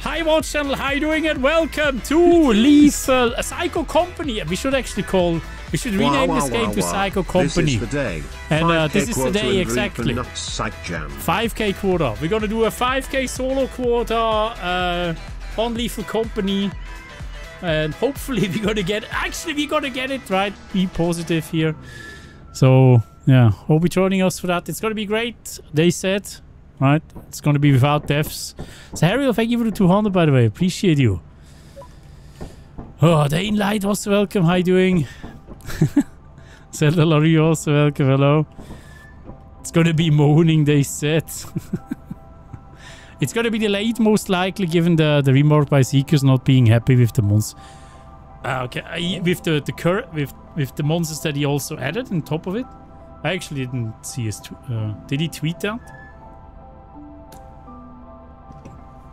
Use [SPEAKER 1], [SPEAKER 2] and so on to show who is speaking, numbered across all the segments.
[SPEAKER 1] Hi, Watch Channel. How you doing? And welcome to Lethal a Psycho Company. We should actually call. We should rename
[SPEAKER 2] Wow,
[SPEAKER 1] this game
[SPEAKER 2] wow,
[SPEAKER 1] to. Psycho Company.
[SPEAKER 2] This is the day.
[SPEAKER 1] And uh, this is the day exactly.
[SPEAKER 2] Psych Jam.
[SPEAKER 1] 5k quota. We're gonna do a 5k solo quota uh, on Lethal Company. And hopefully we're gonna get actually we're gonna get it right. Be positive here. So yeah, hope you're joining us for that. It's gonna be great, they said. Right? It's gonna be without deaths. So Harry, thank you for the 200 by the way. Appreciate you. Oh, Dane Light also welcome. How you doing? Zelda Larry also welcome. Hello. It's gonna be moaning, they said. it's gonna be delayed, most likely, given the the remark by Zeekerss not being happy with the monsters. Uh, okay, I, with the the cur with with the monsters that he also added on top of it. I actually didn't see his. Uh, did he tweet that?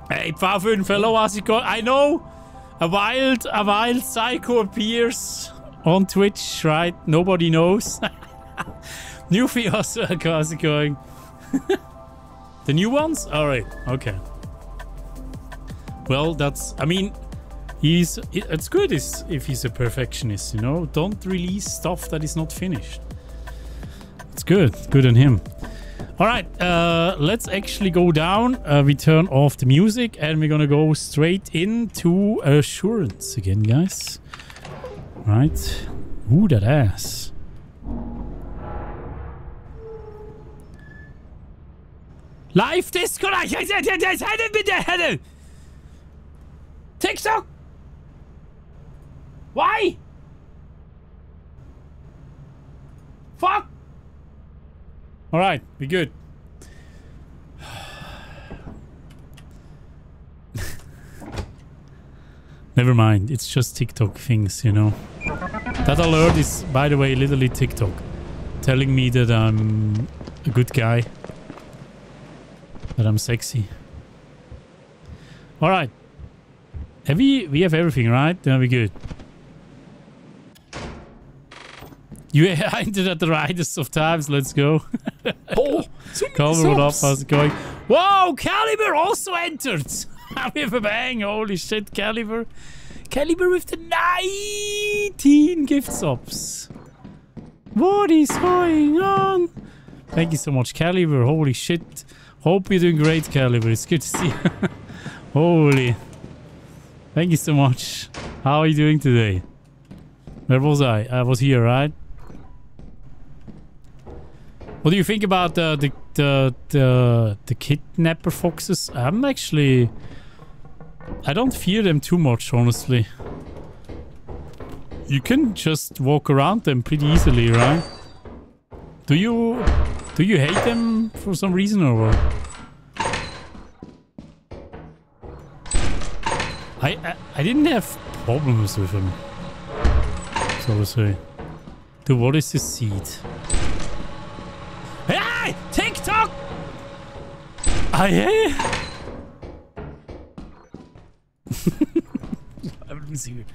[SPEAKER 1] Hey, Pfafun, fellow, how's it going? I know a wild a wild psycho appears on Twitch, right? Nobody knows. New Fiasco, how's it going? the new ones? Alright, okay. Well, that's, I mean, he's, it's good is- if he's a perfectionist, you know? Don't release stuff that is not finished. It's good, good on him. Alright, uh, let's actually go down. Uh, we turn off the music and we're gonna go straight into Assurance again, guys. Right. Ooh, that ass. Live Disconnect! TikTok! Why? Fuck! Alright, we good. Never mind, it's just TikTok things, you know. That alert is, by the way, literally TikTok. Telling me that I'm a good guy. That I'm sexy. Alright. Have we, we have everything, right? Then we good. You entered at the rightest of times, let's go.
[SPEAKER 3] Oh,
[SPEAKER 1] up? How's it going? Whoa, Caliber also entered! with a bang, holy shit, Caliber. Caliber with the 19 gift subs. What is going on? Thank you so much, Caliber. Holy shit. Hope you're doing great, Caliber. It's good to see you. Holy. Thank you so much. How are you doing today? Where was I? I was here, right? What do you think about the the the the, the kidnapper foxes? I'm actually I don't fear them too much, honestly. You can just walk around them pretty easily, right? Do you do you hate them for some reason or what? I, I I didn't have problems with them. So to say. Dude, what is this seed? TikTok! Ah, I hey! I'm.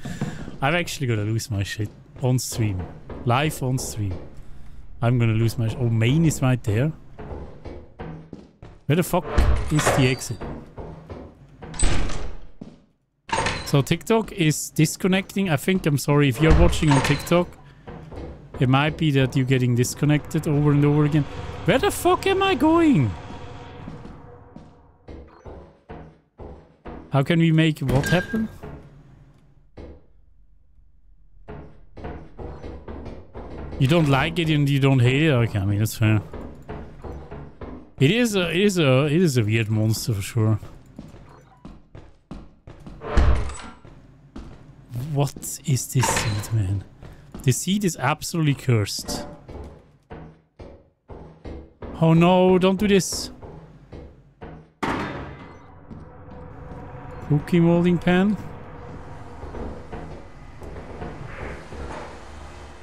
[SPEAKER 1] I'm actually gonna lose my shit on stream. Live on stream. I'm gonna lose my Oh, main is right there. Where the fuck is the exit? So TikTok is disconnecting. I think I'm sorry if you're watching on TikTok. It might be that you're getting disconnected over and over again. Where the fuck am I going? How can we make what happen? You don't like it and you don't hate it? Okay, I mean that's fair. It is a it is a it is a weird monster for sure. What is this seed, man? The seed is absolutely cursed. Oh no, don't do this. Cookie molding pan.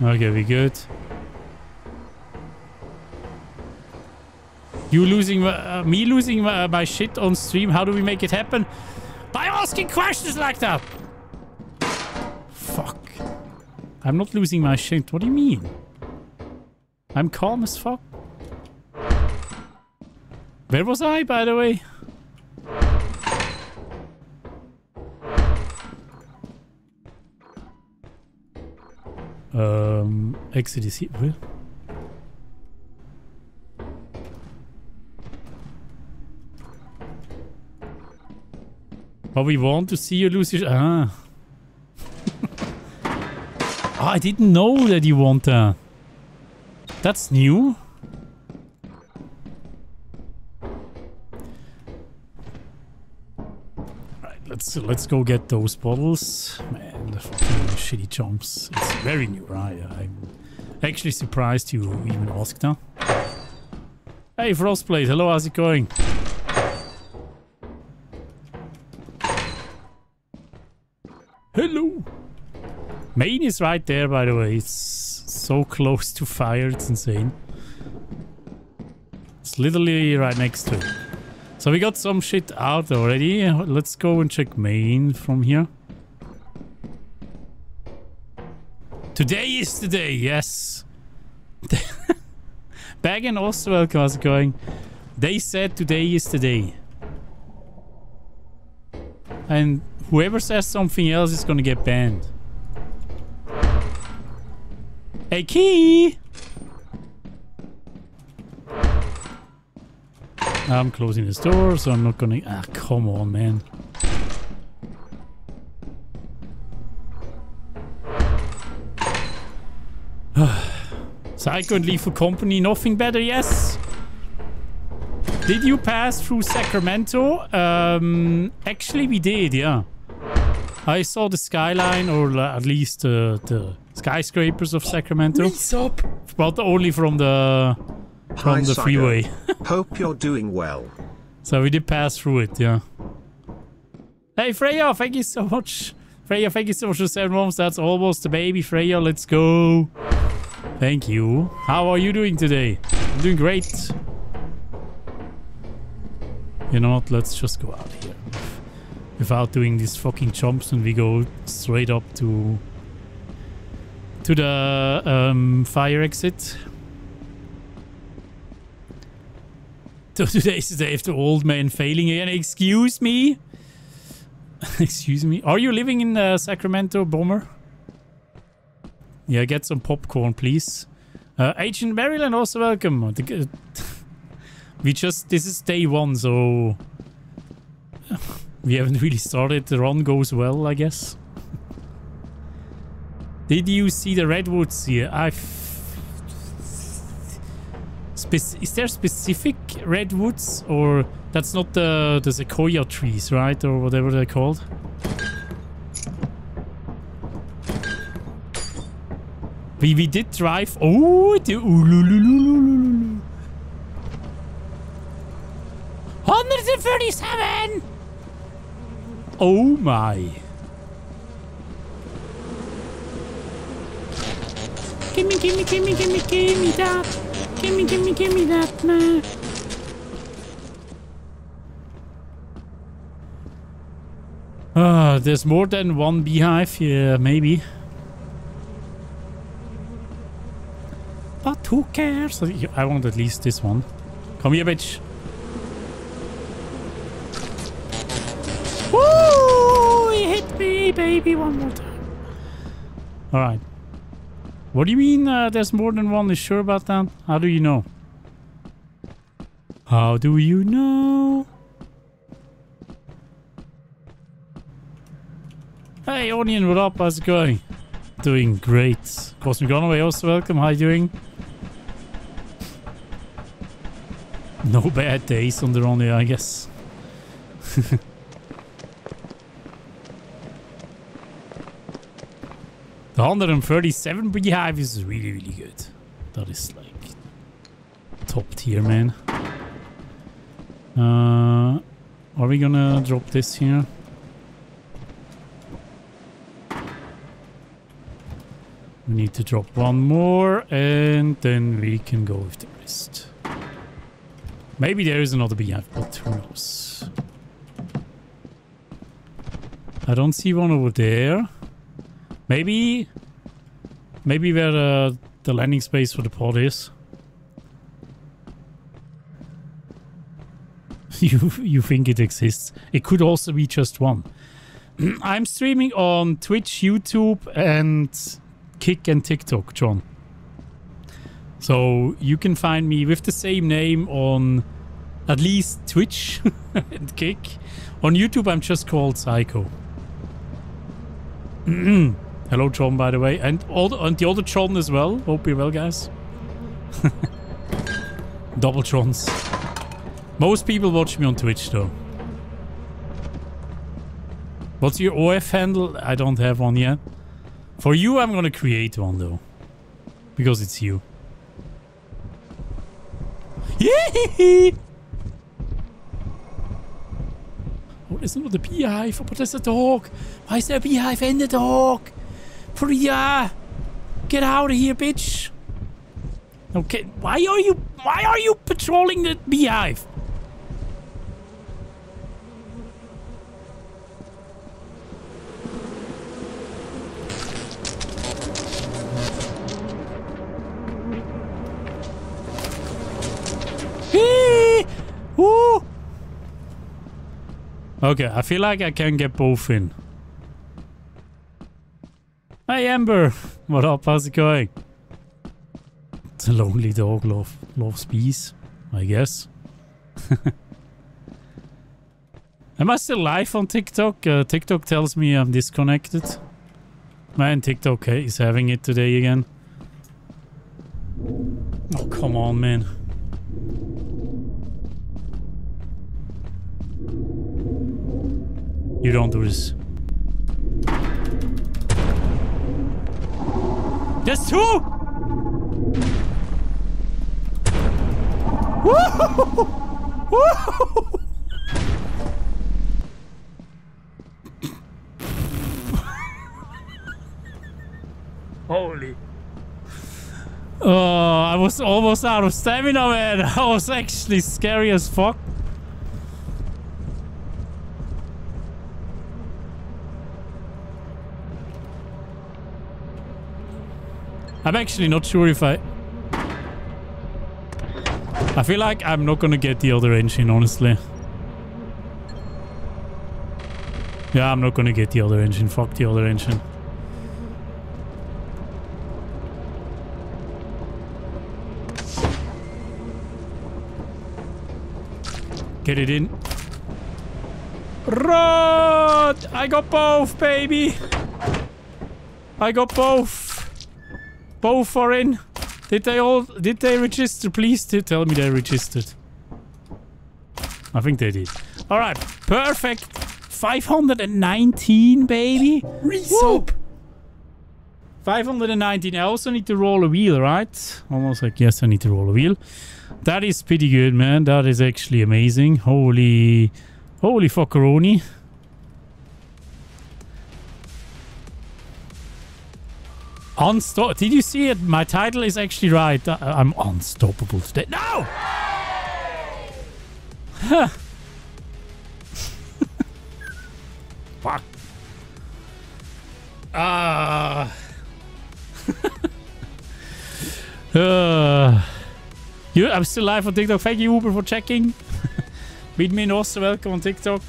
[SPEAKER 1] Okay, we good. You losing, uh, me losing my, my shit on stream. How do we make it happen? By asking questions like that. Fuck. I'm not losing my shit. What do you mean? I'm calm as fuck. Where was I, by the way? Um, exit is here. Where? But we want to see you lose your... Ah oh, I didn't know that you want that. That's new. Right, let's let's go get those bottles. Man, the fucking shitty jumps. It's very new, right? I'm actually surprised you even asked that. Hey, Frostblade, hello, how's it going? Main is right there, by the way. It's so close to fire, it's insane. It's literally right next to it. So we got some shit out already. Let's go and check main from here. Today is the day, yes. Bag and how's it going? They said today is the day. And Whoever says something else is gonna get banned. Hey, key! I'm closing this door, so I'm not gonna... Ah, come on, man. Psycho and Lethal Company, nothing better, yes? Did you pass through Sacramento? Um, actually, we did, yeah. I saw the skyline, or at least uh, the skyscrapers of Sacramento.
[SPEAKER 2] up?
[SPEAKER 1] But only from the from
[SPEAKER 3] Hi,
[SPEAKER 1] the freeway.
[SPEAKER 3] Hope you're doing well.
[SPEAKER 1] So we did pass through it, yeah. Hey Freya, thank you so much. Freya, thank you so much for seven months. That's almost the baby. Freya, let's go. Thank you. How are you doing today? I'm doing great. You know what? Let's just go out here without doing these fucking jumps and we go straight up to to the um, fire exit. So today's the day of the old man failing again. Excuse me? Excuse me? Are you living in uh, Sacramento, Bomber? Yeah, get some popcorn, please. Uh, Agent Maryland, also welcome. we just... This is day one, so... We haven't really started. The run goes well, I guess. Did you see the redwoods here? I. Is there specific redwoods or that's not the the sequoia trees, right, or whatever they're called? We we did drive. Oh, the, 137. Oh my. Gimme, gimme, gimme, gimme, gimme that. Gimme, gimme, gimme that, man. Uh, there's more than one beehive, yeah, maybe. But who cares? I want at least this one. Come here, bitch. Woo! He hit me, baby, one more time. Alright. What do you mean uh, there's more than one? Is sure about that? How do you know? How do you know? Hey, Onion, what up? How's it going? Doing great. Cosmic Runaway, also welcome. How you doing? No bad days on the runway, I guess. The 137 beehive is really, really good. That is like top tier, man. Uh, are we gonna drop this here? We need to drop one more and then we can go with the rest. Maybe there is another beehive, but who knows? I don't see one over there. Maybe... Maybe where uh, the landing space for the pod is. you, you think it exists. It could also be just one. I'm streaming on Twitch, YouTube, and Kick and TikTok, John. So you can find me with the same name on at least Twitch and Kick. On YouTube, I'm just called Psycho. Hello, John, by the way. And, all the, and the other John as well. Hope you're well, guys. Double Johns. Most people watch me on Twitch, though. What's your OF handle? I don't have one yet. For you, I'm gonna create one, though. Because it's you. Oh, there's not beehive, but a dog. Why is there a beehive and a dog? Priya! Get out of here, bitch! Okay, why are you why are you patrolling the beehive? Okay, I feel like I can get both in. Hey Amber, what up? How's it going? It's a lonely dog love loves bees, I guess. Am I still live on TikTok? Uh, TikTok tells me I'm disconnected. Man, TikTok is having it today again. Oh, come on, man. You don't do this. There's two! Woo! Woo! Holy. Oh, I was almost out of stamina, man. That was actually scary as fuck. I'm actually not sure if I... I feel like I'm not gonna get the other engine, honestly. Yeah, I'm not gonna get the other engine. Fuck the other engine. Get it in. Run! I got both, baby! I got both! Both are in. Did they all... Did they register? Please tell me they registered. I think they did. Alright, perfect. 519, baby.
[SPEAKER 2] Resub.
[SPEAKER 1] 519. I also need to roll a wheel, right? Almost like, yes, I need to roll a wheel. That is pretty good, man. That is actually amazing. Holy... Holy fuckeroni. Unstop. Did you see it? My title is actually right. I I'm unstoppable today. No! Fuck. Ah. uh. you, I'm still live on TikTok. Thank you, Uber, for checking. Meet me in also welcome on TikTok.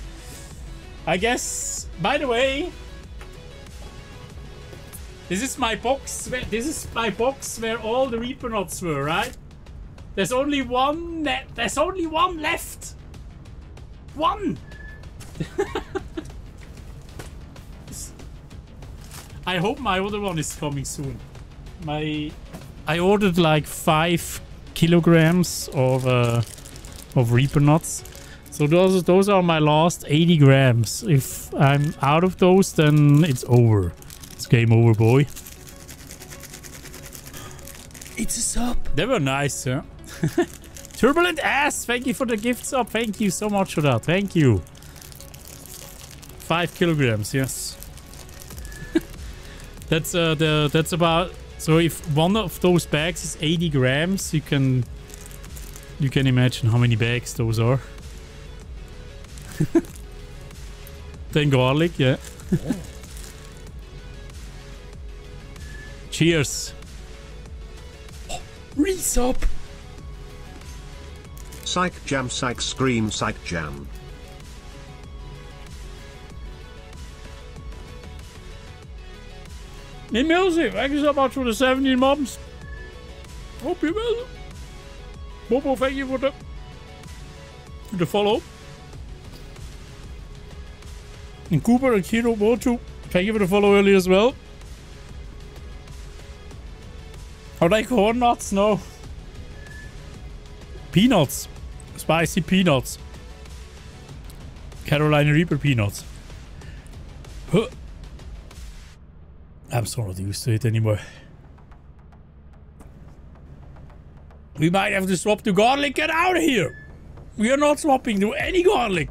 [SPEAKER 1] I guess, by the way, this is my box. Where, this is my box where all the Reaper nuts were, right? There's only one. There's only one left. One. I hope my other one is coming soon. My, I ordered like five kilograms of uh, of Reaper nuts. So those those are my last 80 grams. If I'm out of those, then it's over. It's game over, boy.
[SPEAKER 2] It's a sub.
[SPEAKER 1] They were nice, yeah. Turbulent ass, thank you for the gift sub. Thank you so much for that. Thank you. Five kilograms, yes. that's uh the that's about so if one of those bags is 80 grams, you can you can imagine how many bags those are. then garlic, yeah.
[SPEAKER 2] Yeah.
[SPEAKER 1] Cheers.
[SPEAKER 2] Resub.
[SPEAKER 3] Psych jam, psych scream, psych jam.
[SPEAKER 1] Hey, Milsey, thank you so much for the 17 months. Hope you well. Bobo, thank you for the, the follow. And Cooper and Kiro Mochu, thank you for the follow earlier as well. Are they corn nuts? No. Peanuts. Spicy peanuts. Carolina Reaper peanuts. Huh. I'm so not used to it anymore. We might have to swap to garlic. Get out of here! We are not swapping to any garlic.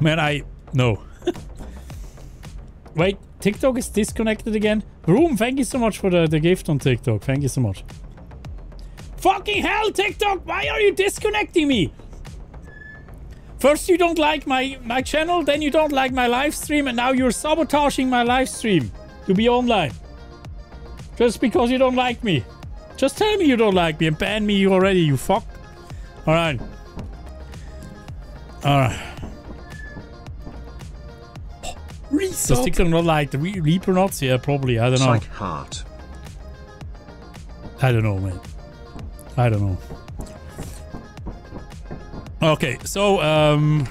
[SPEAKER 1] Man, I... No. Wait, TikTok is disconnected again? Room, thank you so much for the, the gift on TikTok. Thank you so much. Fucking hell, TikTok! Why are you disconnecting me? First you don't like my, my channel, then you don't like my live stream, and now you're sabotaging my live stream to be online. Just because you don't like me. Just tell me you don't like me and ban me already, you fuck. Alright. Alright. Does TikTok not like the Re Reaper nuts? Yeah, probably. I don't know.
[SPEAKER 3] Psych heart.
[SPEAKER 1] I don't know, man. I don't know. Okay, so, um...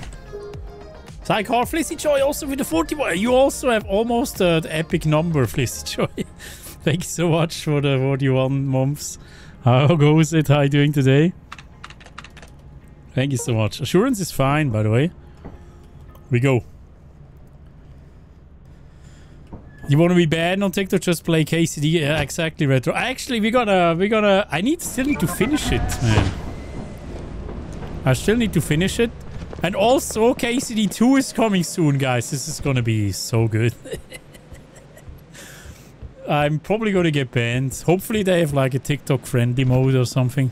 [SPEAKER 1] Psychar Flissy Joy also with the 41. You also have almost uh, the epic number, Flissy Joy. Thank you so much for the 41 months. How goes it? How are you doing today? Thank you so much. Assurance is fine, by the way. We go. You want to be banned on TikTok? Just play KCD. Yeah, uh, exactly, Retro. Actually, we're gonna... We're gonna... I need still need to finish it, man. I still need to finish it. And also, KCD 2 is coming soon, guys. This is gonna be so good. I'm probably gonna get banned. Hopefully they have like a TikTok friendly mode or something.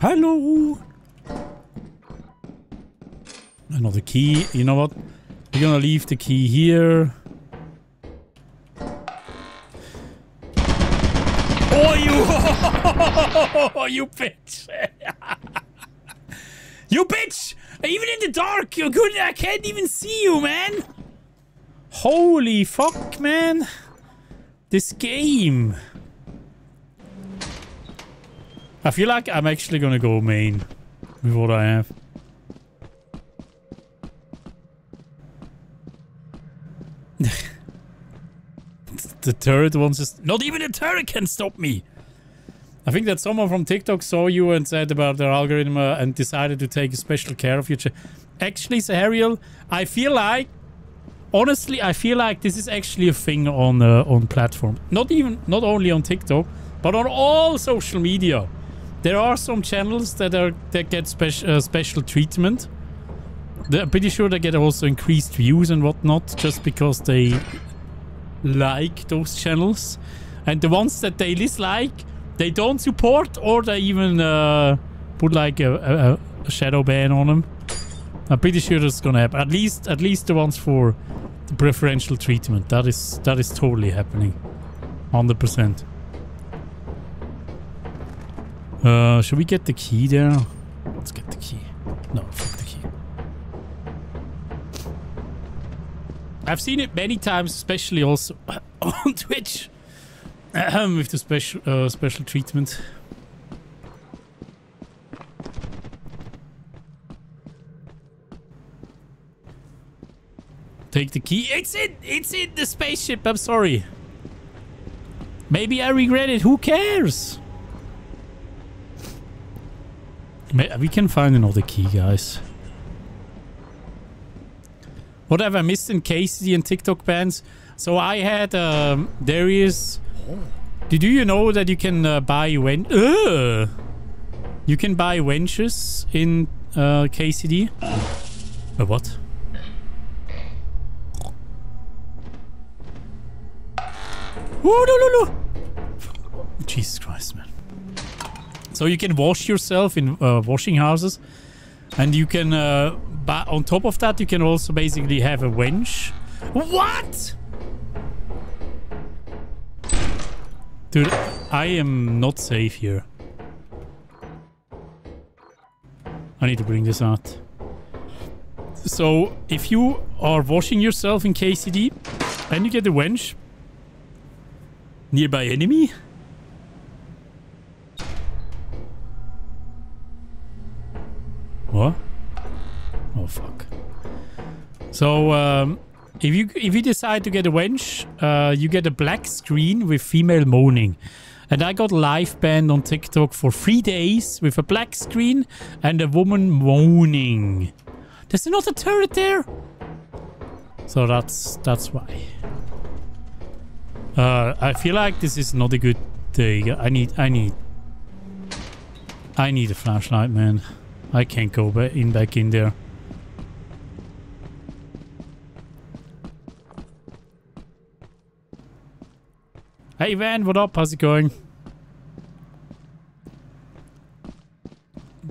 [SPEAKER 1] Hello! Another key. You know what? We're gonna leave the key here. Oh, you! you bitch! you bitch! Even in the dark, you're good. I can't even see you, man. Holy fuck, man! This game. I feel like I'm actually gonna go main with what I have. the turret wants to... Not even a turret can stop me! I think that someone from TikTok saw you and said about their algorithm uh, and decided to take special care of your... Actually, Sahariel, I feel like... Honestly, I feel like this is actually a thing on uh, on platform. Not even... Not only on TikTok, but on all social media. There are some channels that are that get special uh, special treatment. I'm pretty sure they get also increased views and whatnot just because they like those channels. And the ones that they dislike, they don't support or they even uh, put like a, a, a, shadow ban on them. I'm pretty sure that's gonna happen. At least, at least the ones for the preferential treatment. That is that is totally happening, hundred percent. Uh, should we get the key there? Let's get the key. No, fuck the key. I've seen it many times, especially also on Twitch. with the special uh, special treatment. Take the key. It's in it's in the spaceship. I'm sorry. Maybe I regret it. Who cares? We can find another key, guys. What have I missed in KCD and TikTok bans? So I had um, Darius. Did you know that you can uh, buy when? Uh, you can buy wenches in uh, KCD? Uh, what? Oh no no no! Jesus Christ, man. So you can wash yourself in uh, washing houses. And you can, uh, but on top of that, you can also basically have a winch. What? Dude, I am not safe here. I need to bring this out. So if you are washing yourself in KCD and you get a wench, nearby enemy. So um, if you if you decide to get a wench, uh, you get a black screen with female moaning. And I got live banned on TikTok for three days with a black screen and a woman moaning. There's another turret there. So that's that's why. Uh, I feel like this is not a good day. I need I need I need a flashlight, man. I can't go back in back in there. Hey Van, what up? How's it going?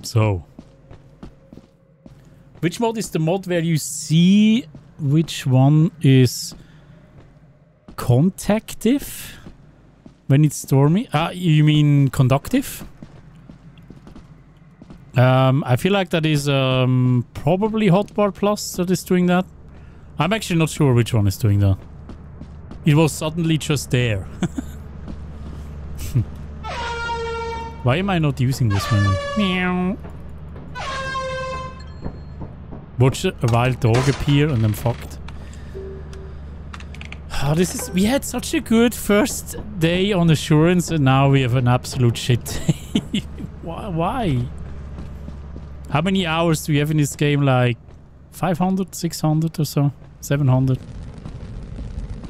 [SPEAKER 1] So, which mod is the mod where you see which one is contactive when it's stormy? Ah, you mean conductive? Um, I feel like that is um, probably Hotbar Plus that is doing that. I'm actually not sure which one is doing that. It was suddenly just there. Why am I not using this one? Meow. Watch a wild dog appear and I'm fucked. Oh, this is... We had such a good first day on Assurance and now we have an absolute shit day. why? How many hours do we have in this game? Like 500, 600 or so? 700?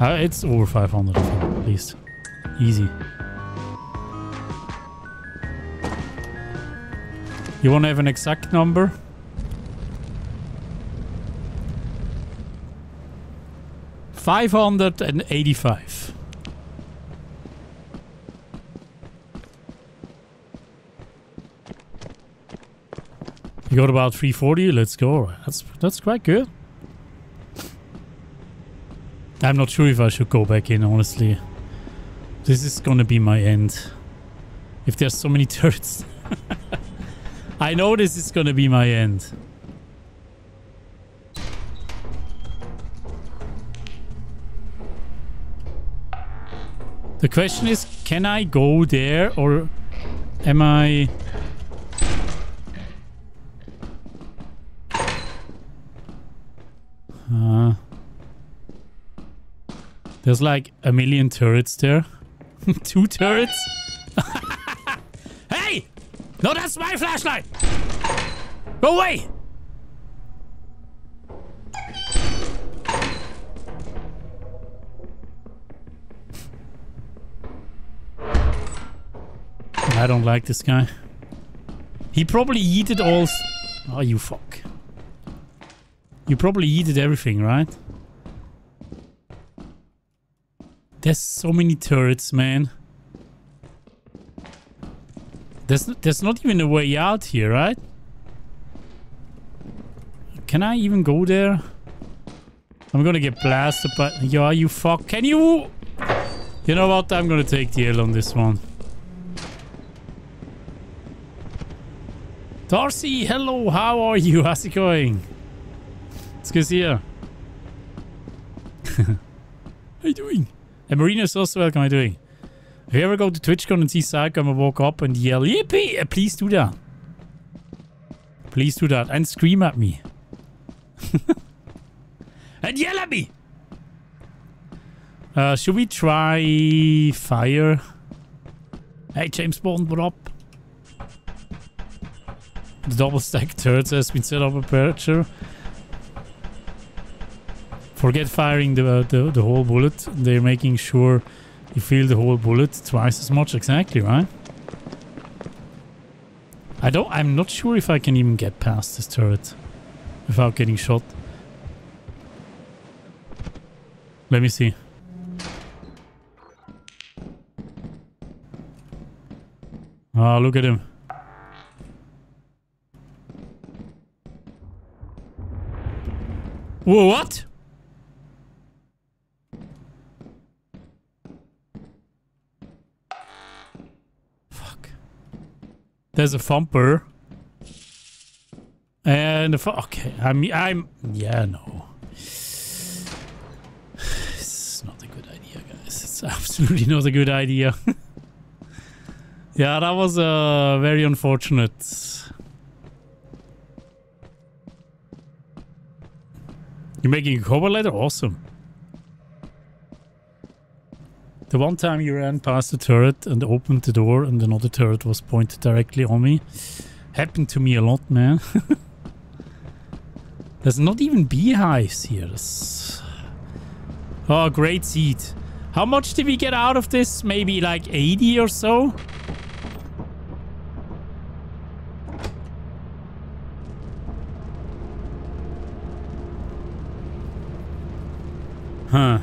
[SPEAKER 1] Uh, it's over 500 at least. Easy. You want to have an exact number? Five hundred and eighty-five. You got about 340. Let's go. That's that's quite good. I'm not sure if I should go back in, honestly. This is gonna be my end. If there's so many turrets. I know this is gonna be my end. The question is, can I go there or am I... Uh, there's like a million turrets there. Two turrets? hey! No, that's my flashlight! Go away! I don't like this guy. He probably yeeted all... Oh, you fuck. You probably yeeted everything, right? There's so many turrets, man. There's, there's not even a way out here, right? Can I even go there? I'm gonna get blasted by... Yeah, you fuck. Can you... You know what? I'm gonna take the L on this one. Darcy, hello, how are you? How's it going? It's good to see you. how you doing? And Marina's also welcome, how you doing? If you ever go to TwitchCon and see gonna walk up and yell, Yippee! Uh, please do that. Please do that. And scream at me. and yell at me! Uh, should we try fire? Hey, James Bond, what up? The double stack turrets has been set up aperture. Forget firing the, the, the whole bullet. They're making sure you feel the whole bullet twice as much. Exactly, right? I don't... I'm not sure if I can even get past this turret without getting shot. Let me see. Ah, look at him. Whoa, what? Fuck. There's a thumper. And if, okay, I'm I'm yeah no. It's not a good idea, guys. It's absolutely not a good idea. yeah, that was uh, very unfortunate. You're making a cover letter? Awesome. The one time you ran past the turret and opened the door and another turret was pointed directly on me. Happened to me a lot, man. There's not even beehives here. That's... Oh, great seed. How much did we get out of this? Maybe like 80 or so? Huh.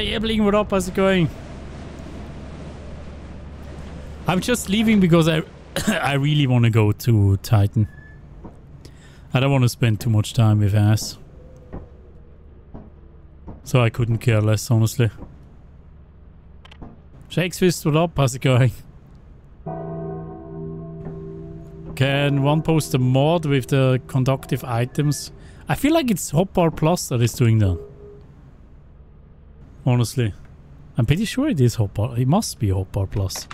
[SPEAKER 1] Hey, Ebling, what up? How's it going? I'm just leaving because I I really want to go to Titan. I don't want to spend too much time with ass. So I couldn't care less, honestly. Shakespeare, what up? How's it going? Can one post a mod with the conductive items? I feel like it's Hotbar Plus that is doing that. Honestly. I'm pretty sure it is Hotbar. It must be Hotbar Plus.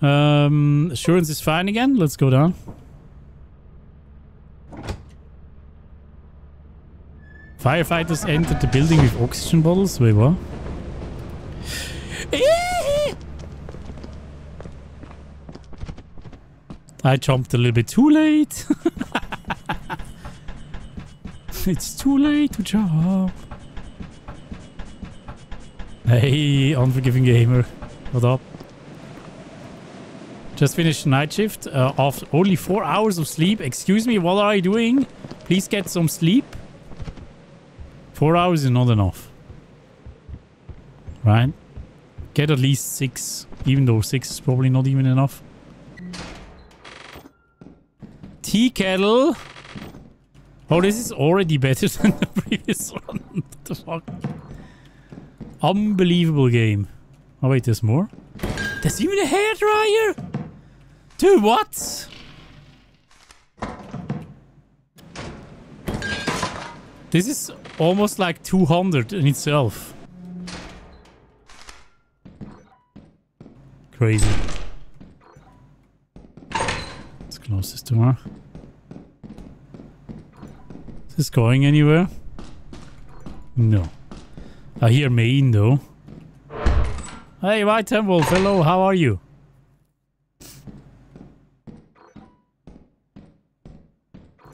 [SPEAKER 1] Um, assurance is fine again. Let's go down. Firefighters entered the building with oxygen bottles. Wait, what? I jumped a little bit too late. it's too late to jump. Hey, unforgiving gamer. What up? Just finished night shift uh, after only four hours of sleep. Excuse me, what are you doing? Please get some sleep. Four hours is not enough. Right? Get at least six, even though six is probably not even enough. Tea kettle. Oh, this is already better than the previous one. what the fuck? Unbelievable game. Oh wait, there's more? There's even a hairdryer! Dude, what? This is almost like 200 in itself. Crazy. Let's close this door. Is this going anywhere? No. I hear main though. Hey, White Temple, hello, how are you?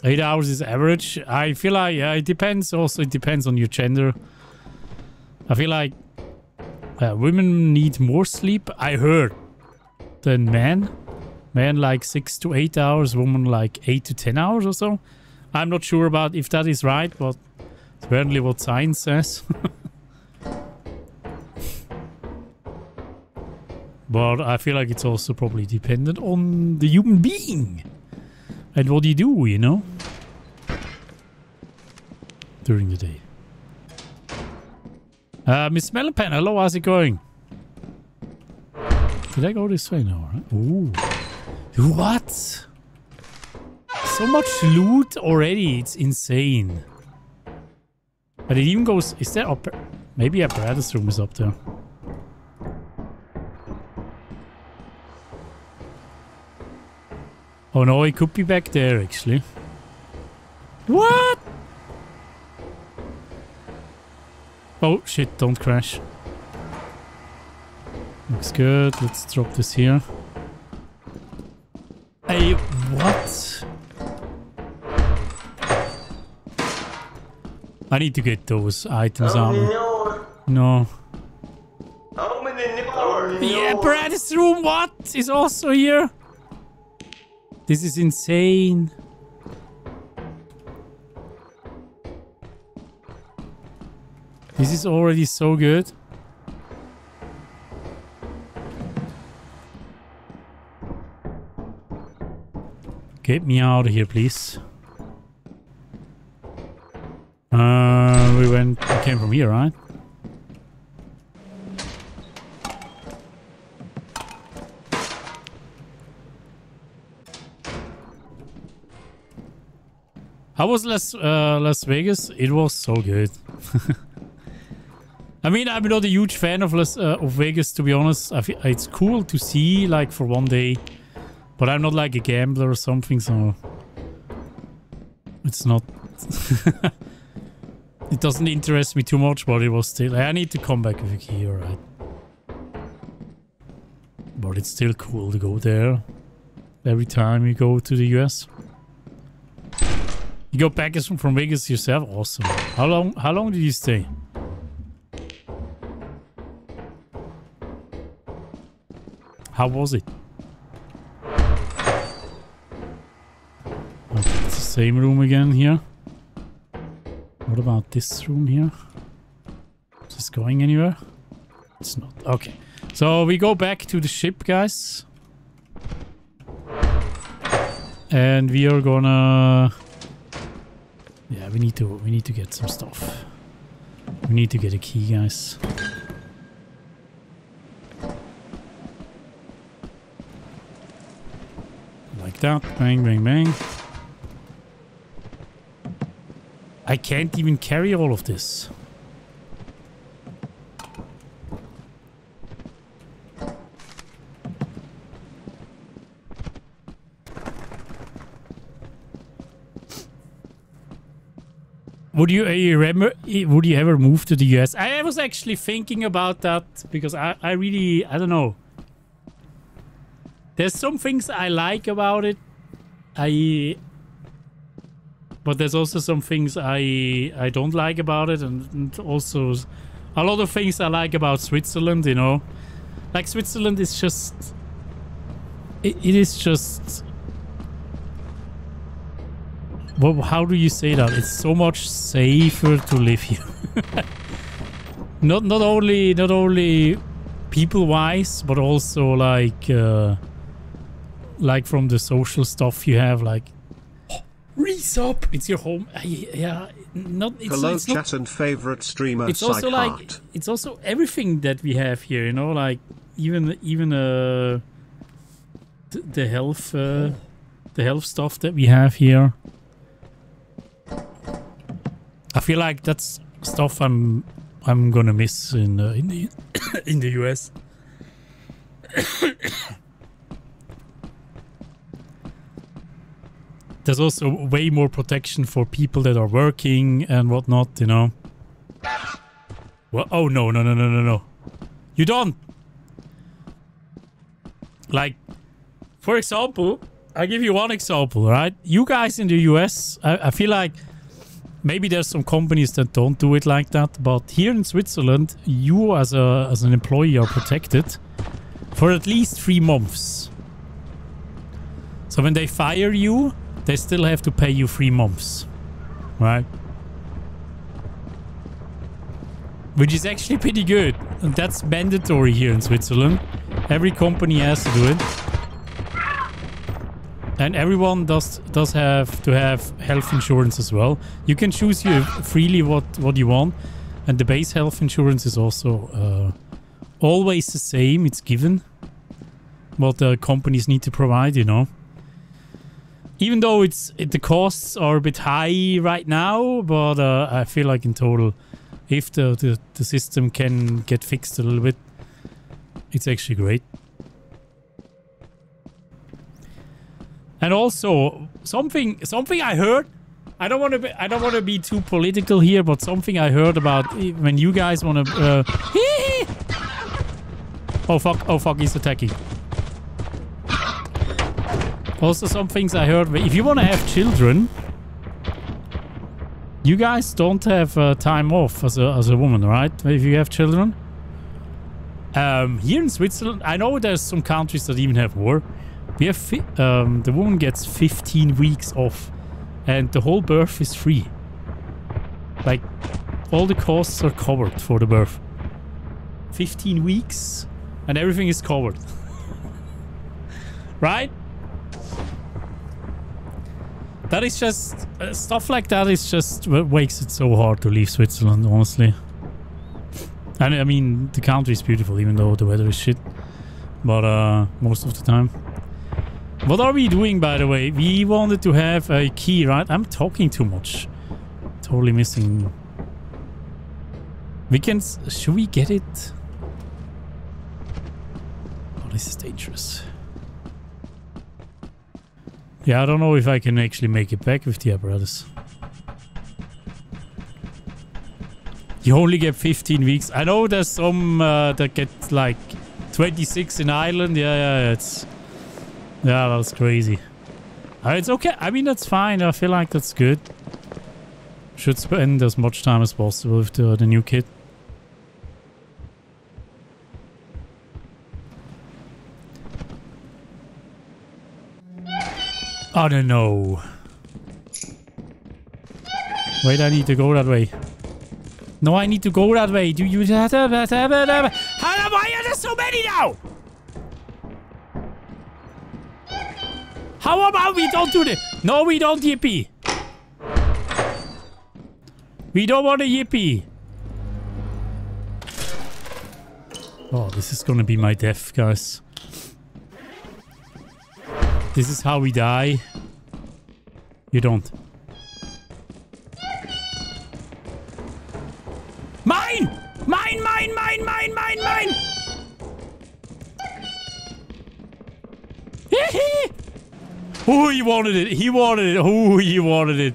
[SPEAKER 1] Eight hours is average. I feel like yeah, it depends. Also, it depends on your gender. I feel like uh, women need more sleep. I heard than men. Men like six to eight hours. Women like eight to ten hours or so. I'm not sure about if that is right, but it's apparently what science says. but I feel like it's also probably dependent on the human being. And what you do, you know? During the day. Uh, Miss Mellonpen, hello, how's it going? Did I go this way now, right? Ooh. What? So much loot already, it's insane. But it even goes... Is there... Maybe apparatus room is up there. Oh no, he could be back there actually. What? Oh shit, don't crash. Looks good. Let's drop this here. Hey, what? I need to get those items on. No. Yeah, Brad's room, what? Is also here? This is insane. This is already so good. Get me out of here, please. Uh, we went, we came from here, right? How was Las uh, Las Vegas? It was so good. I mean, I'm not a huge fan of Las uh, of Vegas to be honest. I it's cool to see like for one day, but I'm not like a gambler or something, so it's not. it doesn't interest me too much, but it was still. I need to come back with a key, alright. But it's still cool to go there every time you go to the US. You go back from Vegas yourself? Awesome. How long how long did you stay? How was it? Okay, it's the same room again here. What about this room here? Is this going anywhere? It's not. Okay. So we go back to the ship, guys. And we are gonna... Yeah, we need to we need to get some stuff. We need to get a key, guys. Like that. Bang, bang, bang. I can't even carry all of this. Would you, uh, you remember? Would you ever move to the US? I was actually thinking about that because I, I really, I don't know. There's some things I like about it. I, but there's also some things I I don't like about it, and, and also a lot of things I like about Switzerland. You know, like Switzerland is just, it, it is just well, how do you say that? It's so much safer to live here. not not only not only people wise, but also like uh, like from the social stuff you have. Like
[SPEAKER 2] Resub.
[SPEAKER 1] it's your home. Yeah, not it's,
[SPEAKER 3] Hello
[SPEAKER 1] it's not
[SPEAKER 3] chat and favorite streamer
[SPEAKER 1] it's also like
[SPEAKER 3] Psychheart.
[SPEAKER 1] it's also everything that we have here you know like even even uh th- the health uh, the health stuff that we have here i feel like that's stuff i'm i'm gonna miss in uh, in the in the us there's also way more protection for people that are working and whatnot you know well, oh no, no, no, no, no, no. You don't. Like, for example, I give you one example, right? You guys in the US, I, I feel like maybe there's some companies that don't do it like that, but here in Switzerland, you as a as an employee are protected for at least three months. So when they fire you, they still have to pay you three months, right? which is actually pretty good. And that's mandatory here in Switzerland. Every company has to do it. And everyone does does have to have health insurance as well. You can choose you freely what what you want, and the base health insurance is also uh, always the same. It's given what the companies need to provide. You know, even though it's it, the costs are a bit high right now, but uh, I feel like in total if the, the, the system can get fixed a little bit, it's actually great. And also something something I heard. I don't want to be I don't want to be too political here, but something I heard about eh, when you guys want to. Uh, oh fuck! Oh fuck! He's attacking. Also, some things I heard. If you want to have children, you guys don't have uh, time off as a, as a woman, right? If you have children. Um, here in Switzerland, I know there's some countries that even have more. We have um, the woman gets 15 weeks off, and the whole birth is free. Like all the costs are covered for the birth. 15 weeks, and everything is covered. right? That is just uh, stuff like that is just what makes it so hard to leave Switzerland, honestly. And I mean, the country is beautiful, even though the weather is shit. But uh, most of the time, What are we doing, by the way? We wanted to have a key, right? I'm talking too much. Totally missing. We can... Should we get it? Oh, this is dangerous. Yeah, I don't know if I can actually make it back with the apparatus. You only get 15 weeks. I know there's some uh, that get like 26 in Ireland. Yeah, yeah, it's... Yeah, that's crazy. Uh, it's okay. I mean, that's fine. I feel like that's good. Should spend as much time as possible with the, the new kit. Oh, no, no. Wait, I need to go that way. No, I need to go that way. Do you... How, why are there so many now? How about we don't do this? No, we don't yippee. We don't want a yippee. Oh, this is gonna be my death, guys. This is how we die. You don't. Mine! Mine, mine, mine, mine, mine, mine! oh, he wanted it. He wanted it. Oh, he wanted it.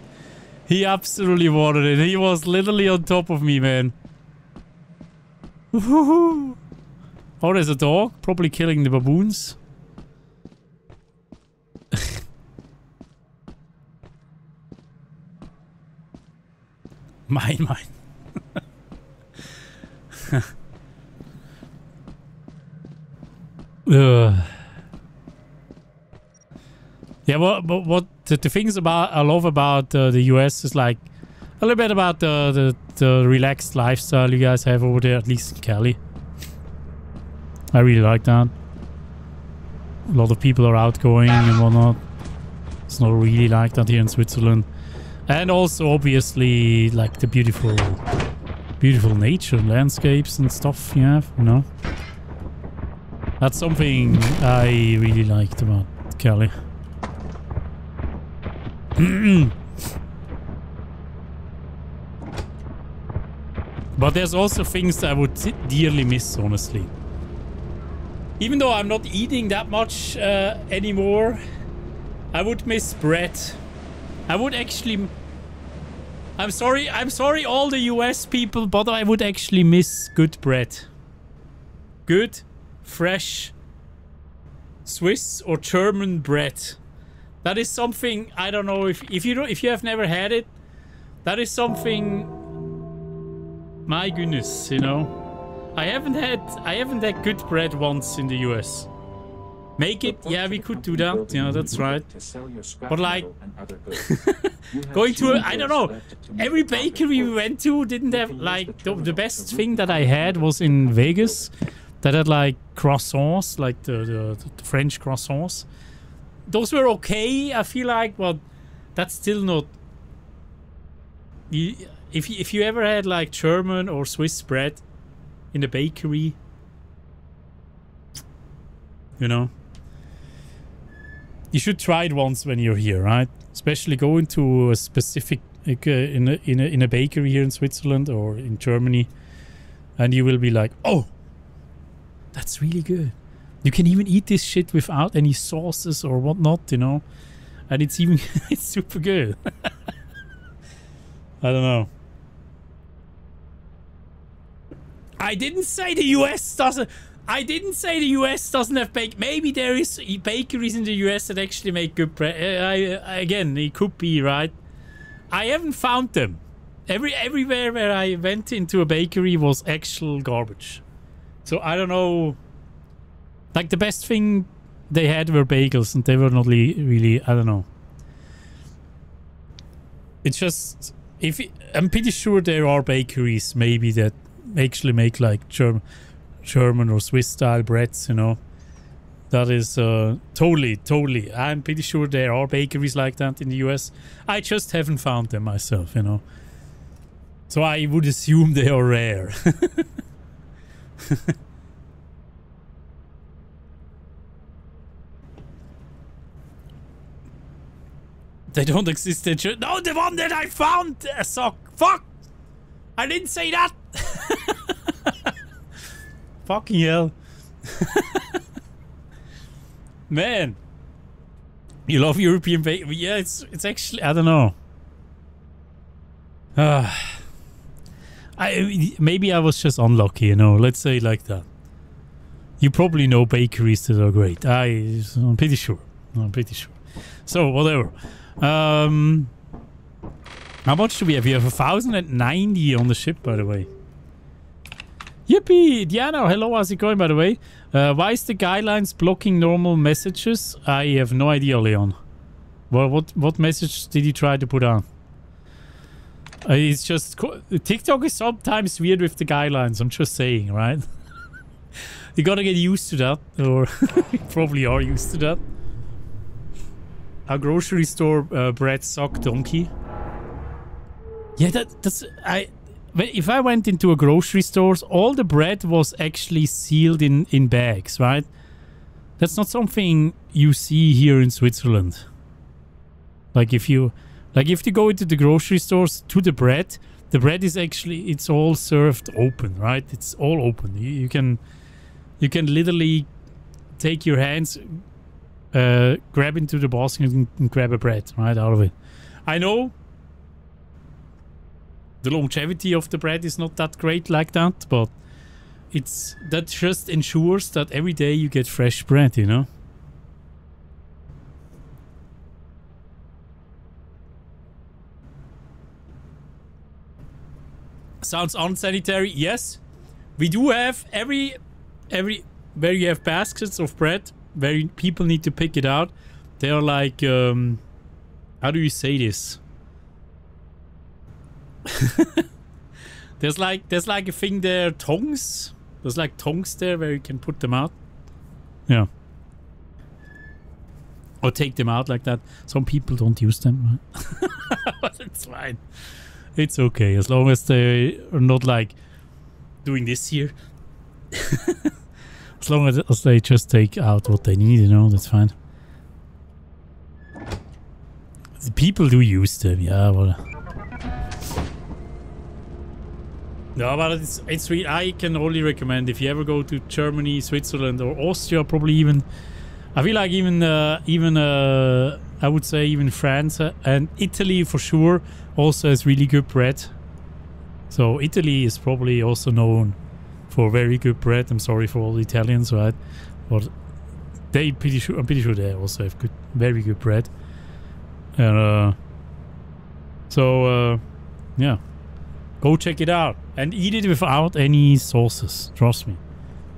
[SPEAKER 1] He absolutely wanted it. He was literally on top of me, man. Oh, there's a dog. Probably killing the baboons. mine, mine. Ugh. Yeah, well, but what the, the things about I love about uh, the US is like a little bit about the, the the relaxed lifestyle you guys have over there, at least in Cali. I really like that. A lot of people are outgoing and whatnot. It's not really like that here in Switzerland. And also, obviously, like the beautiful, beautiful nature, landscapes and stuff you have, you know. That's something I really liked about Cali. but there's also things I would dearly miss, honestly. Even though I'm not eating that much uh, anymore, I would miss bread. I would actually... I'm sorry, I'm sorry all the US people, but I would actually miss good bread. Good, fresh, Swiss or German bread. That is something I don't know if if you if you have never had it. That is something. My goodness, you know, I haven't had I haven't had good bread once in the U.S. Make it, yeah, we could do that. Yeah, that's right. But like, going to, I don't know, every bakery we went to didn't have, like, the, the best thing that I had was in Vegas. That had, like, croissants, like the, the, the French croissants those were okay, I feel like, but that's still not. If if you ever had like German or Swiss bread in a bakery, you know, you should try it once when you're here, right? Especially go into a specific like, uh, in a, in a in a bakery here in Switzerland or in Germany, and you will be like, oh, that's really good. You can even eat this shit without any sauces or whatnot, you know? And it's even, it's super good. I don't know. I didn't say the US doesn't... I didn't say the US doesn't have bake. Maybe there is bakeries in the US that actually make good bread. Uh, I, I, again, it could be, right? I haven't found them. Every Everywhere where I went into a bakery was actual garbage. So I don't know like the best thing they had were bagels, and they were not really. I don't know. It's just if it, I'm pretty sure there are bakeries maybe that actually make like German, German or Swiss style breads. You know, that is uh, totally, totally. I'm pretty sure there are bakeries like that in the US. I just haven't found them myself. You know, so I would assume they are rare. They don't exist in Ger- No, the one that I found! A sock. Fuck! I didn't say that! Fucking hell. Man. You love European bacon? Yeah, it's it's actually I don't know. Uh, I maybe I was just unlucky, you know. Let's say like that. You probably know bakeries that are great. I I'm pretty sure. I'm pretty sure. So whatever. Um, how much do we have? We have a thousand and ninety on the ship, by the way. Yippee! Diana, hello, how's it going, by the way? Uh, why is the guidelines blocking normal messages? I have no idea, Leon. Well, what what message did you try to put on? Uh, it's just... TikTok is sometimes weird with the guidelines, I'm just saying, right? you gotta get used to that, or you probably are used to that. A grocery store uh, bread sock donkey. Yeah, that, that's... I if I went into a grocery store, all the bread was actually sealed in, in bags, right? That's not something you see here in Switzerland. Like if you like if you go into the grocery stores to the bread, the bread is actually it's all served open, right? It's all open. You, you can you can literally take your hands uh, grab into the basket and, and grab a bread right out of it. I know the longevity of the bread is not that great like that, but it's that just ensures that every day you get fresh bread, you know? Sounds unsanitary, yes. We do have every every where you have baskets of bread, where people need to pick it out. They are like um how do you say this? there's like there's like a thing there, tongs. There's like tongs there where you can put them out. Yeah. Or take them out like that. Some people don't use them. but it's fine. It's okay as long as they are not like doing this here. as long as, as they just take out what they need, you know, that's fine. The people do use them, yeah, well. No, but it's it's really, I can only recommend if you ever go to Germany, Switzerland, or Austria, probably even. I feel like even uh, even uh, I would say even France uh, and Italy for sure also has really good bread. So Italy is probably also known for very good bread. I'm sorry for all the Italians, right? But they pretty sure I'm pretty sure they also have good, very good bread. And uh, so uh, yeah. Go check it out and eat it without any sauces. Trust me.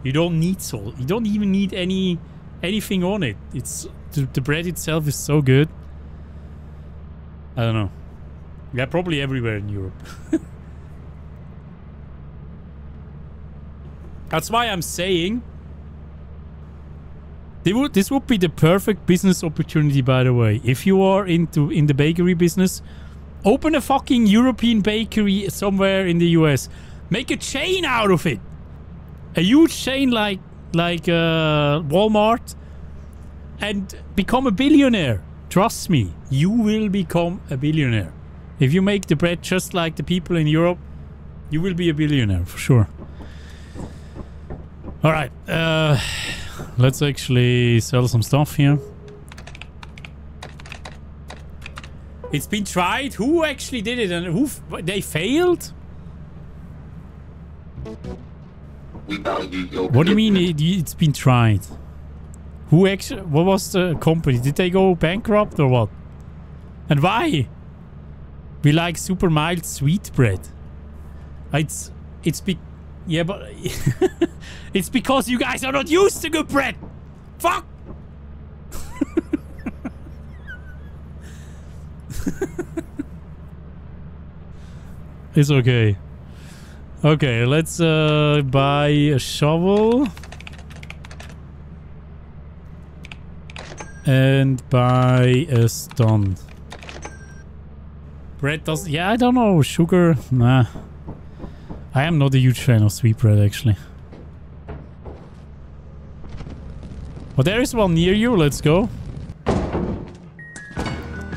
[SPEAKER 1] You don't need salt. You don't even need any anything on it. It's the, the bread itself is so good. I don't know. Yeah, probably everywhere in Europe. That's why I'm saying would, this would be the perfect business opportunity, by the way. If you are into in the bakery business, Open a fucking European bakery somewhere in the US. Make a chain out of it. A huge chain like like uh, Walmart. And become a billionaire. Trust me, you will become a billionaire. If you make the bread just like the people in Europe, you will be a billionaire for sure. All right, uh, let's actually sell some stuff here. It's been tried? Who actually did it and who... They failed? What do you mean it, it's been tried? Who actually... What was the company? Did they go bankrupt or what? And why? We like super mild sweet bread. It's... It's be... Yeah, but... it's because you guys are not used to good bread! Fuck! it's okay. Okay, let's uh, buy a shovel. And buy a stone. Bread does... Yeah, I don't know. Sugar? Nah. I am not a huge fan of sweet bread, actually. But there is one near you. Let's go.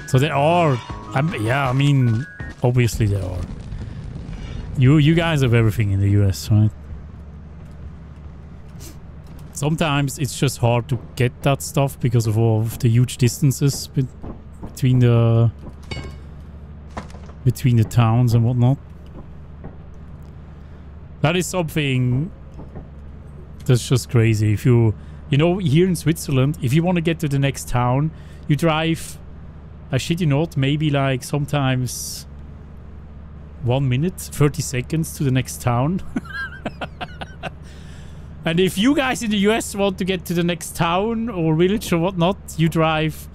[SPEAKER 1] So there are, um, yeah, I mean, obviously there are. You you guys have everything in the US, right? Sometimes it's just hard to get that stuff because of all of the huge distances be between the between the towns and whatnot. That is something that's just crazy. If you you know here in Switzerland, if you want to get to the next town, you drive I shit you not, maybe like sometimes one minute, 30 seconds to the next town. and if you guys in the US want to get to the next town or village or whatnot, you drive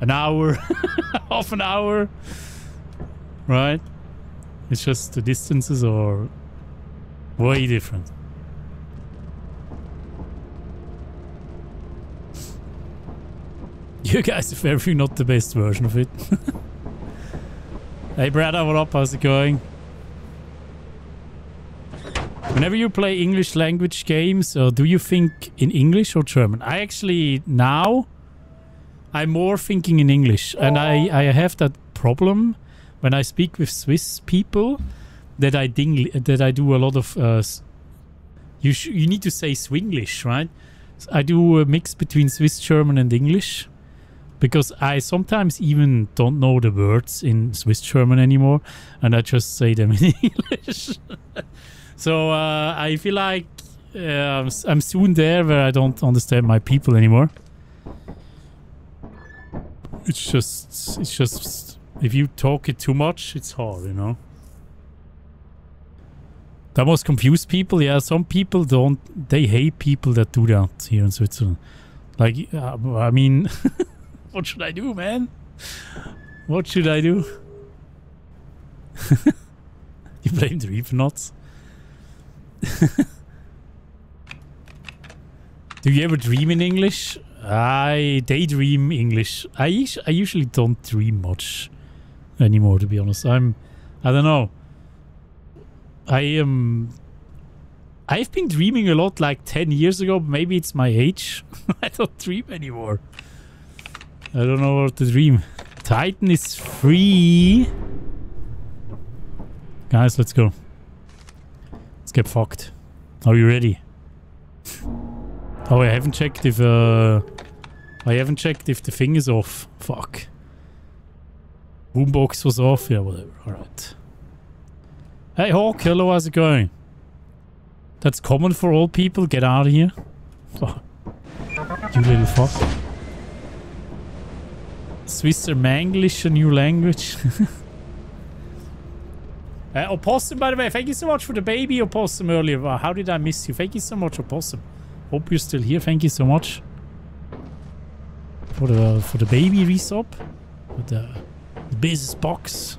[SPEAKER 1] an hour, half an hour, right? It's just the distances are way different. You guys are very not the best version of it. hey Brad, what up? How's it going? Whenever you play English language games, uh, do you think in English or German? I actually now I'm more thinking in English, and I I have that problem when I speak with Swiss people that I ding that I do a lot of. Uh, you you need to say Swinglish, right? I do a mix between Swiss German and English because I sometimes even don't know the words in Swiss German anymore, and I just say them in English. so uh, I feel like uh, I'm soon there where I don't understand my people anymore. It's just, it's just, if you talk it too much, it's hard, you know. That must confuse people. Yeah, some people don't. They hate people that do that here in Switzerland. Like, uh, I mean. What should I do, man? What should I do? you blame the Reaper nuts? do you ever dream in English? I daydream English. I, I usually don't dream much anymore, to be honest. I'm... I don't know. I am... I've been dreaming a lot like 10 years ago. Maybe it's my age. I don't dream anymore. I don't know what to dream. Titan is free. Guys, let's go. Let's get fucked. Are you ready? Oh, I haven't checked if uh I haven't checked if the thing is off. Fuck. Boombox was off. Yeah, whatever. Alright. Hey Hawk, hello, how's it going? That's common for all people. Get out of here. Oh. You little fuck. Swiss Manglish, a new language. uh, Opossum, by the way, thank you so much for the baby Opossum earlier. Wow, how did I miss you? Thank you so much, Opossum. Hope you're still here. Thank you so much for the for the baby resop with the, the business box.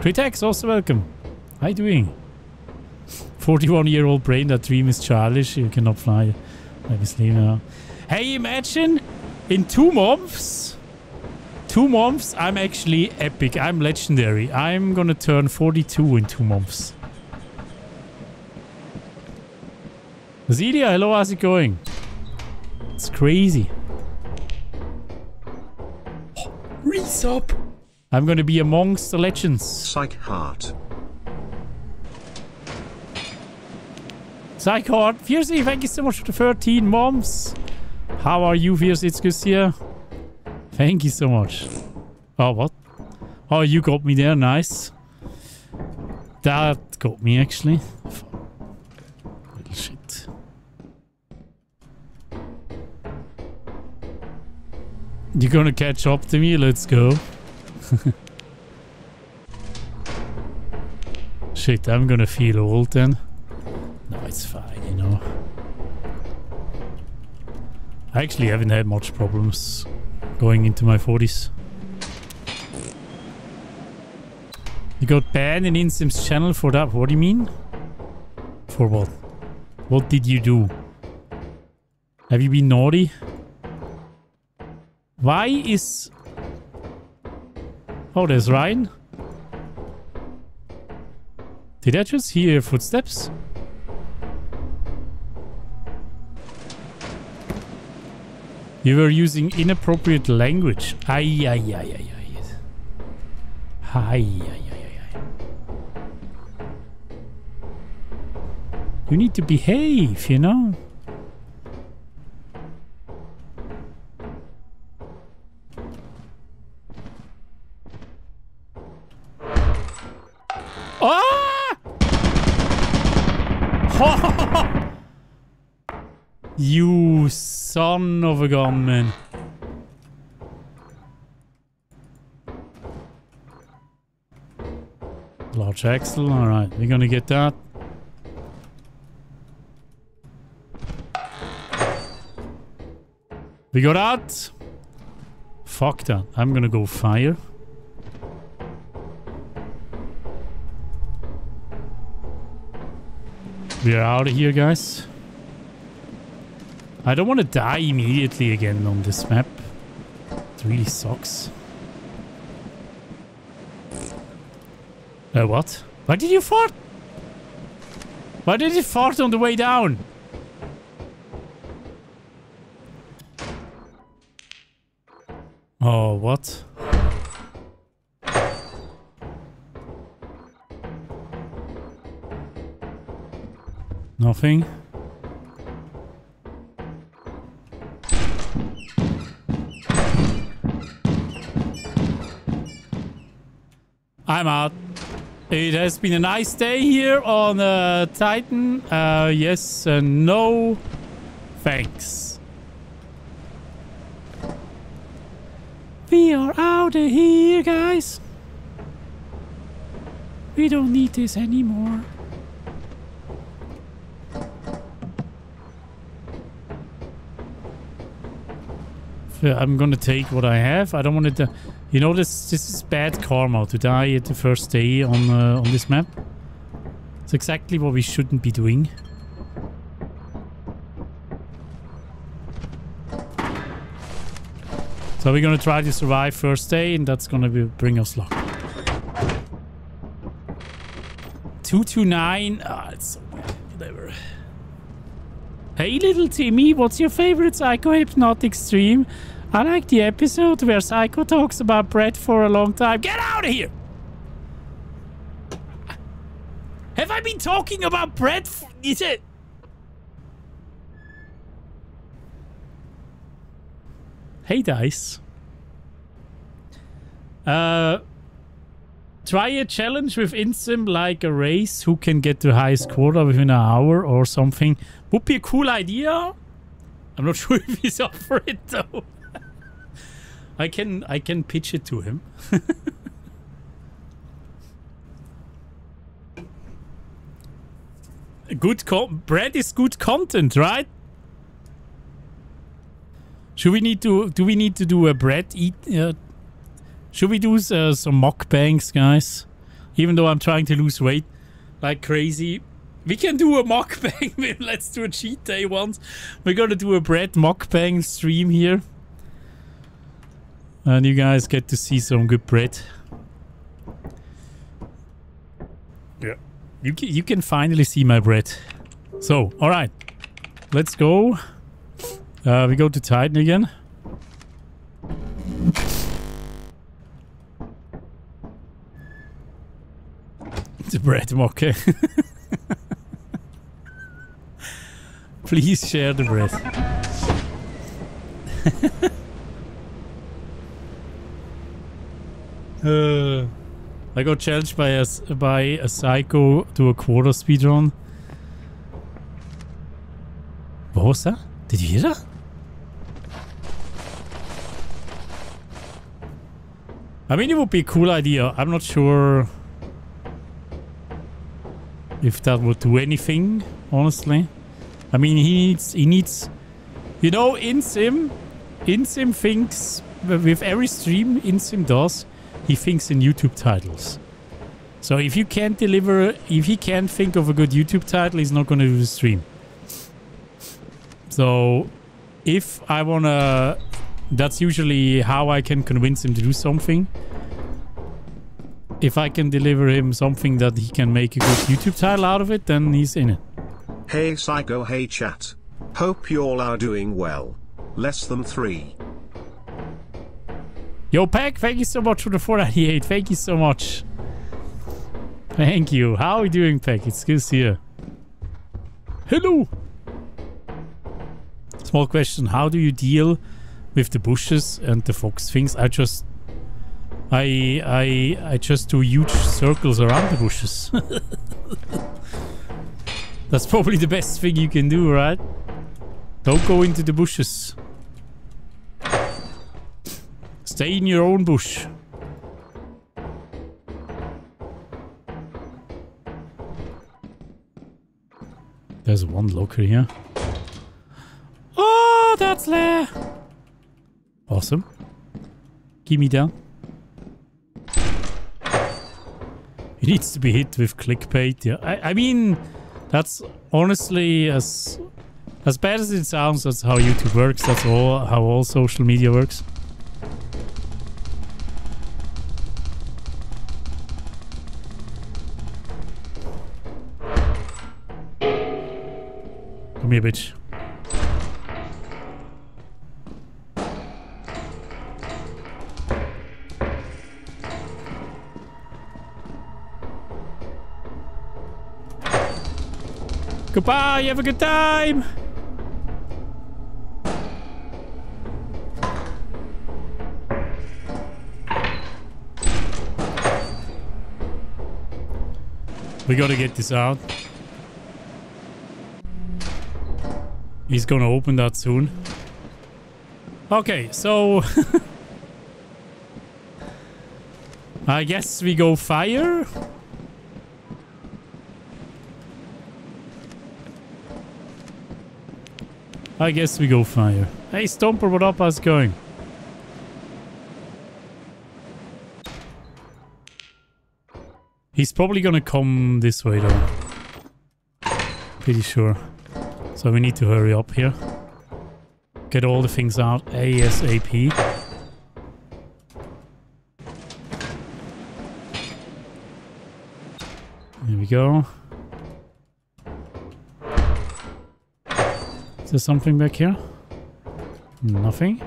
[SPEAKER 1] Critex, also welcome. How you doing? 41 year old brain, that dream is childish. You cannot fly. Obviously, now. Hey, imagine in two months two months, I'm actually epic. I'm legendary. I'm gonna turn 42 in two months. Zelia, hello, how's it going? It's crazy.
[SPEAKER 2] Resub!
[SPEAKER 1] I'm gonna be amongst the legends.
[SPEAKER 3] Psych heart.
[SPEAKER 1] Psych heart. Fiercey, thank you so much for the 13 months. How are you, Fiercey? It's good here. Thank you so much. Oh, what? Oh, you got me there. Nice. That got me, actually. Little shit. You're gonna catch up to me? Let's go. shit, I'm gonna feel old then. No, it's fine, you know. I actually haven't had much problems going into my 40s. You got banned in Insym's channel for that. What do you mean? For what? What did you do? Have you been naughty? Why is... Oh, there's Ryan. Did I just hear footsteps? You were using inappropriate language. Ay, ay, ay, ay, ay. Ay, ay, ay, ay. You need to behave, you know? Son of a gunman. Large axle, alright, we're gonna get that. We got that. Fuck that. I'm gonna go fire. We are out of here, guys. I don't want to die immediately again on this map. It really sucks. Uh, what? Why did you fart? Why did you fart on the way down? Oh, what? Nothing. I'm out. It has been a nice day here on uh, Titan. Uh, yes and no. Thanks. We are out of here, guys. We don't need this anymore. I'm gonna take what I have. I don't want to... You know, this this is bad karma to die at the first day on uh, on this map. It's exactly what we shouldn't be doing. So we're gonna try to survive first day, and that's gonna be, bring us luck. 229. Ah, it's so bad. Whatever. Hey, little Timmy, what's your favorite Psycho Hypnotic stream? I like the episode where Psycho talks about bread for a long time. Get out of here! Have I been talking about bread? Is it? Hey, Dice. Uh, try a challenge with Insym like a race. Who can get the highest quota within an hour or something? Would be a cool idea. I'm not sure if he's up for it though. I can I can pitch it to him. good bread is good content, right? Should we need to do we need to do a bread eat uh, should we do uh, some mukbangs, guys? Even though I'm trying to lose weight like crazy. We can do a mukbang. Let's do a cheat day once. We're gonna do a bread mukbang stream here. And you guys get to see some good bread. Yeah. You can, you can finally see my bread. So, alright. Let's go. Uh, we go to Titan again. the bread okay. Please share the bread. I got challenged by a, by a psycho to a quota speedrun. What was that? Did you hear that? I mean, it would be a cool idea. I'm not sure if that would do anything, honestly. I mean, he needs, he needs, you know, Insym, Insym thinks, with every stream Insym does, he thinks in YouTube titles. So if you can't deliver, if he can't think of a good YouTube title, he's not going to do the stream. So if I want to, that's usually how I can convince him to do something if I can deliver him something that he can make a good YouTube title out of it, then he's in it.
[SPEAKER 3] Hey Psycho, hey chat. Hope you all are doing well. Less than three.
[SPEAKER 1] Yo, Peck, thank you so much for the 498. Thank you so much. Thank you. How are you doing, Peck? It's good to see you. Hello. Small question. How do you deal with the bushes and the fox things? I just... I I I just do huge circles around the bushes. That's probably the best thing you can do, right? Don't go into the bushes. Stay in your own bush. There's one locker here. Oh, that's Lair. Awesome. Give me down. He needs to be hit with clickbait. Yeah, I, I mean, that's honestly as as bad as it sounds. That's how YouTube works. That's all how all social media works. Here, bitch. Goodbye, have a good time! We gotta get this out. He's gonna open that soon. Okay, so... I guess we go fire? I guess we go fire. Hey Stomper, what up? How's it going? He's probably gonna come this way though. Pretty sure. So we need to hurry up here. Get all the things out ASAP. There we go. Is there something back here? Nothing.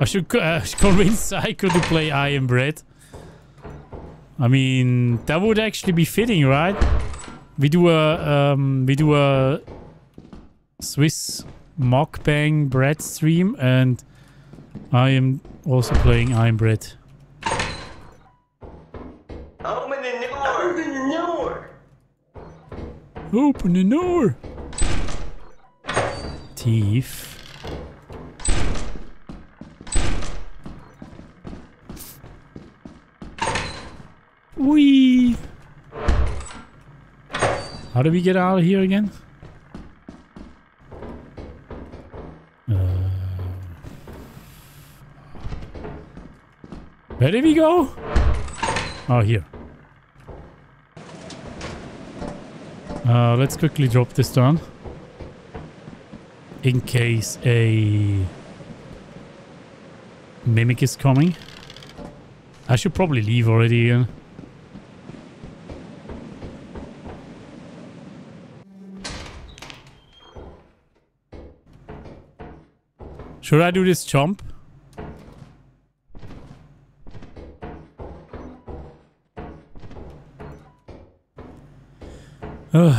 [SPEAKER 1] I should uh, convince Psycho to play I Am Bread. I mean, that would actually be fitting, right? We do a um, we do a Swiss mukbang bread stream, and I am also playing I Am Bread.
[SPEAKER 4] Open the door. Open the door.
[SPEAKER 1] Open the door. Thief. Wee. How do we get out of here again? Uh, where did we go? Oh, here. Uh, let's quickly drop this down. In case a mimic is coming. I should probably leave already again. Should I do this jump? um,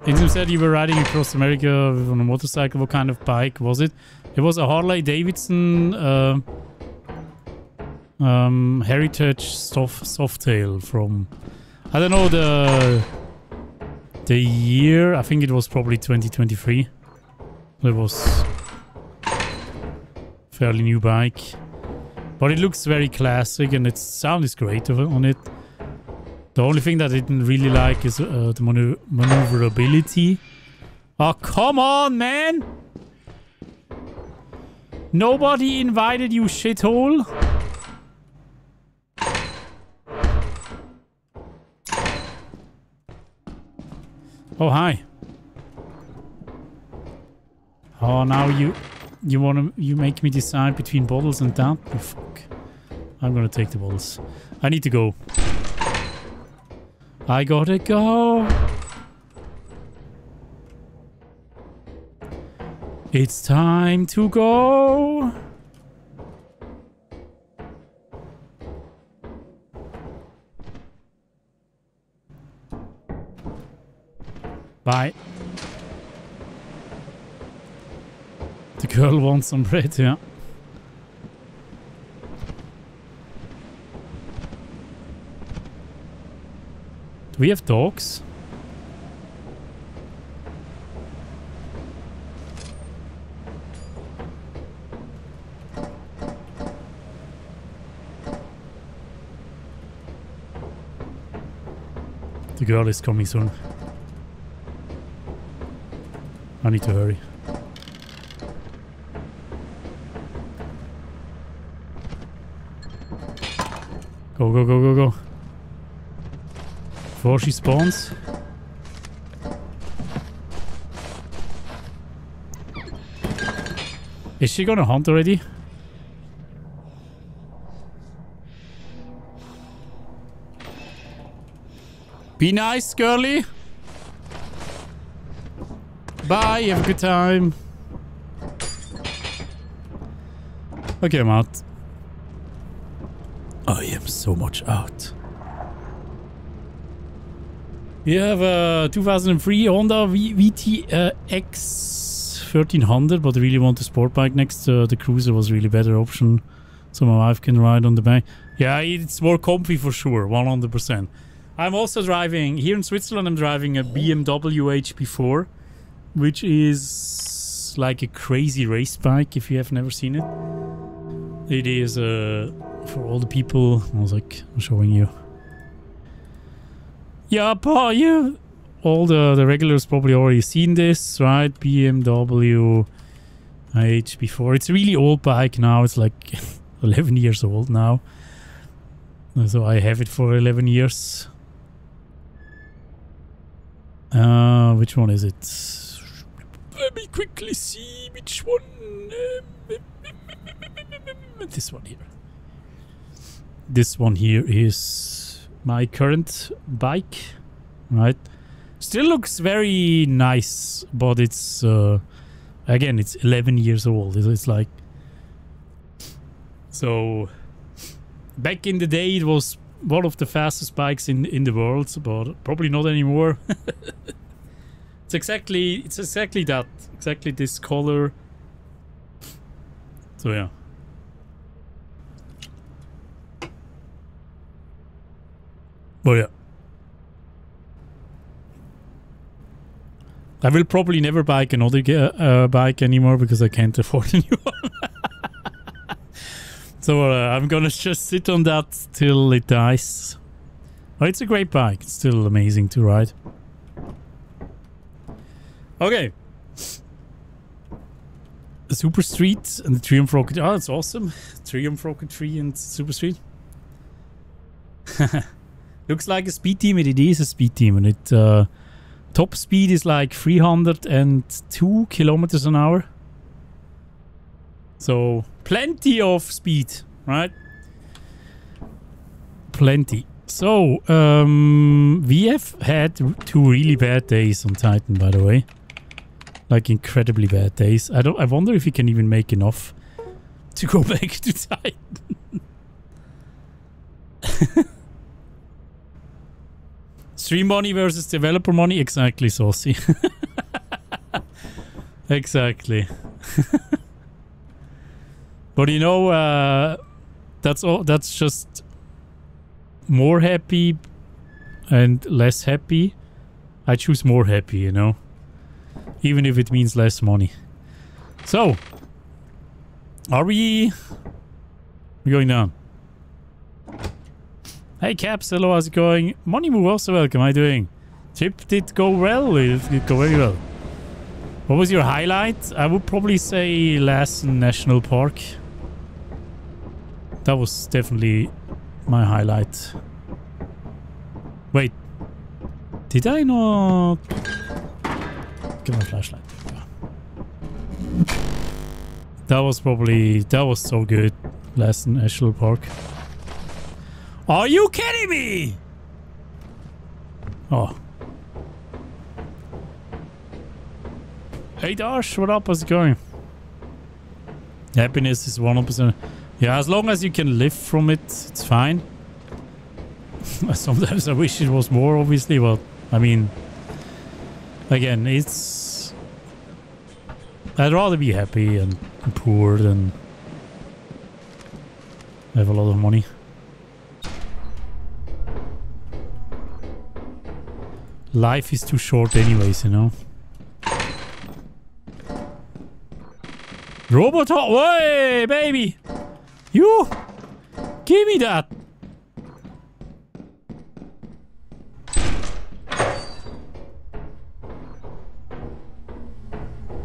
[SPEAKER 1] Insym said you were riding across America on a motorcycle. What kind of bike was it? It was a Harley Davidson uh, um, Heritage soft Softail from I don't know the the year. I think it was probably 2023. It was fairly new bike, but it looks very classic and its sound is great on it. The only thing that I didn't really like is uh, the manu maneuverability. Oh, come on, man! Nobody invited you, shithole. Oh, hi. Oh, now you you want to you make me decide between bottles and that? Oh, fuck. I'm gonna take the bottles. I need to go. I gotta go. It's time to go. Bye. The girl wants some bread, yeah. Do we have dogs? The girl is coming soon. I need to hurry. Go, go, go, go, go. Before she spawns. Is she gonna hunt already? Be nice, girly. Bye, have a good time. Okay, I'm out. I am so much out. We have a 2003 Honda v VT uh, 1300, but I really want a sport bike next. Uh, the Cruiser was really better option, so my wife can ride on the bike. Yeah, it's more comfy for sure, 100%. I'm also driving, here in Switzerland, I'm driving a BMW HP4, which is like a crazy race bike if you have never seen it. It is uh, for all the people, I was like, I'm showing you. Yeah, but you, all the, the regulars probably already seen this, right? BMW HP4. It's a really old bike now, it's like 11 years old now. So I have it for 11 years. Uh, which one is it? Let me quickly see which one. Um, um, um, this one here. This one here is my current bike, right? Still looks very nice, but it's uh, again it's 11 years old. It's- It's like so. Back in the day, it was one of the fastest bikes in in the world, but probably not anymore. it's exactly it's exactly that, exactly this color. So yeah. But yeah. I will probably never buy another uh, bike anymore because I can't afford a new one. so uh, I'm gonna just sit on that till it dies. Oh, it's a great bike. It's still amazing to ride. Okay. Super Street and the Triumph Rocket. Oh, that's awesome. Triumph Rocket 3 and Super Street. Looks like a speed team, and it is a speed team, and it uh, top speed is like 302 kilometers an hour. So plenty of speed, right? Plenty. So um, we have had two really bad days on Titan, by the way, like incredibly bad days. I don't. I wonder if he can even make enough to go back to Titan. Stream money versus developer money. Exactly, Saucy. exactly. but you know, uh, that's all. That's just more happy and less happy. I choose more happy. You know, even if it means less money. So, are we? Going down. Hey Caps, hello, how's it going? Money move also welcome, how you doing? Trip did go well, it did go very well. What was your highlight? I would probably say Lassen National Park. That was definitely my highlight. Wait. Did I not... Flashlight. That was probably... That was so good. Lassen National Park. Are you kidding me? Oh. Hey Dash, what up? How's it going? Happiness is 100%. Yeah, as long as you can live from it, it's fine. Sometimes I wish it was more, obviously, but I mean, again, it's. I'd rather be happy and, poor than have a lot of money. Life is too short, anyways, you know. Robot oh, way, baby! You! Give me that!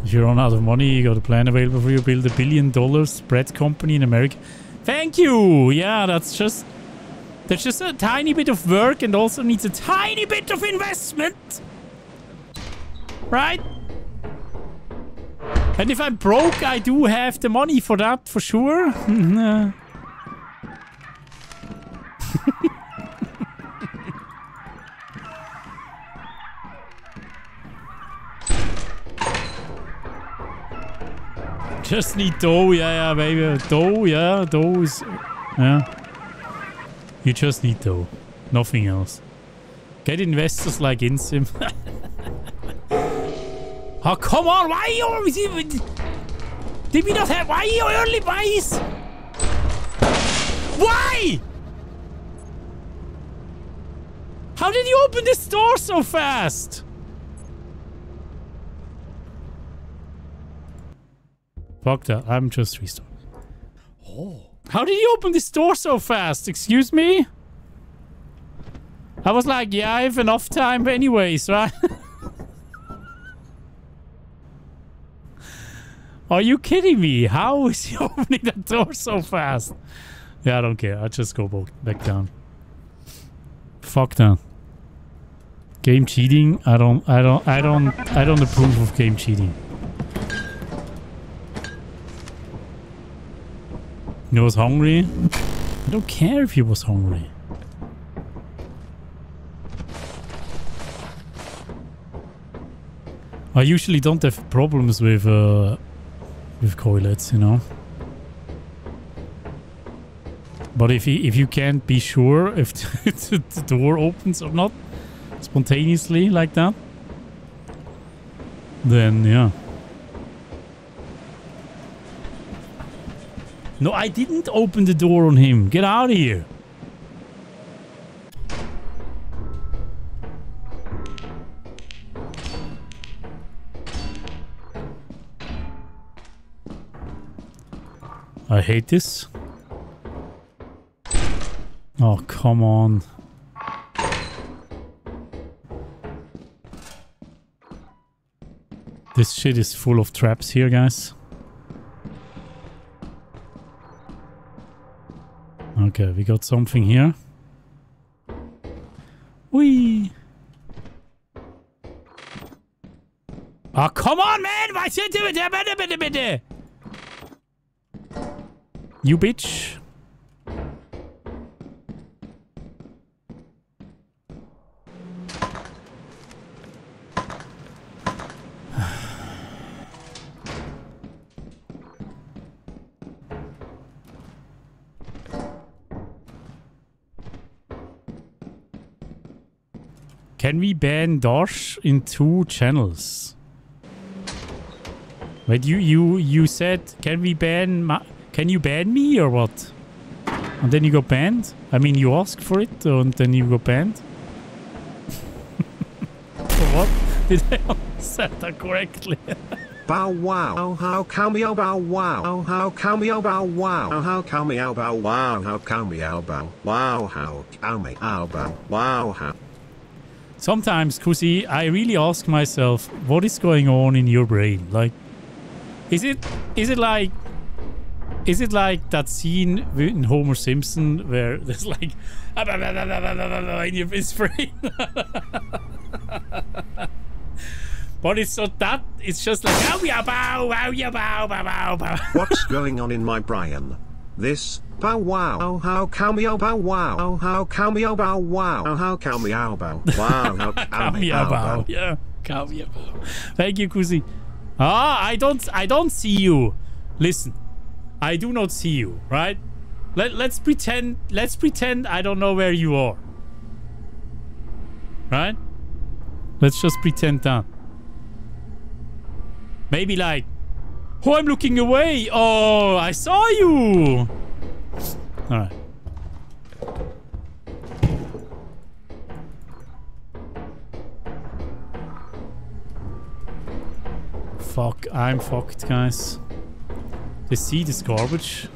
[SPEAKER 1] If you run out of money, you got a plan available for you. Build a billion dollar spread company in America. Thank you! Yeah, that's just... That's just a tiny bit of work and also needs a tiny bit of investment. Right? And if I'm broke, I do have the money for that, for sure. Just need dough, yeah, yeah, baby. Dough, yeah, dough is... Yeah. You just need dough. Nothing else. Get investors like Insym. oh, come on! Why are you always even... Did we not have... Why you early buys? Why? How did you open this door so fast? Fuck that. I'm just restoring. Oh. How did you open this door so fast? Excuse me? I was like, yeah, I have enough time anyways, right? Are you kidding me? How is he opening that door so fast? Yeah, I don't care. I just go back down. Fuck that. Game cheating? I don't, I don't, I don't, I don't approve of game cheating. He was hungry. I don't care if he was hungry. I usually don't have problems with uh, with Coil-Heads, you know. But if he, if you can't be sure if the door opens or not spontaneously like that, then yeah. No, I didn't open the door on him. Get out of here. I hate this. Oh, come on. This shit is full of traps here, guys. Okay, we got something here. Whee! Oh, come on, man! Ist denn bitte, bitte, bitte? You bitch. Can we ban Dosh in two channels? Wait, you you you said can we ban can you ban me or what? And then you got banned? I mean, you asked for it and then you got banned? what? Did I understand that correctly?
[SPEAKER 3] Bow wow, how come you bow wow, how come you bow wow, how come you bow wow, how come you bow wow, how come you bow wow, how.
[SPEAKER 1] Sometimes, Kusi, I really ask myself, what is going on in your brain? Like, is it is it like is it like that scene in Homer Simpson where there's like in your brain? but it's not that. It's just like.
[SPEAKER 3] What's going on in my brain? This bow wow how come you bow wow how come you bow wow how come you bow wow how come you bow
[SPEAKER 1] yeah come you bow. Thank you, Kusi. Ah, I don't I don't see you. Listen. I do not see you, right? Let let's pretend let's pretend I don't know where you are. Right? Let's just pretend that. Maybe like Oh, I'm looking away. Oh, I saw you. All right. Fuck, I'm fucked, guys. The seed is garbage.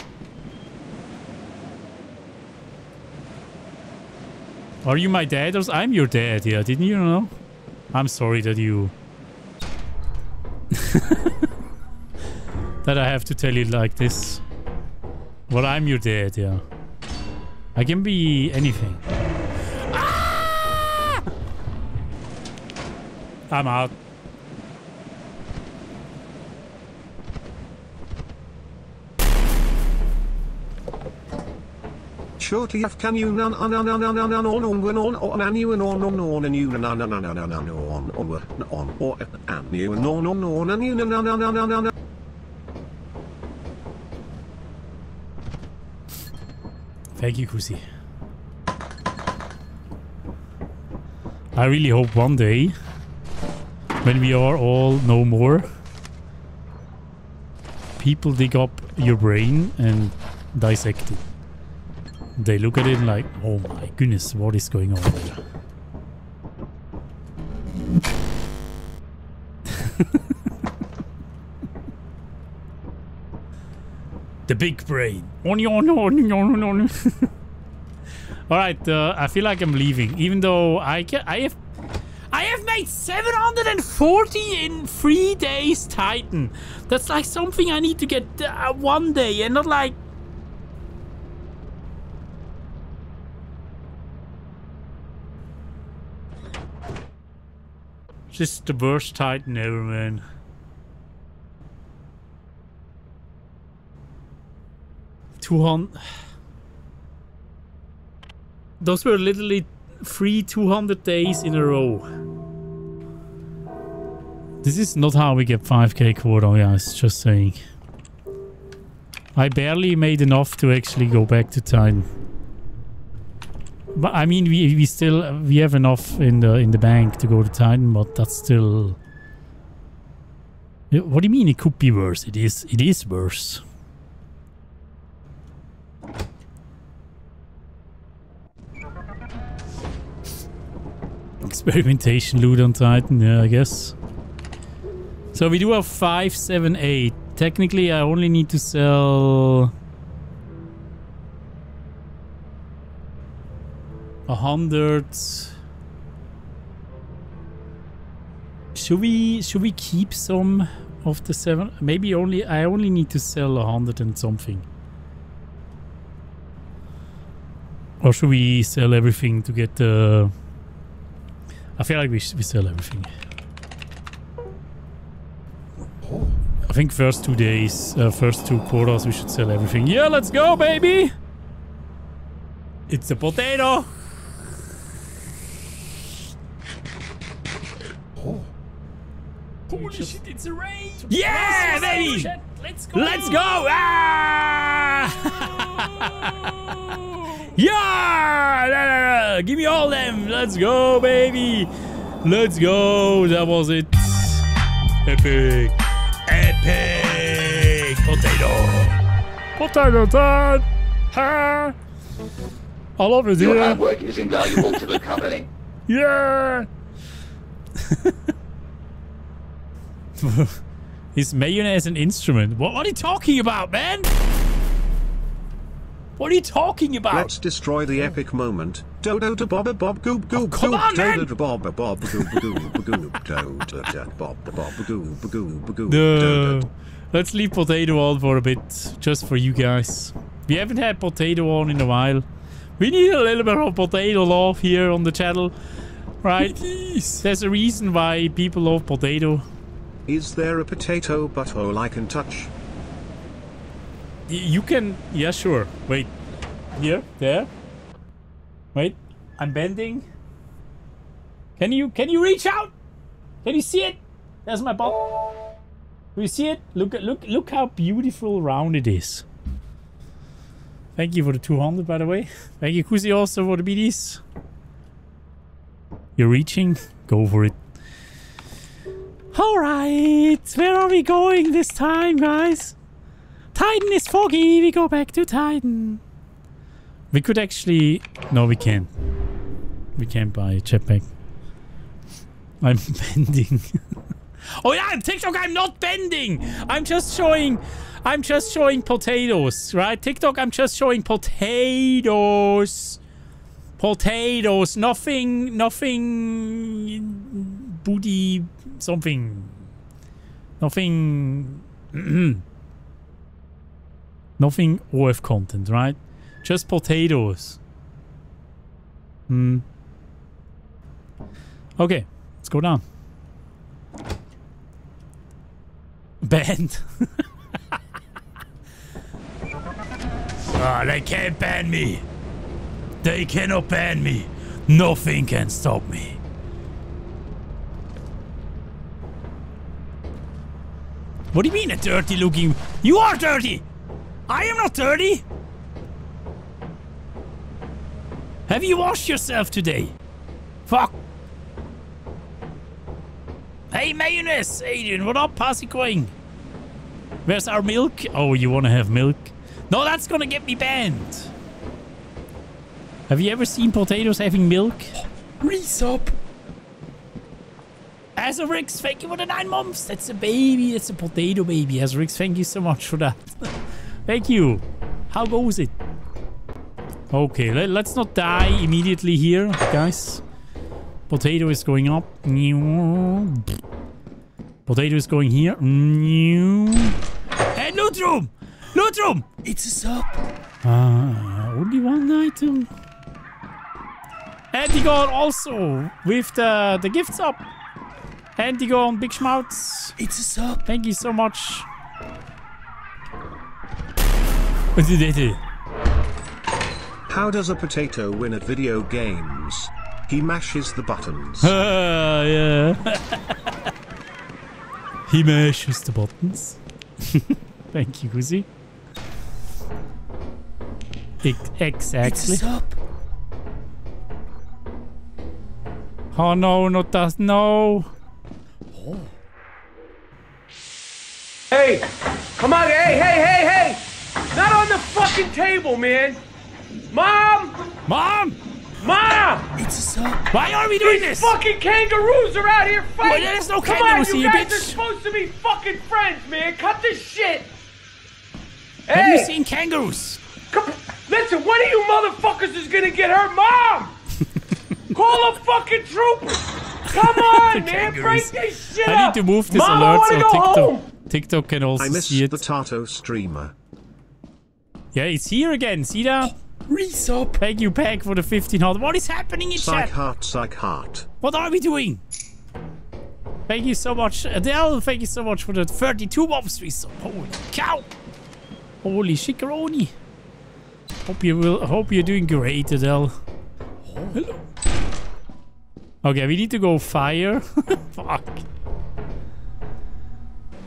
[SPEAKER 1] Are you my dad? Or I'm your dad, yeah. Didn't you know? I'm sorry that you... that I have to tell you like this. Well, I'm your dad, yeah. I can be anything. Ah! I'm out.
[SPEAKER 3] Shorty F can you an an an an an an on on when on on an you and on on on and you an an an an an an on on on or and you and on on on and you and an an an an an
[SPEAKER 1] Thank you, Kusi. I really hope one day, when we are all no more, people dig up your brain and dissect it. They look at it like, oh my goodness, what is going on there? The big brain. Alright, uh, I feel like I'm leaving, even though I can, I have I have made 740 in three days Titan. That's like something I need to get uh, one day and not like Just the worst Titan ever, man. Two hundred. Those were literally three 200 days in a row. This is not how we get 5k quota, guys. Just saying. I barely made enough to actually go back to Titan. But I mean, we we still we have enough in the in the bank to go to Titan, but that's still. What do you mean? It could be worse. It is. It is worse. Experimentation loot on Titan. Yeah, I guess. So we do have five, seven, eight. Technically, I only need to sell. A hundred. Should we should we keep some of the seven? Maybe only I only need to sell a hundred and something. Or should we sell everything to get the? I feel like we should we sell everything. I think first two days, uh, first two quarters, we should sell everything. Yeah, let's go, baby! It's a potato! Oh.
[SPEAKER 2] Holy shit, it's a rain!
[SPEAKER 1] Yeah, baby!
[SPEAKER 2] Let's go!
[SPEAKER 1] Let's go! Ah! yeah! La, la, la. Give me all them! Let's go, baby! Let's go! That was it. Epic! Epic! Potato! Potato time! Ha! I love it,
[SPEAKER 5] Your hard work is invaluable to the company.
[SPEAKER 1] Yeah! Is mayonnaise an instrument? What, what are you talking about, man? What are you talking about?
[SPEAKER 3] Let's destroy the epic moment. Dodo to bob bob goob goob
[SPEAKER 1] come
[SPEAKER 3] goob
[SPEAKER 1] on, man.
[SPEAKER 3] dodo to bob bob goob goob goob dodo to bob bob goob goob goob
[SPEAKER 1] No. Let's leave potato on for a bit, just for you guys. We haven't had potato on in a while. We need a little bit of potato love here on the channel, right? There's a reason why people love potato.
[SPEAKER 3] Is there a potato butthole I can touch?
[SPEAKER 1] You can, yeah, sure. Wait, here, there. Wait, I'm bending. Can you, can you reach out? Can you see it? There's my ball. Do you see it? Look at look look how beautiful round it is. Thank you for the 200 by the way. Thank you Kuzi also for the BDs. You're reaching? Go for it. Alright, where are we going this time, guys? Titan is foggy, we go back to Titan. We could actually... No, we can't. We can't buy a jetpack. I'm bending. oh yeah, TikTok I'm not bending! I'm just showing... I'm just showing potatoes, right? TikTok, I'm just showing potatoes. Potatoes. Nothing... Nothing... Booty... Something. Nothing... Nothing OF content, right? Just potatoes. Hmm. Okay, let's go down. Banned. ah, they can't ban me. They cannot ban me. Nothing can stop me. What do you mean a dirty looking? You are dirty! I am not dirty! Have you washed yourself today? Fuck! Hey, mayonnaise! Adrian, what up? How's it going? Where's our milk? Oh, you want to have milk? No, that's gonna get me banned. Have you ever seen potatoes having milk?
[SPEAKER 2] Resub.
[SPEAKER 1] Azurix, thank you for the nine months. That's a baby. That's a potato baby. Azurix, thank you so much for that. thank you. How goes it? Okay, let, us not die immediately here, guys. Potato is going up. Potato is going here. And! Loot room!
[SPEAKER 2] It's a sub.
[SPEAKER 1] Uh, only one item. Antigone also with the, the gifts up. Antigone, big schmouts.
[SPEAKER 2] It's a sub.
[SPEAKER 1] Thank you so much.
[SPEAKER 3] How does a potato win at video games? He mashes the buttons.
[SPEAKER 1] Uh, yeah. he mashes the buttons. Thank you, Kuzi. Ex exactly.
[SPEAKER 2] It's a sub.
[SPEAKER 1] Oh no, not that. No.
[SPEAKER 6] Hey, come on, hey, hey, hey, hey! Not on the fucking table, man! Mom!
[SPEAKER 1] Mom!
[SPEAKER 6] Mom!
[SPEAKER 2] It's a sub.
[SPEAKER 1] Why are we doing
[SPEAKER 6] These
[SPEAKER 1] this?
[SPEAKER 6] fucking kangaroos are out here fighting!
[SPEAKER 1] Well, there's no
[SPEAKER 6] Come
[SPEAKER 1] kangaroos
[SPEAKER 6] on, you
[SPEAKER 1] here,
[SPEAKER 6] guys
[SPEAKER 1] bitch.
[SPEAKER 6] are supposed to be fucking friends, man! Cut this shit!
[SPEAKER 1] Have
[SPEAKER 6] Hey!
[SPEAKER 1] you seen kangaroos?
[SPEAKER 6] Come, listen, one of you motherfuckers is gonna get hurt, Mom! Call a fucking trooper! Come on, man! Break
[SPEAKER 1] kangaroos.
[SPEAKER 6] this shit
[SPEAKER 1] I
[SPEAKER 6] up!
[SPEAKER 1] need to move this
[SPEAKER 6] Mom,
[SPEAKER 1] alert so TikTok.
[SPEAKER 6] home!
[SPEAKER 1] TikTok can also
[SPEAKER 3] I miss
[SPEAKER 1] see it.
[SPEAKER 3] the Tato streamer.
[SPEAKER 1] Yeah, it's here again. See that?
[SPEAKER 2] Resub.
[SPEAKER 1] Thank you, Peg, for the 1500. What is happening in
[SPEAKER 3] Psych
[SPEAKER 1] chat?
[SPEAKER 3] heart, psych heart.
[SPEAKER 1] What are we doing? Thank you so much, Adele. Thank you so much for the 32 mobs we saw. Holy cow! Holy shikaroni! Hope you will. Hope you're doing great, Adele. Oh, Hello. Okay, we need to go fire. Fuck.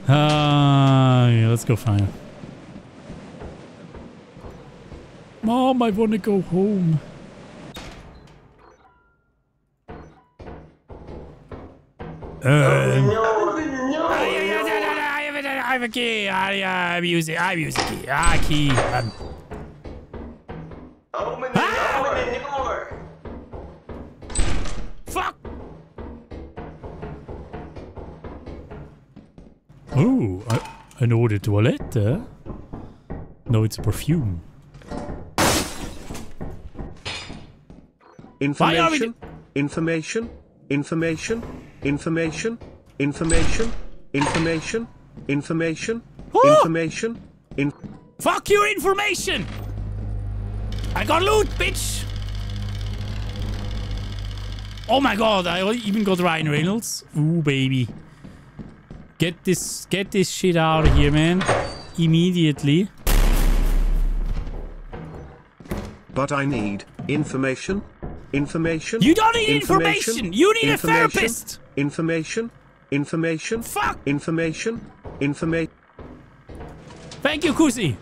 [SPEAKER 1] Uh, yeah, let's go fire. Mom, I want to go home. Um, I have a key. I, I'm using. I'm using key. Ah, key. Um,
[SPEAKER 4] Open the, open the door.
[SPEAKER 1] fuck. Oh, I, an eau de toilette. Uh? No, it's a perfume. Why are we
[SPEAKER 3] Information, information, information, information, information, information, information,
[SPEAKER 1] Oh!
[SPEAKER 3] information, in
[SPEAKER 1] Fuck your information! I got loot, bitch! Oh my god, I even got Ryan Reynolds. Ooh, baby. Get this, get this shit out of here, man. Immediately.
[SPEAKER 3] but I need information, information.
[SPEAKER 1] You don't need information. You need a therapist.
[SPEAKER 3] Information, information,
[SPEAKER 1] Fuck!
[SPEAKER 3] information, Informate.
[SPEAKER 1] Thank you, Kusi.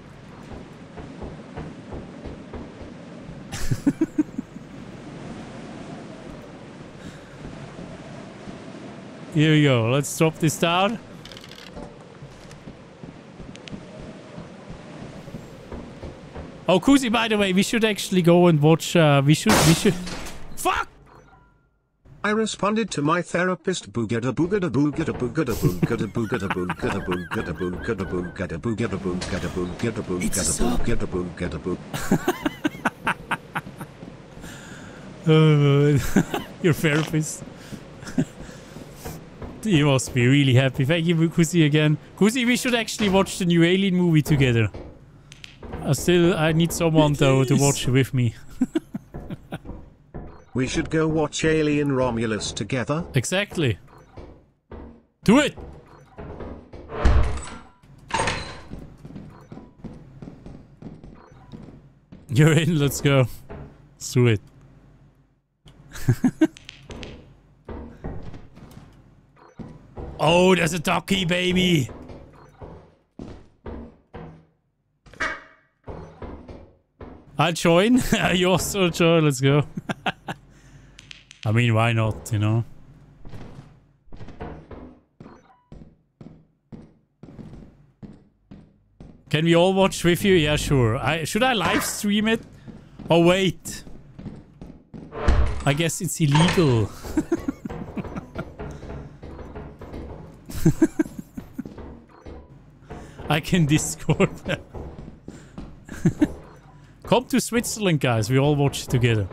[SPEAKER 1] Here we go. Let's drop this down. Oh, Kusi, by the way, we should actually go and watch. Uh, we should. We should. Fuck!
[SPEAKER 3] I responded to my therapist boogada boogada boogada boogada boogada boogada boogada boogada boogada boogada boogada boogada boogada boogada boogada boogada boogada
[SPEAKER 1] Uh, your therapist. he must be really happy. Thank you, Kusi, again. Kusi, we should actually watch the new Alien movie together. I still, I need someone though to watch with me.
[SPEAKER 3] We should go watch Alien Romulus together.
[SPEAKER 1] Exactly. Do it! You're in, let's go. Let's do it. oh, there's a ducky, baby! I'll join. you also join, let's go. I mean, why not, you know? Can we all watch with you? Yeah, sure. I should I live stream it? Oh wait. I guess it's illegal. I can Discord. Come to Switzerland, guys. We all watch together.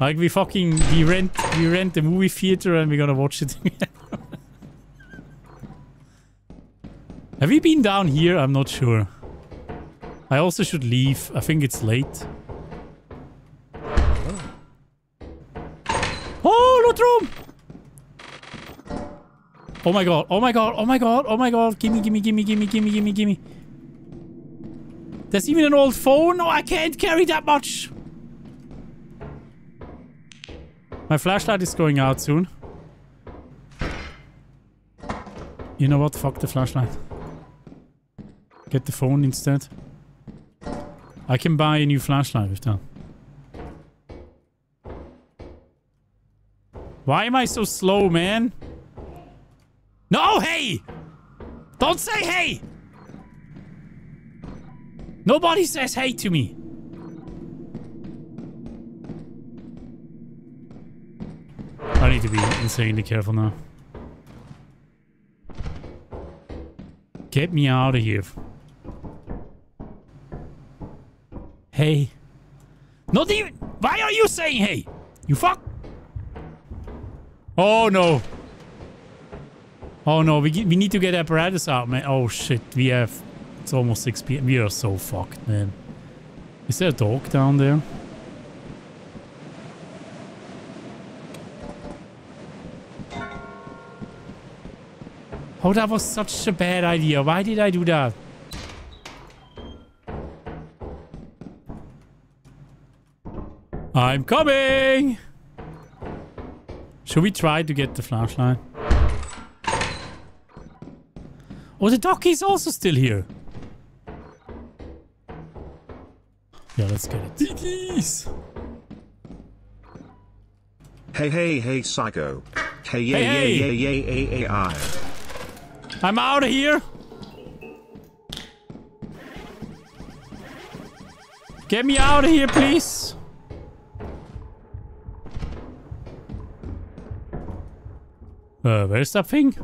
[SPEAKER 1] Like we fucking we rent we rent the movie theater and we're gonna watch it. Have we been down here? I'm not sure. I also should leave. I think it's late. Oh, loot room! Oh my god, oh my god, oh my god, oh my god. Gimme, gimme, gimme, gimme, gimme, gimme, gimme. There's even an old phone. Oh, I can't carry that much. My flashlight is going out soon. You know what? Fuck the flashlight. Get the phone instead. I can buy a new flashlight with that. Why am I so slow, man? No, hey! Don't say hey! Nobody says hey to me. I need to be insanely careful now. Get me out of here. Hey. Not even... Why are you saying hey? You fuck... Oh no. Oh no, we, we need to get apparatus out, man. Oh shit, we have... It's almost 6 p.m. We are so fucked, man. Is there a dog down there? Oh, that was such a bad idea. Why did I do that? I'm coming! Should we try to get the flashlight? Oh, the dog is also still here. Yeah, let's get it.
[SPEAKER 2] Diggies!
[SPEAKER 3] Hey hey hey psycho. Hey yeah
[SPEAKER 1] Hey,
[SPEAKER 3] yeah
[SPEAKER 1] hey.
[SPEAKER 3] yeah yeah yeah yeah I.
[SPEAKER 1] I'm out of here. Get me out of here, please. Uh, where's that thing?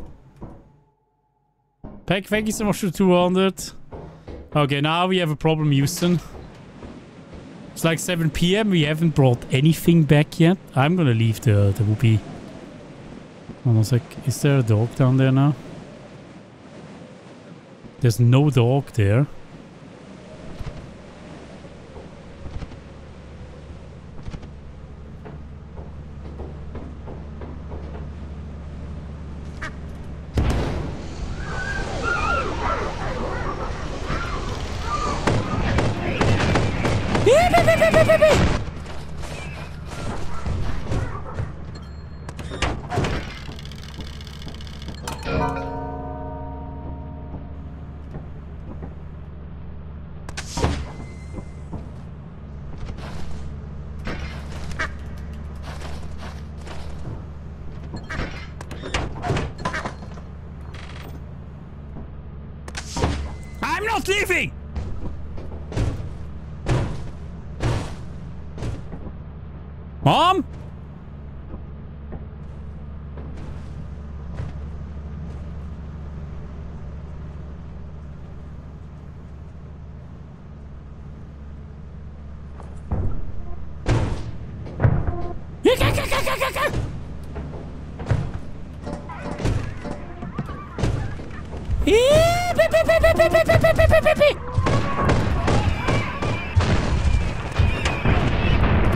[SPEAKER 1] Pack, thank you so much for 200. Okay, now we have a problem, Houston. It's like 7 p.m. We haven't brought anything back yet. I'm gonna leave the, the whoopee. Hold on. Is there a dog down there now? There's no dog there. Davy!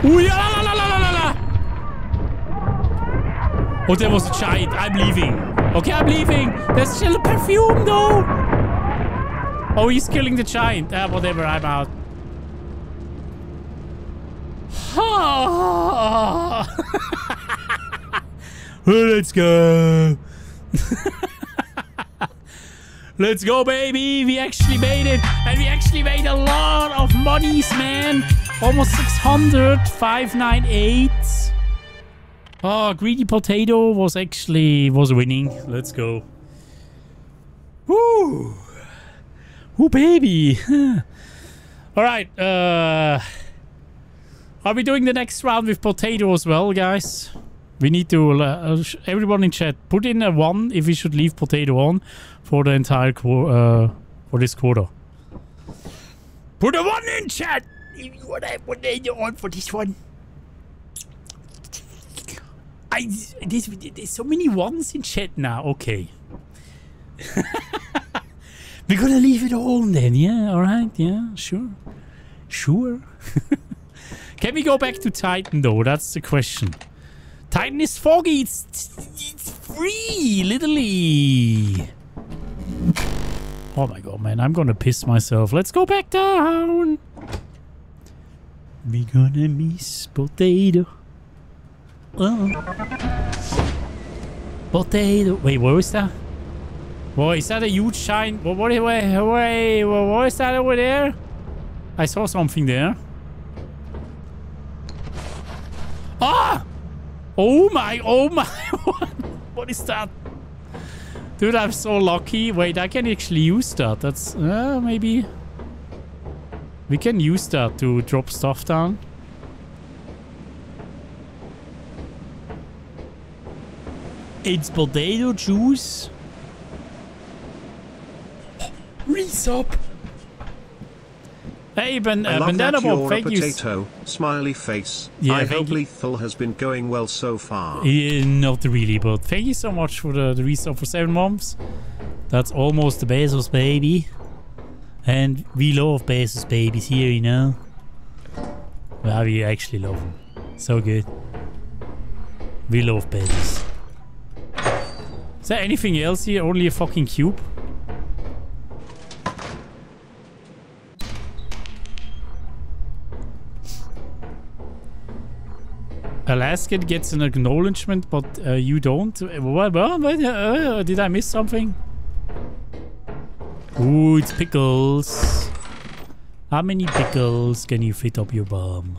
[SPEAKER 1] Ooh, yeah, la, la, la, la, la, la. Oh, there was a giant. I'm leaving. Okay, I'm leaving. There's still a perfume, though. Oh, he's killing the giant. Ah, whatever, I'm out. Let's go. Let's go, baby. We actually made it. And we actually made a lot of monies, man. Almost 600. 598. Oh, Greedy Potato was actually was winning. Let's go. Woo. Woo, baby. All right. Uh, are we doing the next round with Potato as well, guys? We need to, uh, sh- everyone in chat, put in a one if we should leave Potato on for the entire, uh, for this quarter. Put a one in chat if you want to have Potato on for this one. I, this, there's so many ones in chat now. Okay. We're gonna leave it on then, yeah? Alright, yeah, sure. Sure. Can we go back to Titan though? That's the question. Titan is foggy. It's, it's free, literally. Oh my god, man. I'm gonna piss myself. Let's go back down. We gonna miss potato. Oh. Potato. Wait, what was that? What is that a huge shine? What, what, wait, what, what is that over there? I saw something there. Ah! Oh my, oh my, what, is that? Dude, I'm so lucky. Wait, I can actually use that. That's, uh, maybe... We can use that to drop stuff down. It's potato juice.
[SPEAKER 2] Resop.
[SPEAKER 1] Hey, ben,
[SPEAKER 3] I
[SPEAKER 1] uh,
[SPEAKER 3] that
[SPEAKER 1] Bob, thank you.
[SPEAKER 3] potato. Smiley face.
[SPEAKER 1] Yeah,
[SPEAKER 3] I hope
[SPEAKER 1] you.
[SPEAKER 3] lethal has been going well so far.
[SPEAKER 1] Uh, not really, but thank you so much for the, the resub for seven months. That's almost the Bezos baby. And we love Bezos babies here, you know. Well, we actually love them. So good. We love Bezos. Is there anything else here? Only a fucking cube? Alaskan gets an acknowledgement, but uh, you don't. Uh, What? what uh, did I miss something? Ooh, it's pickles. How many pickles can you fit up your bum?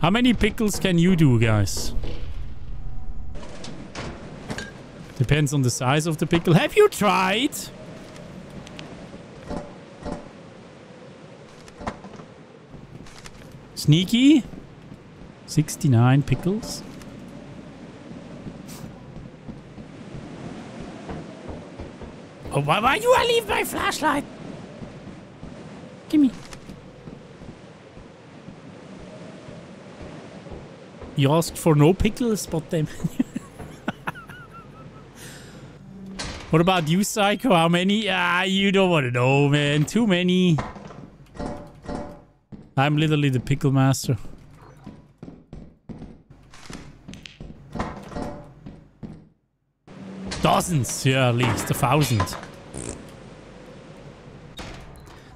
[SPEAKER 1] How many pickles can you do, guys? Depends on the size of the pickle. Have you tried? Sneaky. 69 pickles. Oh, why, why you leave my flashlight? Gimme. You asked for no pickles, but them. What about you, Psycho? How many? Ah, you don't want to know, man. Too many. I'm literally the pickle master. Dozens, yeah, at least a thousand.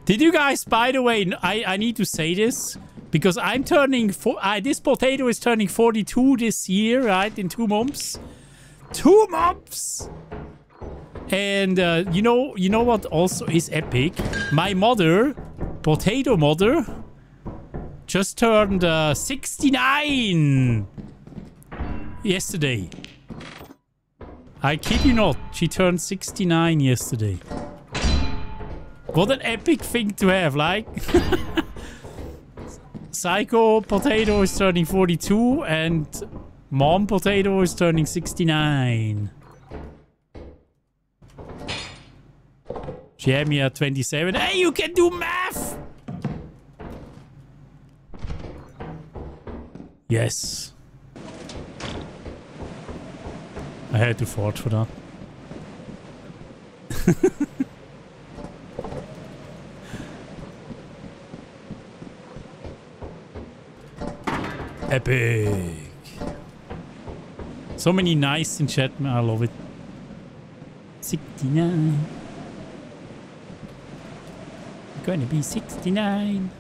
[SPEAKER 1] Did you guys, by the way, I, I need to say this because I'm turning, four, uh, this potato is turning 42 this year, right? In two months. Two months! And uh, you know, you know what also is epic? My mother, potato mother, just turned uh, 69 yesterday. I kid you not, she turned 69 yesterday. What an epic thing to have, like. Psycho Potato is turning 42 and Mom Potato is turning 69. At 27. Hey, you can do math! Yes. I had to forge for that. Epic. So many nice in chat. I love it. 69. Gonna be 69.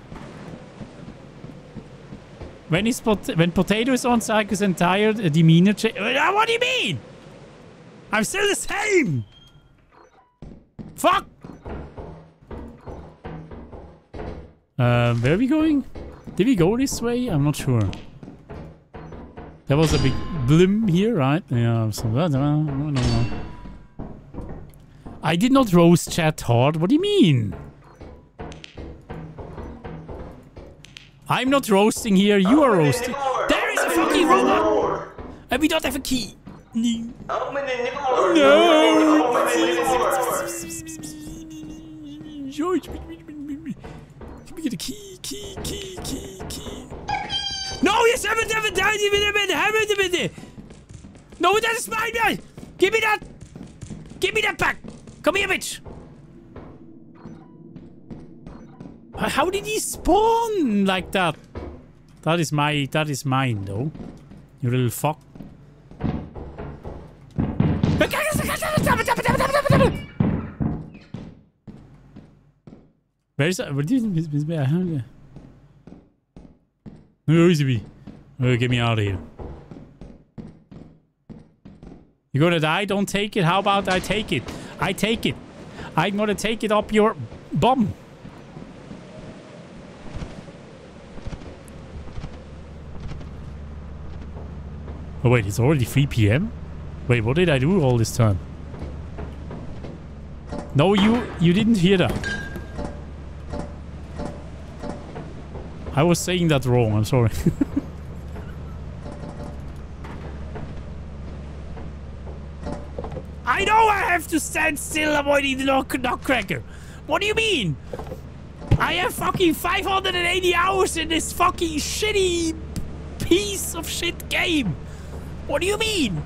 [SPEAKER 1] When is pot when potato is on Psycho's entire uh, demeanor change? Uh, what do you mean? I'm still the same. Fuck. Um, where are we going? Did we go this way? I'm not sure. There was a big blim here, right? Yeah, so, I don't know. I did not roast chat hard. What do you mean? I'm not roasting here. You are roasting. There is a fucking robot! And we don't have a key. No. George, let me get a key, key, key, key, key. No, yes, haven't, haven't, haven't, haven't, haven't. No, that is mine, man. Give me that. Give me that back. Come here, bitch. How did he spawn like that? That is my, that is mine, though. You little fuck. Where is that? Where is where? Where is he? Oh, get me out of here. You're gonna die? Don't take it. How about I take it? I take it. I'm gonna take it up your bum. Oh wait, it's already 3 p.m.? Wait, what did I do all this time? No, you you didn't hear that. I was saying that wrong, I'm sorry. I know I have to stand still avoiding the knock nutcracker. What do you mean? I have fucking 580 hours in this fucking shitty piece of shit game. What do you mean?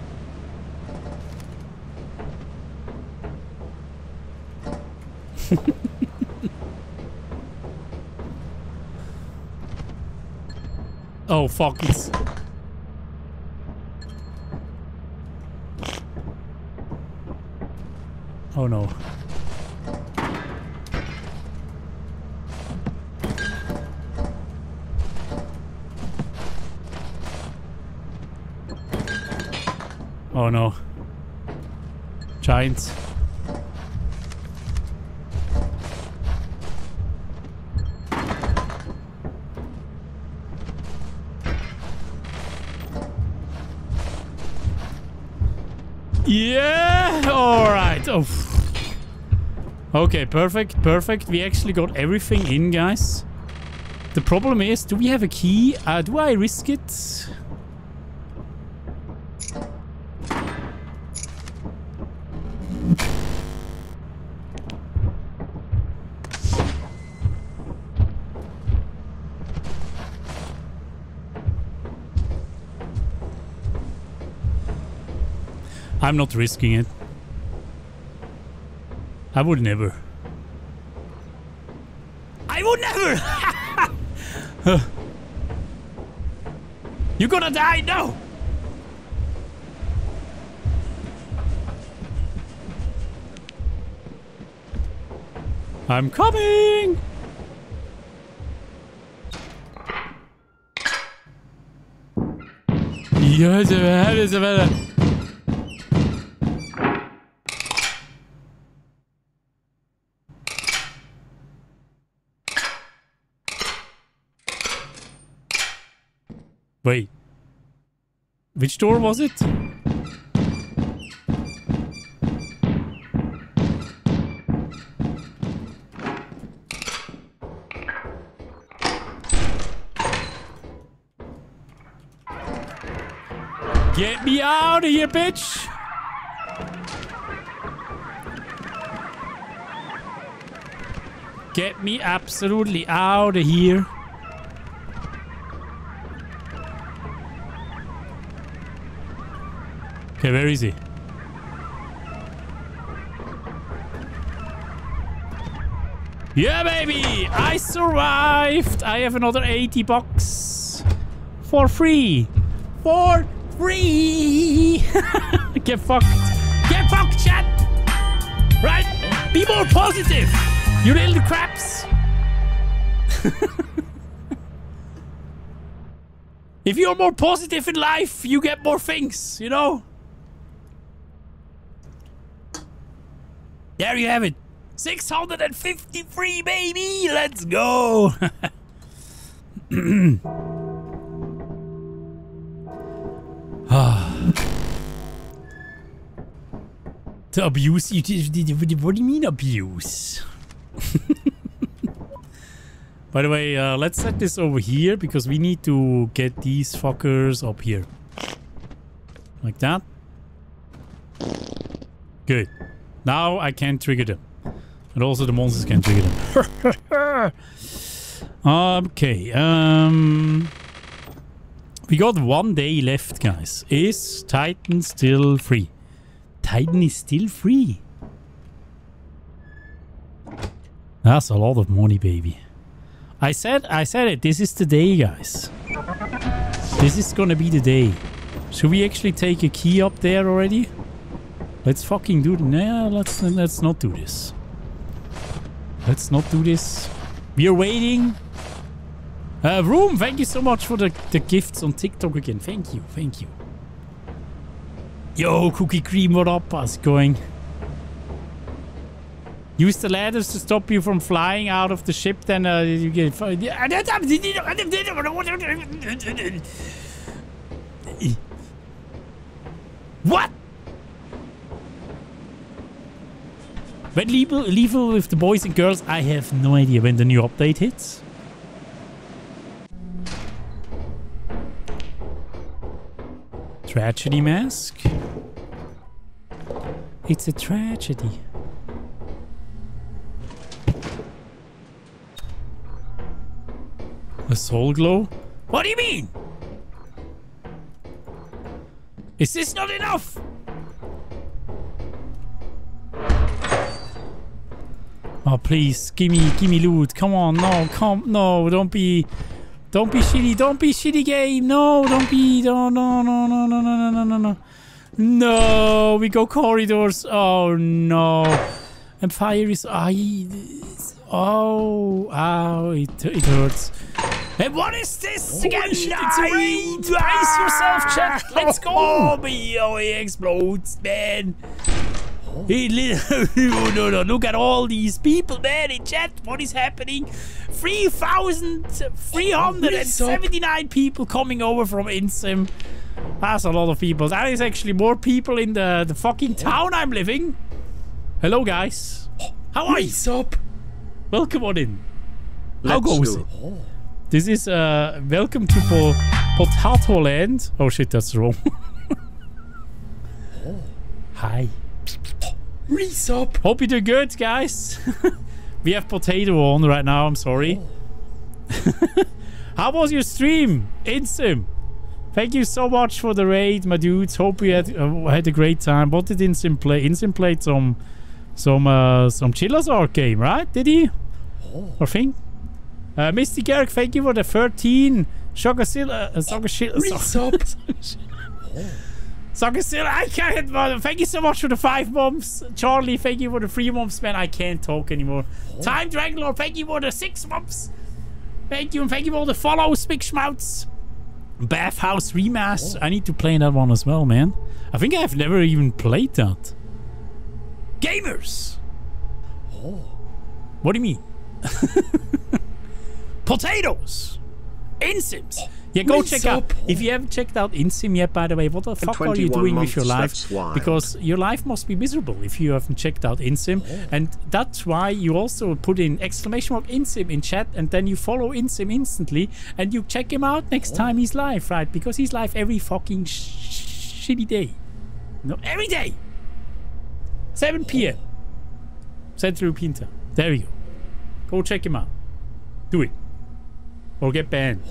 [SPEAKER 1] oh fuck it's Oh no. Oh no. Giants. Yeah, all right. Oh. Okay, perfect, perfect. We actually got everything in, guys. The problem is, do we have a key? Uh, do I risk it? I'm not risking it. I would never. I would never! You're gonna die now! I'm coming! Yes, yes, yes. Wait. Which door was it? Get me out of here, bitch! Get me absolutely out of here. Okay, where is he? Yeah, baby! I survived! I have another 80 bucks. For free. For free! Get fucked. Get fucked, chat! Right? Be more positive! You little craps! if you're more positive in life, you get more things, you know? There you have it. 653, baby! Let's go! the abuse? You, what do you mean abuse? By the way, uh, let's set this over here because we need to get these fuckers up here. Like that. Good. Now I can trigger them. And also the monsters can trigger them. okay. Um, we got one day left, guys. Is Titan still free? Titan is still free. That's a lot of money, baby. I said, I said it. This is the day, guys. This is gonna be the day. Should we actually take a key up there already? Let's fucking do. Nah, let's let's not do this. Let's not do this. We are waiting. Uh, Room, thank you so much for the, the gifts on TikTok again. Thank you, thank you. Yo, Cookie Cream, what up? How's it going? Use the ladders to stop you from flying out of the ship, then uh, you get... What? When lethal, lethal with the boys and girls, I have no idea when the new update hits. Tragedy mask? It's a tragedy. A soul glow? What do you mean? Is this not enough? Oh please, give me, give me loot. Come on, no, come, no, don't be, don't be shitty, don't be shitty game. No, don't be, no, no, no, no, no, no, no, no, no. No, we go corridors. Oh no. And fire is, I, oh, ow, it, it hurts. And what is this again?
[SPEAKER 2] shit, it's a raid.
[SPEAKER 1] Brace yourself, chat. Let's ah! go. Oh, oh, he explodes, man. He no, no, no. Look at all these people, man, in chat. What is happening? 3,379 people coming over from Insym. That's a lot of people. That is actually more people in the, the fucking town I'm living. Hello, guys. How are you?
[SPEAKER 2] What's up?
[SPEAKER 1] Welcome on in. How
[SPEAKER 3] Let's
[SPEAKER 1] goes
[SPEAKER 3] do
[SPEAKER 1] it? This is uh welcome to po Potato Land. Oh shit, that's wrong. Hi.
[SPEAKER 2] Reese up.
[SPEAKER 1] Hope you do good, guys. we have potato on right now. I'm sorry. How was your stream, Insym? Thank you so much for the raid, my dudes. Hope you had uh, had a great time. What did Insym play? Insym played some some uh, some Chillazar game, right? Did he? Or thing? Uh, Misty Garrick, thank you for the 13. Shogazilla, uh, Shogazilla,
[SPEAKER 2] Reese up.
[SPEAKER 1] Shogazilla, I can't, man. Thank you so much for the five months. Charlie, thank you for the three months, man. I can't talk anymore. Oh. Time Dragonlord, thank you for the six months. Thank you, and thank you for all the follows, Big Schmouts. Bathhouse Remaster. Oh. I need to play that one as well, man. I think I've never even played that. Gamers! Oh. What do you mean? Potatoes! Insyms! Yeah, go
[SPEAKER 2] What's
[SPEAKER 1] check out.
[SPEAKER 2] up?
[SPEAKER 1] If you haven't checked out Insym yet, by the way, what the fuck are you
[SPEAKER 3] 21
[SPEAKER 1] doing with your life? Because your life must be miserable if you haven't checked out Insym. And that's why you also put in exclamation mark Insym in chat and then you follow Insym instantly and you check him out next time he's live, right? Because he's live every fucking sh- shitty day. No, every day! 7 p.m. Central European time. There you go. Go check him out. Do it. Or get banned.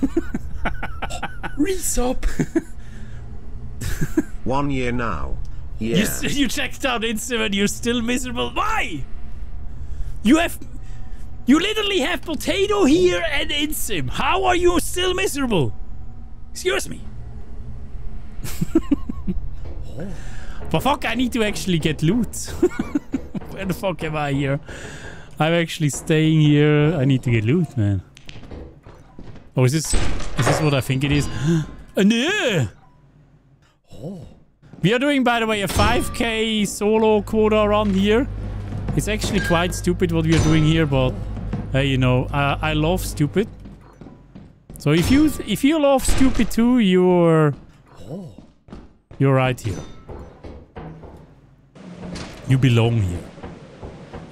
[SPEAKER 2] Resub.
[SPEAKER 3] One year now. Yeah.
[SPEAKER 1] You, you checked out Instagram and you're still miserable. Why? You have. You literally have potato here and Insym. How are you still miserable? Excuse me. but fuck, I need to actually get loot. Where the fuck am I here? I'm actually staying here. I need to get loot, man. Oh, is this is this what I think it is? No. Oh. We are doing, by the way, a 5k solo quota run here. It's actually quite stupid what we are doing here, but hey, you know, I, I love stupid. So if you if you love stupid too, you're oh. you're right here. You belong here.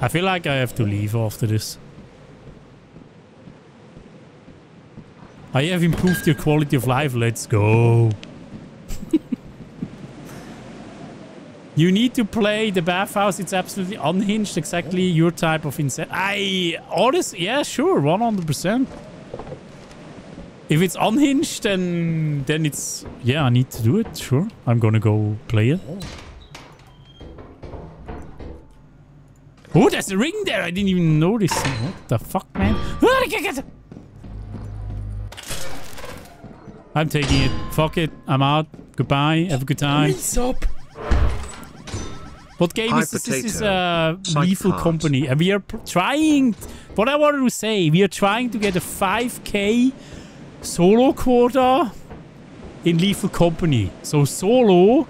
[SPEAKER 1] I feel like I have to leave after this. I have improved your quality of life. Let's go. You need to play the bathhouse. It's absolutely unhinged. Exactly your type of insane. I honest, yeah, sure, one hundred percent. If it's unhinged, then then it's yeah. I need to do it. Sure, I'm gonna go play it. Oh, there's a ring there. I didn't even notice. What the fuck, man? Ah, I'm taking it. Fuck it. I'm out. Goodbye. Have a good time.
[SPEAKER 2] Resub.
[SPEAKER 1] What game
[SPEAKER 3] Hi,
[SPEAKER 1] is this? This is
[SPEAKER 3] Potato.
[SPEAKER 1] uh,
[SPEAKER 3] Psych
[SPEAKER 1] Lethal
[SPEAKER 3] Part.
[SPEAKER 1] Company. And we are trying... What I wanted to say, we are trying to get a 5k solo quota in Lethal Company. So solo,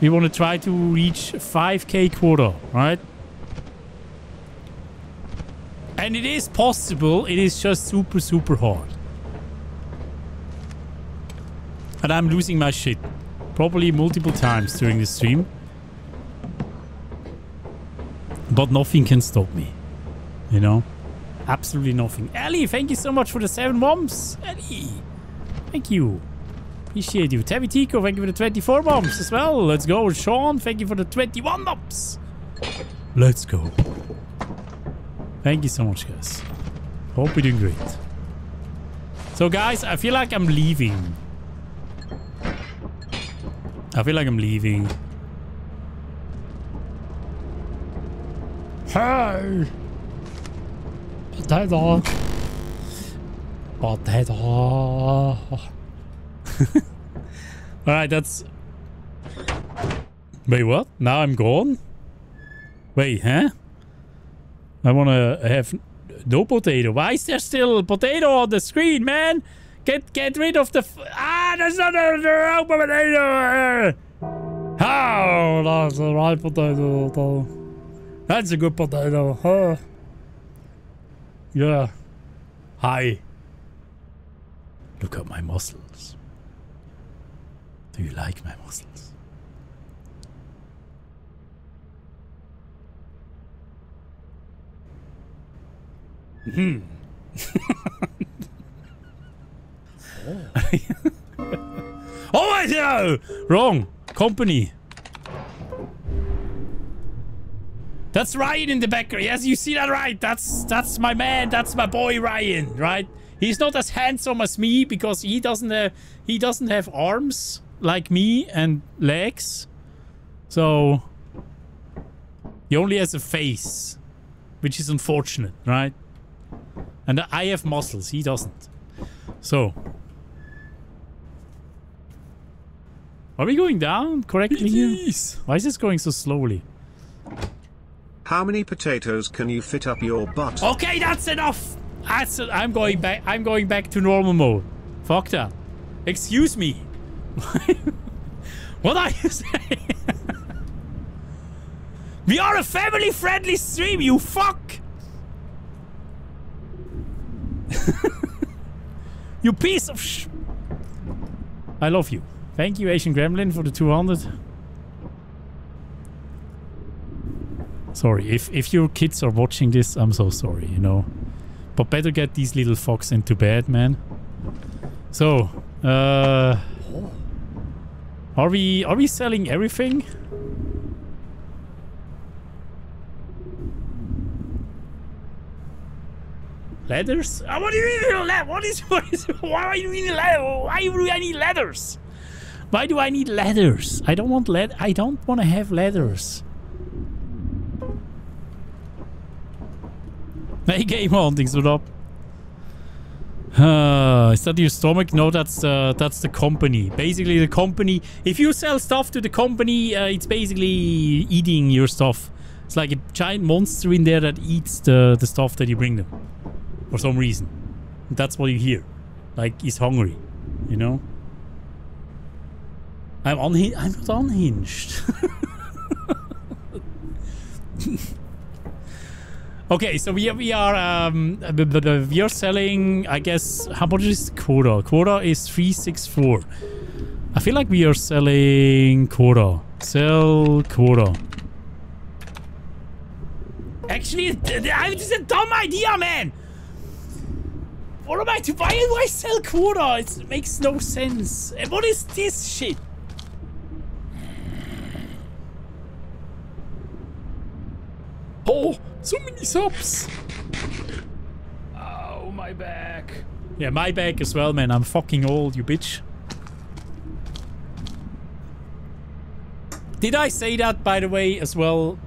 [SPEAKER 1] we want to try to reach 5k quota, right? And it is possible. It is just super, super hard. And I'm losing my shit. Probably multiple times during the stream. But nothing can stop me. You know? Absolutely nothing. Ellie, thank you so much for the seven bombs. Ellie. Thank you. Appreciate you. Tabby Tico, thank you for the 24 bombs as well. Let's go. Sean, thank you for the 21 bombs. Let's go. Thank you so much, guys. Hope you're doing great. So, guys, I feel like I'm leaving. I feel like I'm leaving. Hey! Potato! Potato! Alright, that's... Wait, what? Now I'm gone? Wait, huh? I wanna have no potato. Why is there still potato on the screen, man? Get get rid of the... F ah, there's not a the potato! How? That's the right potato. though. That's a good potato, huh? Yeah. Hi. Look at my muscles. Do you like my muscles? Hmm. oh, I know! Wrong. Company. That's Ryan in the background. Yes, you see that right. That's that's my man. That's my boy Ryan, right? He's not as handsome as me because he doesn't have he doesn't have arms like me and legs. So he only has a face, which is unfortunate, right? And I have muscles. He doesn't. So are we going down correctly here? Why is this going so slowly?
[SPEAKER 3] How many potatoes can you fit up your butt?
[SPEAKER 1] Okay, that's enough. That's. I'm going back. I'm going back to normal mode. Fuck that. Excuse me. what are you saying? we are a family-friendly stream. You fuck. You piece of sh... I love you. Thank you, Asian Gremlin, for the 200. Sorry, if, if your kids are watching this, I'm so sorry, you know. But better get these little fucks into bed, man. So, uh... Are we, are we selling everything? Leathers? Uh, what do you mean? What is, what is, why do you need leather? Why do I need leathers? Why do I need leathers? I don't want lead. I don't want to have leathers. Hey, game hunting, what up? Uh, is that your stomach? No, that's uh, that's the company. Basically, the company. If you sell stuff to the company, uh, it's basically eating your stuff. It's like a giant monster in there that eats the the stuff that you bring them, for some reason. That's what you hear. Like he's hungry, you know. I'm. I'm not unhinged. Okay, so we we are um we are selling. I guess how much is quota? Quota is three six four. I feel like we are selling quota. Sell quota. Actually, is a dumb idea, man. What am I to buy? why sell quota? It makes no sense. What is this shit?
[SPEAKER 2] Oh, so many subs.
[SPEAKER 1] Oh, my back. Yeah, my back as well, man. I'm fucking old, you bitch. Did I say that, by the way, as well?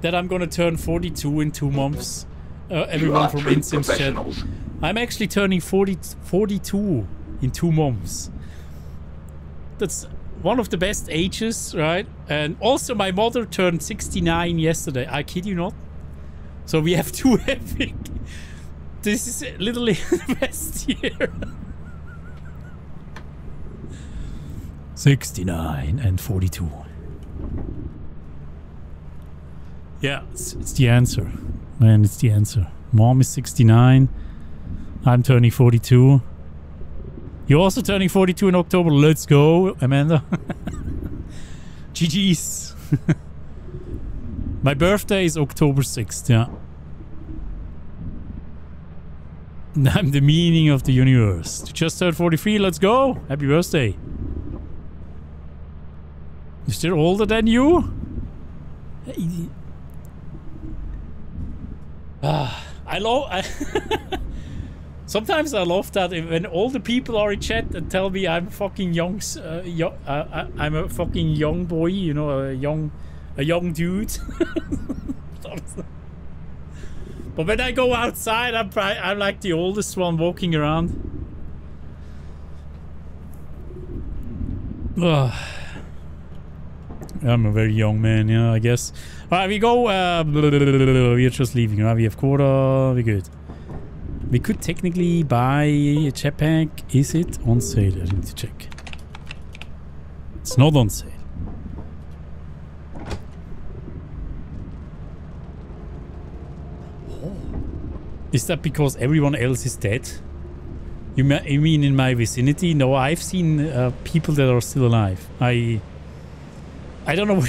[SPEAKER 1] That I'm gonna turn 42 in two months? Uh, everyone from
[SPEAKER 5] true
[SPEAKER 1] Insym's chat. I'm actually turning 40, 42 in two months. That's one of the best ages, right? And also my mother turned 69 yesterday. I kid you not. So we have two epic. This is literally the best year. 69 and 42. Yeah, it's, it's the answer. Man, it's the answer. Mom is 69. I'm turning 42. You're also turning 42 in October. Let's go, Amanda. GG's. My birthday is October 6th, yeah. I'm the meaning of the universe. Just turned 43, let's go. Happy birthday. Is still older than you? Ah, I love. Sometimes I love that when all the people are in chat and tell me I'm fucking young, uh, uh, uh, I'm a fucking young boy, you know, a young, a young dude. but when I go outside, I'm I'm like the oldest one walking around. Ugh. I'm a very young man, yeah, I guess. Alright, we go. Uh, we're just leaving. Right? We have quarter. We're good. We could technically buy a jetpack. Is it on sale? I need to check. It's not on sale. Is that because everyone else is dead? You, you mean in my vicinity? No, I've seen uh, people that are still alive. I I don't know.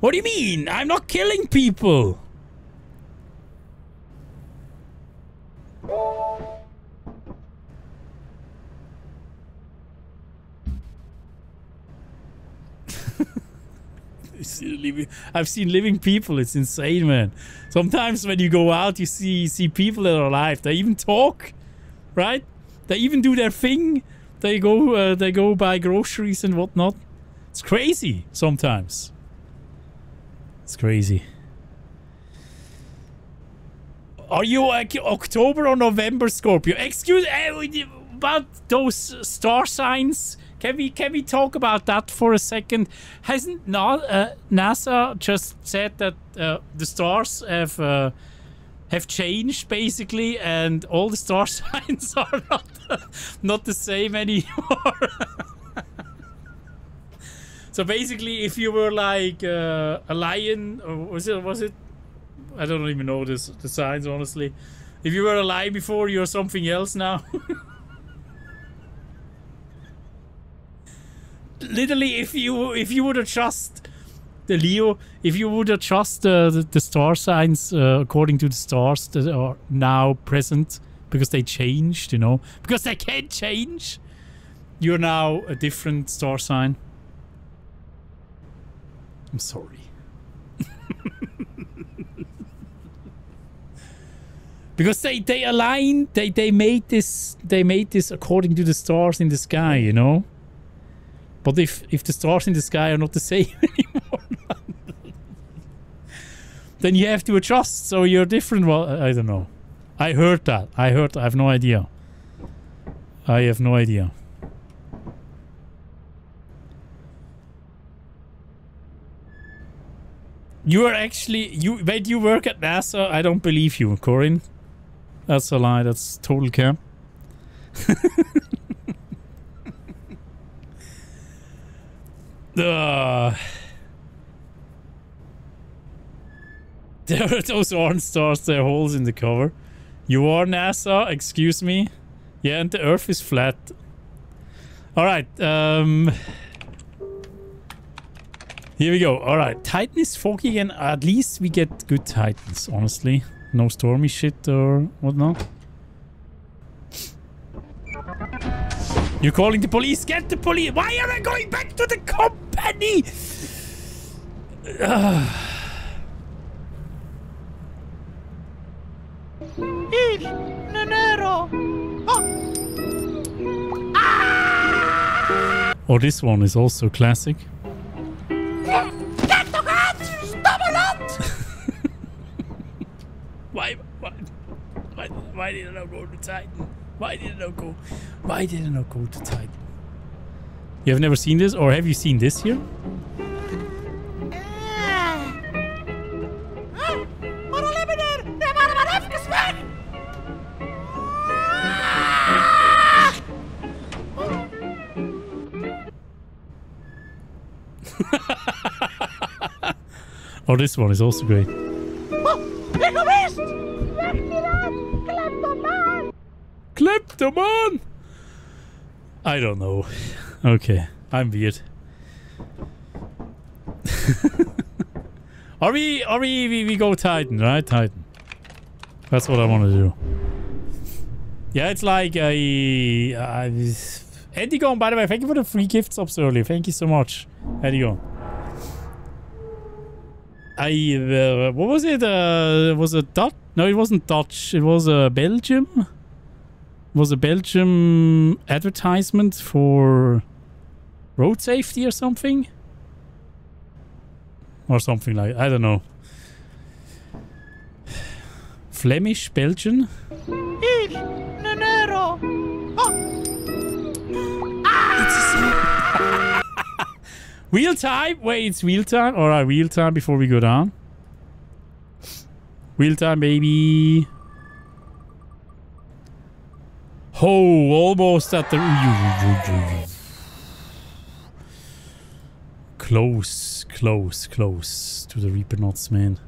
[SPEAKER 1] what do you mean? I'm not killing people. See living- I've seen living people. It's insane, man. Sometimes when you go out, you see see people that are alive. They even talk, right? They even do their thing. They go uh, they go buy groceries and whatnot. It's crazy sometimes. It's crazy. Are you like October or November Scorpio? Excuse uh, about those star signs. Can we can we talk about that for a second? Hasn't uh, NASA just said that uh, the stars have uh, have changed basically, and all the star signs are not not the same anymore? so basically, if you were like uh, a lion, or was it was it? I don't even know this the signs honestly. If you were a alive before, you're something else now. Literally, if you if you would adjust the Leo, if you would adjust uh, the, the star signs uh, according to the stars that are now present, because they changed, you know, because they can't change, you're now a different star sign. I'm sorry. because they they aligned they they made this they made this according to the stars in the sky you know? But if if the stars in the sky are not the same anymore then you have to adjust. So you're different. Well i don't know. I heard that. I heard i have no idea. I have no idea. You are actually you wait you work at nasa i don't believe you corin that's a lie. That's total cap. uh, there those orange stars. There are holes in the cover. You are NASA. Excuse me. Yeah, and the Earth is flat. All right. Um. Here we go. All right. Titan is foggy again. At least we get good Titans, honestly. No stormy shit or whatnot. You're calling the police. Get the police. Why am I going back to the company? Oh. Ah! oh, this one is also classic. Why, why, why, why did I go to Titan? Why did I go? Why did I go to Titan? You have never seen this, or have you seen this here? oh, this one is also great. Kleptoman! I don't know. Okay, I'm weird. are we, are we, we, we go Titan, right? Titan. That's what I want to do. Yeah, it's like a... Uh, Edigon, by the way, thank you for the free gift subs earlier. Thank you so much. Edigon. I, uh, what was it? Uh, was it Dutch? No, it wasn't Dutch. It was uh, Belgium. Was a Belgium advertisement for road safety or something, or something like I don't know. Flemish Belgian. Wheel oh. ah! time? Wait, it's wheel time? Alright, wheel time before we go down. Wheel time, baby. Oh, almost at the... Close, close, close to the Reaper nuts, man.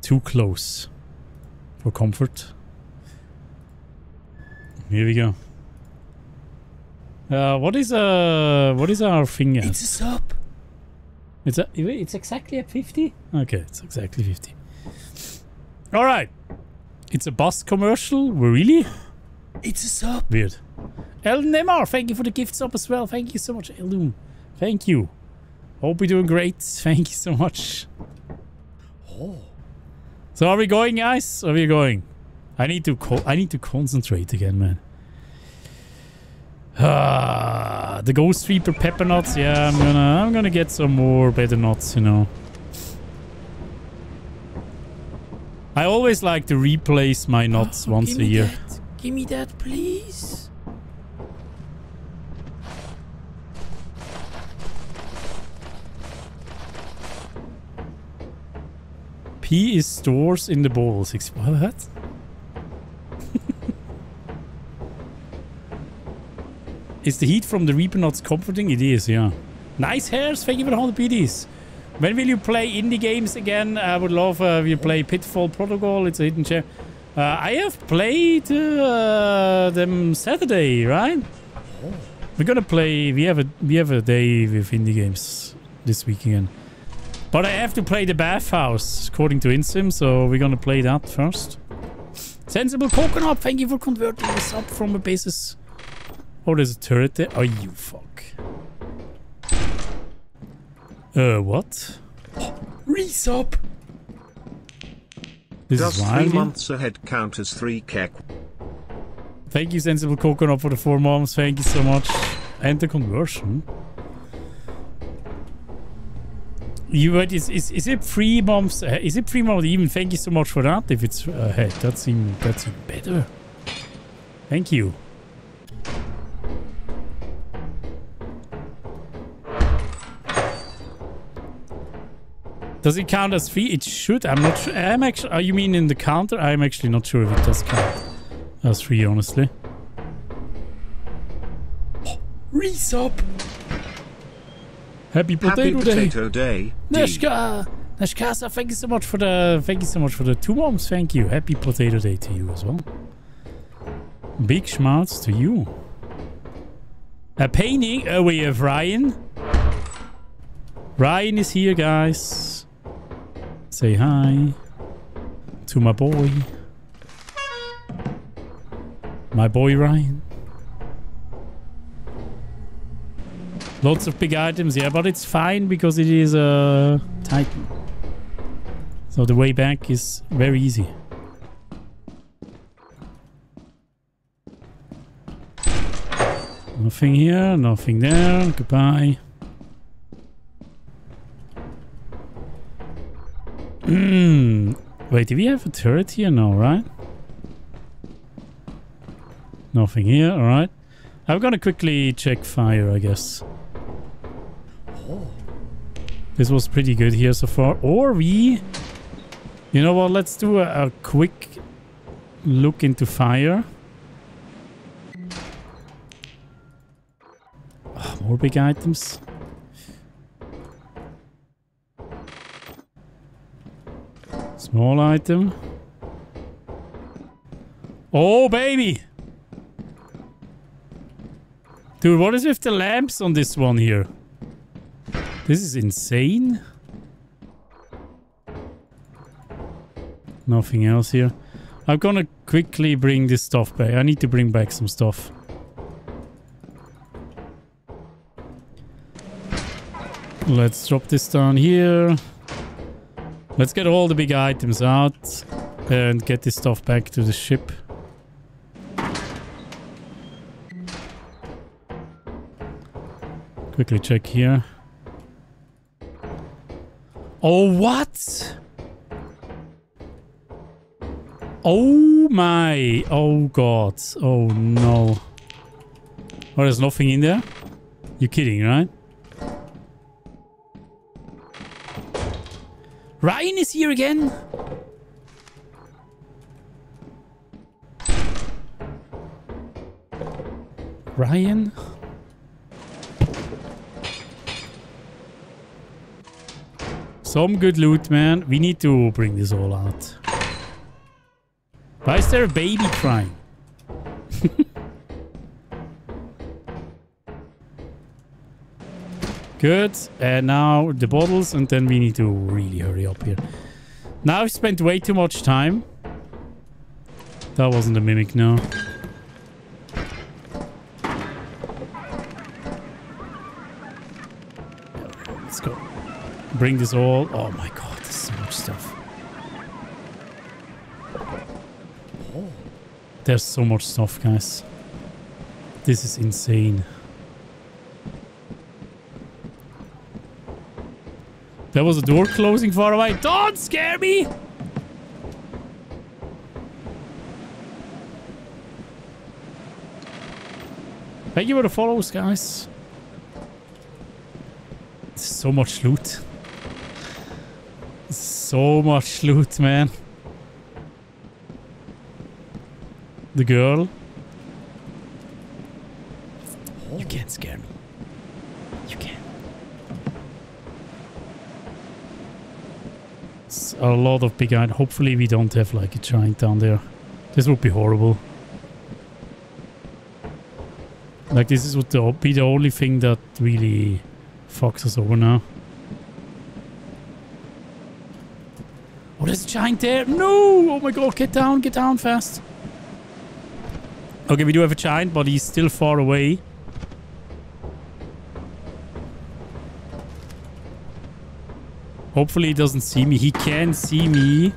[SPEAKER 1] Too close for comfort. Here we go. Uh, what is uh, what is our at?
[SPEAKER 2] It's a sub.
[SPEAKER 1] It's a, it's exactly at 50? Okay, it's exactly 50. All right. It's a bus commercial? Really?
[SPEAKER 2] It's a sub.
[SPEAKER 1] Weird. El Neymar, thank you for the gifts up as well. Thank you so much, Eldoom. Thank you. Hope you're doing great. Thank you so much.
[SPEAKER 2] Oh.
[SPEAKER 1] So are we going, guys? Are we going? I need to I need to concentrate again, man. Ah, the Ghost Reaper pepper nuts. Yeah, I'm gonna I'm gonna get some more better nuts, you know. I always like to replace my nuts
[SPEAKER 2] Oh,
[SPEAKER 1] once a year.
[SPEAKER 2] That. Give me that, please.
[SPEAKER 1] P is stores in the balls. Ex- What? is the heat from the Reaper not comforting? It is, yeah. Nice hairs. Thank you for the PDs. When will you play indie games again? I would love uh, if you play Pitfall Protocol. It's a hidden gem. Uh, I have played uh, them Saturday, right? We're gonna play. We have a we have a day with indie games this weekend, but I have to play the bathhouse according to Insym, so we're gonna play that first. Sensible coconut, thank you for converting this up from a basis. Oh, there's a turret there. Oh, you fuck. Uh, what?
[SPEAKER 2] Resub.
[SPEAKER 1] This
[SPEAKER 3] Does
[SPEAKER 1] is
[SPEAKER 3] three
[SPEAKER 1] wild.
[SPEAKER 3] months ahead count as three kek?
[SPEAKER 1] Thank you, Sensible Coconut, for the four months. Thank you so much. And the conversion. You what is is is it three months? Uh, is it three months even? Thank you so much for that. If it's ahead, that's even that's even better. Thank you. Does it count as three? It should. I'm not sure. I'm actually. Uh, you mean in the counter? I'm actually not sure if it does count as three, honestly.
[SPEAKER 2] Resub.
[SPEAKER 1] Happy
[SPEAKER 3] Happy
[SPEAKER 1] potato, day.
[SPEAKER 3] Potato Day.
[SPEAKER 1] Neshka, Neshkasa, thank you so much for the thank you so much for the two moms. Thank you. Happy potato day to you as well. Big schmaltz to you. A painting. Uh, we have Ryan. Ryan is here, guys. Say hi to my boy. My boy Ryan. Lots of big items, yeah, but it's fine because it is a Titan. So the way back is very easy. Nothing here, nothing there. Goodbye. Wait, do we have a turret here? No, right? Nothing here, alright. I'm gonna quickly check fire, I guess. This was pretty good here so far. Or we... You know what, let's do a, a quick look into fire. Ah, more big items. Small item. Oh, baby! Dude, what is with the lamps on this one here? This is insane. Nothing else here. I'm gonna quickly bring this stuff back. I need to bring back some stuff. Let's drop this down here. Let's get all the big items out and get this stuff back to the ship. Quickly check here. Oh, what? Oh my. Oh god. Oh no. Oh, there's nothing in there? You're kidding, right? Ryan is here again? Ryan? Some good loot, man. We need to bring this all out. Why is there a baby crying? Good. And now the bottles, and then we need to really hurry up here. Now I've spent way too much time. That wasn't a mimic, no. Let's go. Bring this all. Oh my god, there's so much stuff. There's so much stuff, guys. This is insane. There was a door closing far away. Don't scare me! Thank you for the follows, guys. So much loot. So much loot, man. The girl. You can't scare me. You can't. It's a lot of big iron. Hopefully we don't have like a giant down there. This would be horrible. Like this is would be the only thing that really fucks us over now. Oh, there's a giant there. No! Oh my god, get down, get down fast. Okay, we do have a giant, but he's still far away. Hopefully he doesn't see me. He can see me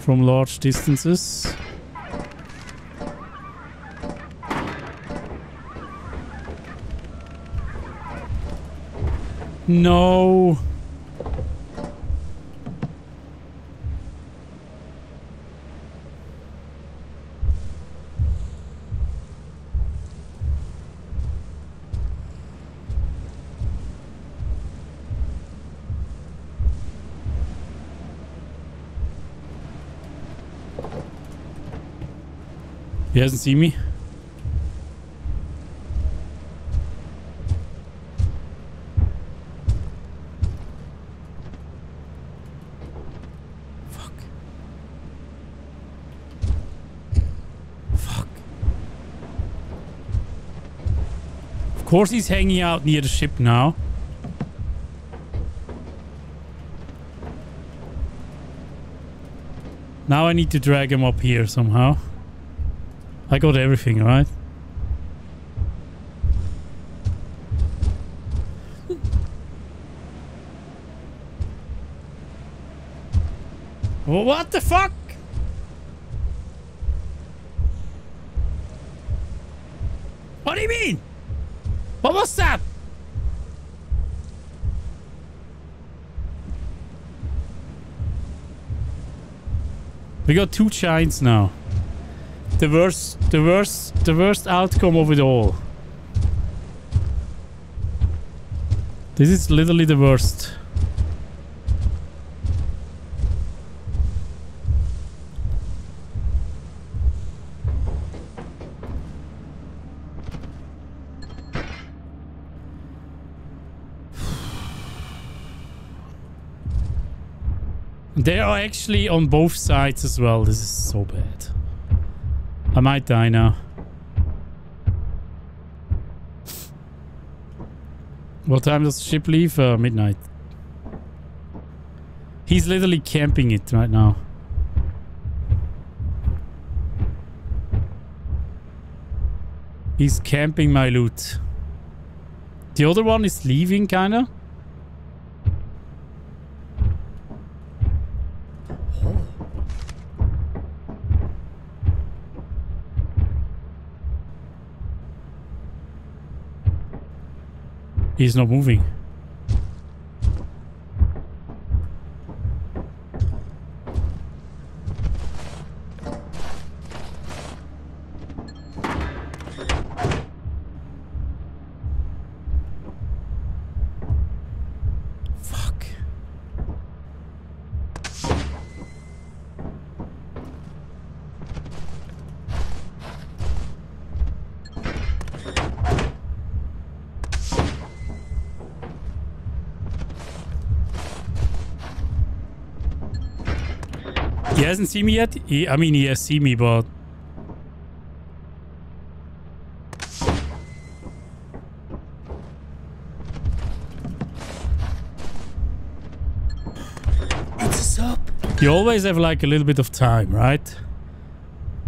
[SPEAKER 1] from large distances. No. He hasn't seen me. Fuck. Fuck. Of course he's hanging out near the ship now. Now I need to drag him up here somehow. I got everything, right? What the fuck? What do you mean? What was that? We got two giants now the worst, the worst, the worst outcome of it all. This is literally the worst. They are actually on both sides as well. This is so bad. I might die now. What time does the ship leave? Uh, midnight. He's literally camping it right now. He's camping my loot. The other one is leaving, kinda. He's not moving. Hasn't seen me yet. He, I mean, he has seen me, but you always have like a little bit of time, right?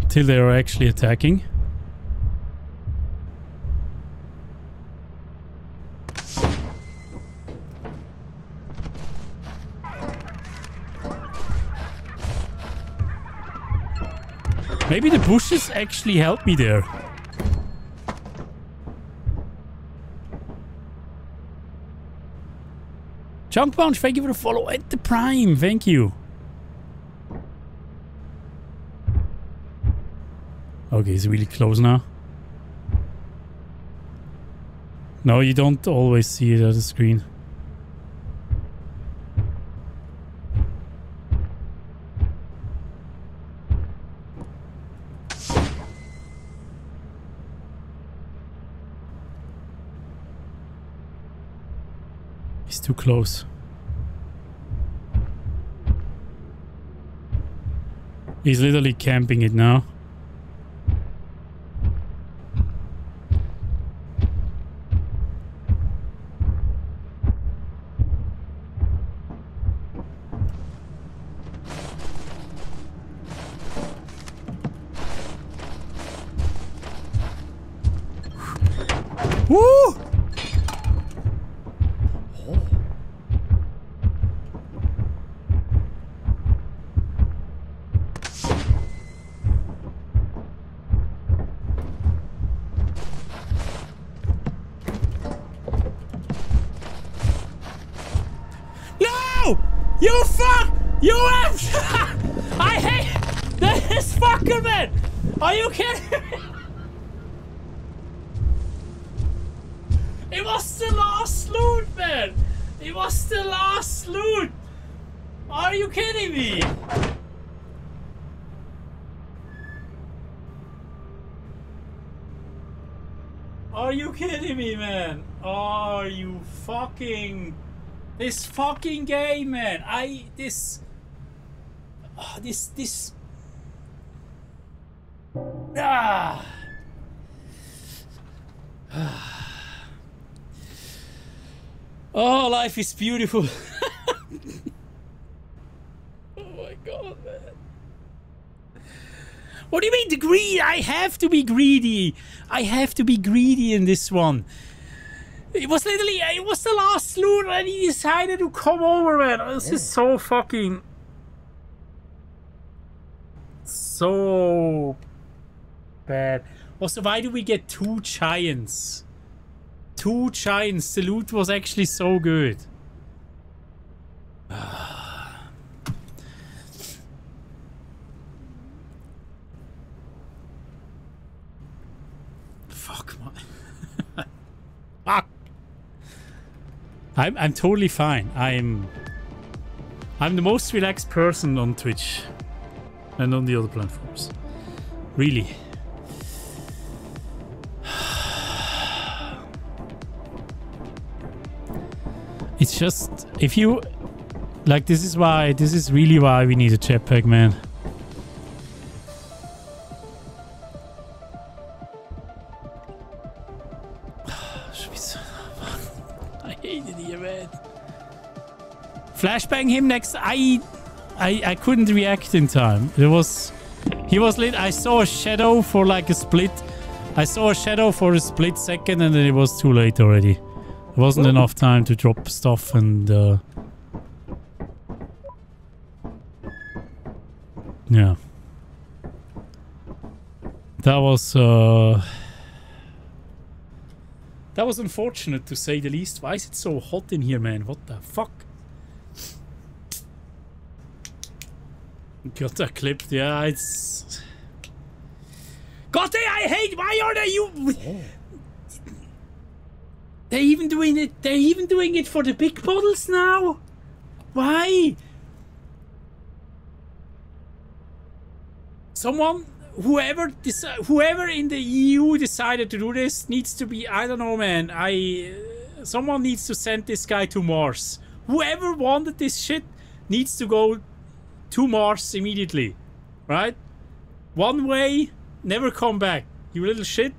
[SPEAKER 1] Till they are actually attacking. Maybe the bushes actually help me there. Chunk Punch, thank you for the follow at the Prime. Thank you. Okay, he's really close now. No, you don't always see it on the screen. He's too close. He's literally camping it now. Fucking game, man. I... This... Oh, this... This... Ah! Oh, life is beautiful. oh my god, man. What do you mean the greed? I have to be greedy. I have to be greedy in this one. It was literally, uh, it was the last loot and he decided to come over, man. This is so fucking... So... Bad. Also, why do we get two giants? Two giants. The loot was actually so good. Ah. Fuck my... Fuck! I'm, I'm totally fine. I'm... I'm the most relaxed person on Twitch. And on the other platforms. Really. It's just if you like this is why this is really why we need a jetpack, man. Flashbang him next. I, I, I couldn't react in time. It was, he was lit. I saw a shadow for like a split. I saw a shadow for a split second, and then it was too late already. There wasn't enough time to drop stuff and uh, yeah. That was uh, that was unfortunate to say the least. Why is it so hot in here, man? What the fuck? Got that clipped. Yeah, it's. God, I hate. Why are they you? They're even doing it. They're even doing it for the big bottles now. Why? Someone, whoever, whoever in the EU decided to do this needs to be. I don't know, man. I. Uh, someone needs to send this guy to Mars. Whoever wanted this shit needs to go to Mars immediately, right? One way, never come back. You little shit.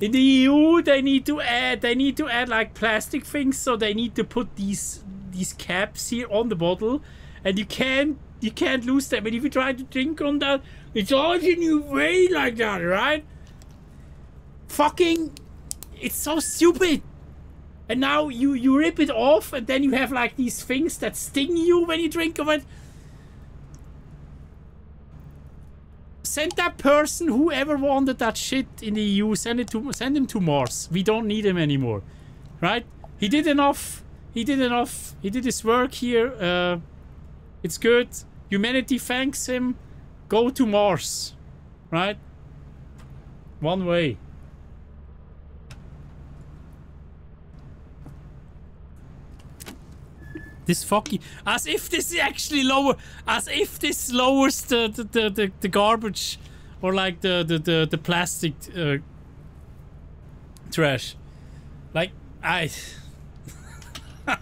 [SPEAKER 1] In the EU, they need to add. They need to add like plastic things, so they need to put these these caps here on the bottle, and you can't you can't lose them. And if you try to drink on that, it's all in your way like that, right? Fucking, it's so stupid. And now you you rip it off, and then you have like these things that sting you when you drink of it. Send that person, whoever wanted that shit in the EU, send it to send him to Mars. We don't need him anymore, right? He did enough. He did enough. He did his work here. Uh, it's good. Humanity thanks him. Go to Mars, right? One way. This fucking as if this is actually lower as if this lowers the the, the, the, the garbage or like the the the, the plastic uh, trash. Like I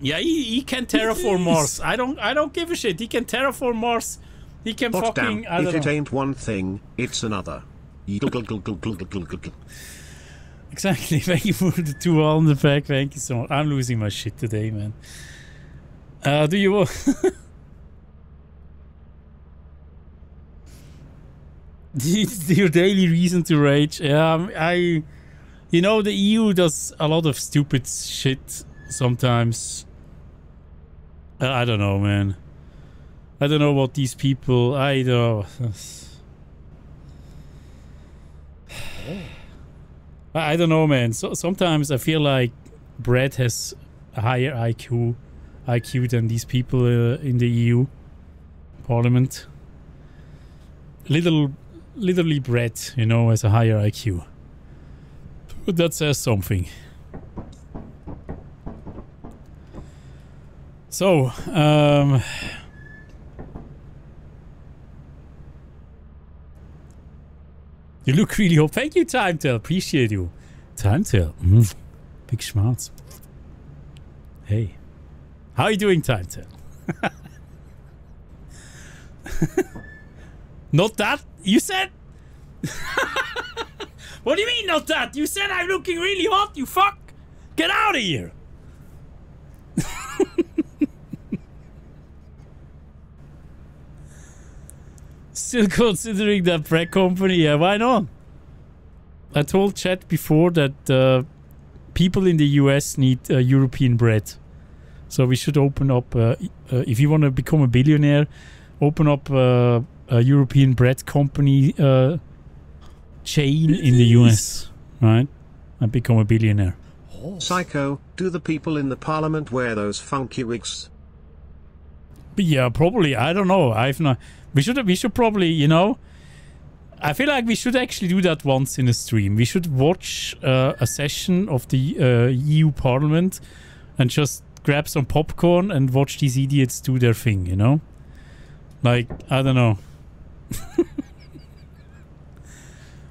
[SPEAKER 1] Yeah, he, he can terraform Mars. I don't I don't give a shit. He can terraform Mars. He can
[SPEAKER 3] But damn,
[SPEAKER 1] fucking I don't
[SPEAKER 3] if it
[SPEAKER 1] know.
[SPEAKER 3] ain't one thing, it's another.
[SPEAKER 1] Exactly. Thank you for the two on the back. Thank you so much. I'm losing my shit today, man. Uh, do you want... Your daily reason to rage. Um, I... You know, the EU does a lot of stupid shit sometimes. Uh, I don't know, man. I don't know what these people... I don't know. I don't know, man. So sometimes I feel like Brad has a higher IQ, IQ than these people uh, in the EU Parliament. Little, literally, Brad, you know, has a higher IQ. But that says something. So, um, you look really hot. Thank you, Timetel. Appreciate you. Timetel. Mm. Big schmarts. Hey. How are you doing, Timetel? not that? You said? what do you mean, not that? You said I'm looking really hot, you fuck! Get out of here! Still considering that bread company? Yeah, why not? I told Chad before that uh, people in the US need uh, European bread. So we should open up, uh, uh, if you want to become a billionaire, open up uh, a European bread company uh, chain in the US, right? And become a billionaire.
[SPEAKER 3] Psycho, do the people in the parliament wear those funky wigs?
[SPEAKER 1] Yeah, probably. I don't know. I've not. We should. We should probably. You know. I feel like we should actually do that once in a stream. We should watch uh, a session of the uh, EU Parliament and just grab some popcorn and watch these idiots do their thing. You know. Like I don't know.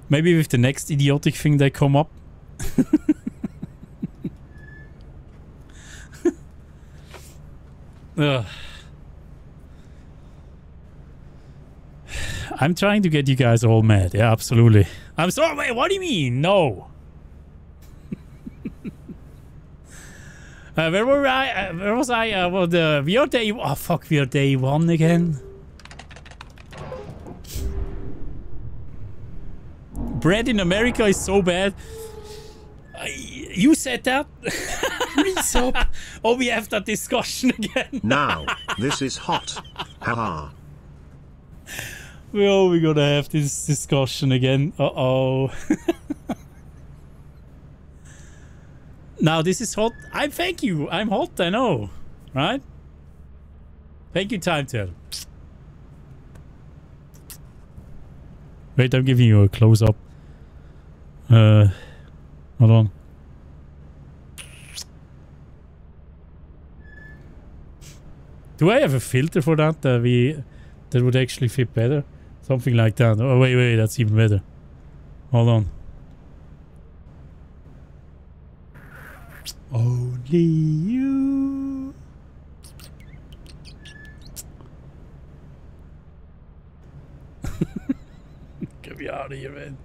[SPEAKER 1] Maybe with the next idiotic thing they come up. Ugh. I'm trying to get you guys all mad. Yeah, absolutely. I'm sorry. Wait, what do you mean? No. uh, where were I? Uh, where was I? Uh, well, the we are day. Oh fuck, we are day one again. Bread in America is so bad. Uh, you said that.
[SPEAKER 2] Resub.
[SPEAKER 1] oh, we have that discussion again.
[SPEAKER 3] Now, this is hot. Haha.
[SPEAKER 1] We're gonna have this discussion again. Uh oh. now this is hot. I thank you. I'm hot. I know, right? Thank you, time tell. Wait, I'm giving you a close up. Uh, hold on. Do I have a filter for that? That we that would actually fit better. Something like that. Oh, wait, wait, that's even better. Hold on. Only you. Get me out of here, man.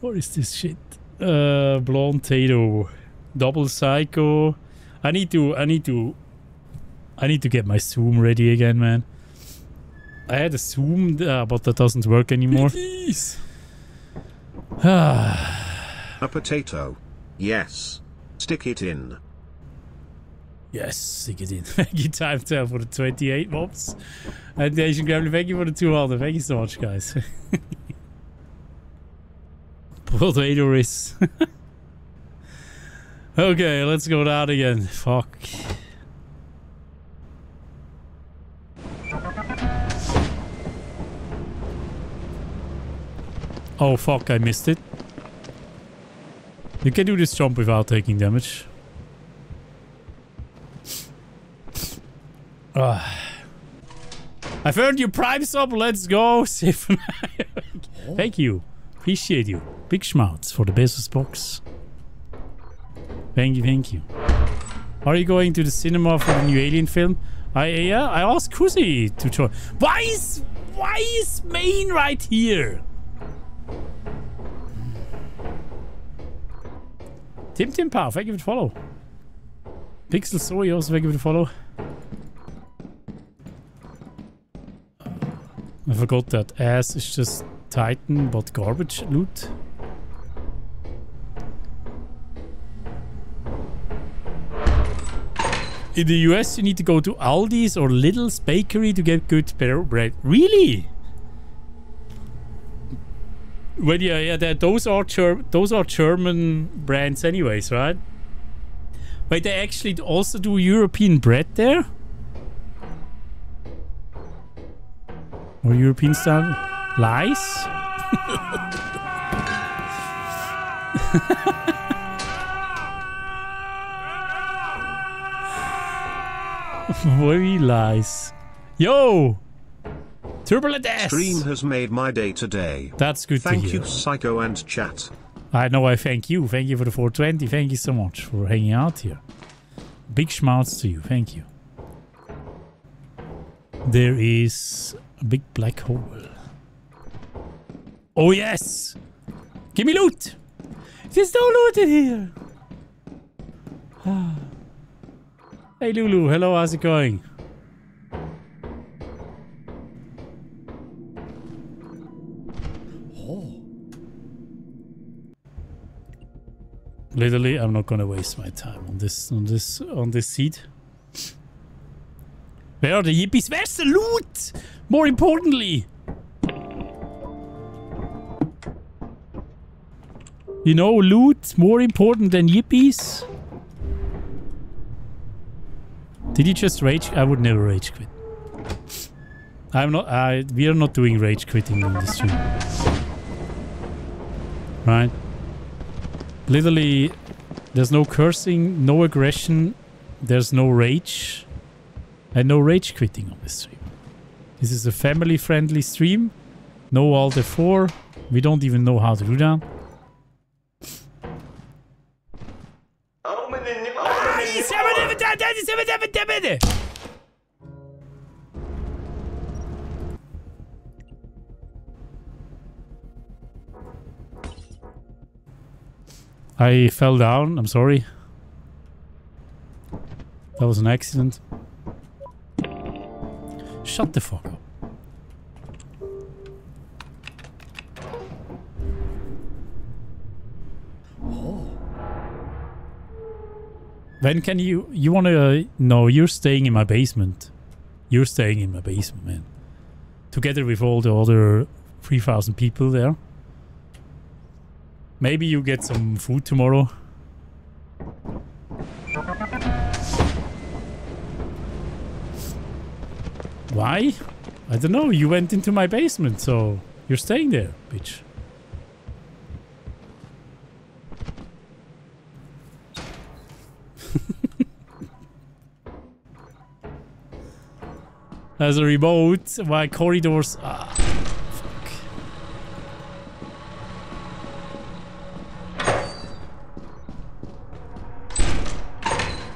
[SPEAKER 1] What is this shit? Uh, blonde tato, double psycho. I need to. I need to. I need to get my zoom ready again, man. I had a zoom, uh, but that doesn't work anymore.
[SPEAKER 2] Please.
[SPEAKER 3] A potato. Yes. Stick it in.
[SPEAKER 1] yes, stick it in. Thank you, Time Tell, for the 28 mobs. And the Asian Gremlin, thank you for the 200. Thank you so much, guys. Potato is. okay, let's go down again. Fuck. Oh fuck, I missed it. You can do this jump without taking damage. Ah. I've earned your prime sub, let's go! Sif- Thank you. Appreciate you. Big schmouts for the Bezos box. Thank you, thank you. Are you going to the cinema for the new Alien film? I yeah, I asked Kuzi to join. Why is why is Main right here? Tim Tim Pow, thank you for the follow. Pixel Soy also thank you for the follow. I forgot that ass is just Titan but garbage loot. In the US, you need to go to Aldi's or Lidl's bakery to get good bread. Really? Well, yeah, yeah. those are Ger- those are German brands, anyways, right? Wait, they actually also do European bread there, or European style lies. Very lies. Yo! Turbulent S!
[SPEAKER 3] Stream has made my day today.
[SPEAKER 1] That's good
[SPEAKER 3] Thank
[SPEAKER 1] to hear.
[SPEAKER 3] you, Psycho and chat.
[SPEAKER 1] I know I thank you. Thank you for the 420. Thank you so much for hanging out here. Big schmaltz to you. Thank you. There is a big black hole. Oh yes! Give me loot! There's no loot in here! hey Lulu, hello, how's it going? Literally, I'm not gonna waste my time on this on this on this seat. Where are the yippies? Where's the loot? More importantly. You know, loot more important than yippies. Did you just rage? I would never rage quit. I'm not. I. We are not doing rage quitting in this stream. Right. Literally, there's no cursing, no aggression, there's no rage, and no rage quitting on this stream. This is a family-friendly stream. No Alt F4. We don't even know how to do that. I fell down. I'm sorry. That was an accident. Shut the fuck up. When can you... You wanna... No, you're staying in my basement. You're staying in my basement, man. Together with all the other 3,000 people there. Maybe you get some food tomorrow. Why? I don't know. You went into my basement, so you're staying there, bitch. As a remote, my corridors. Ah,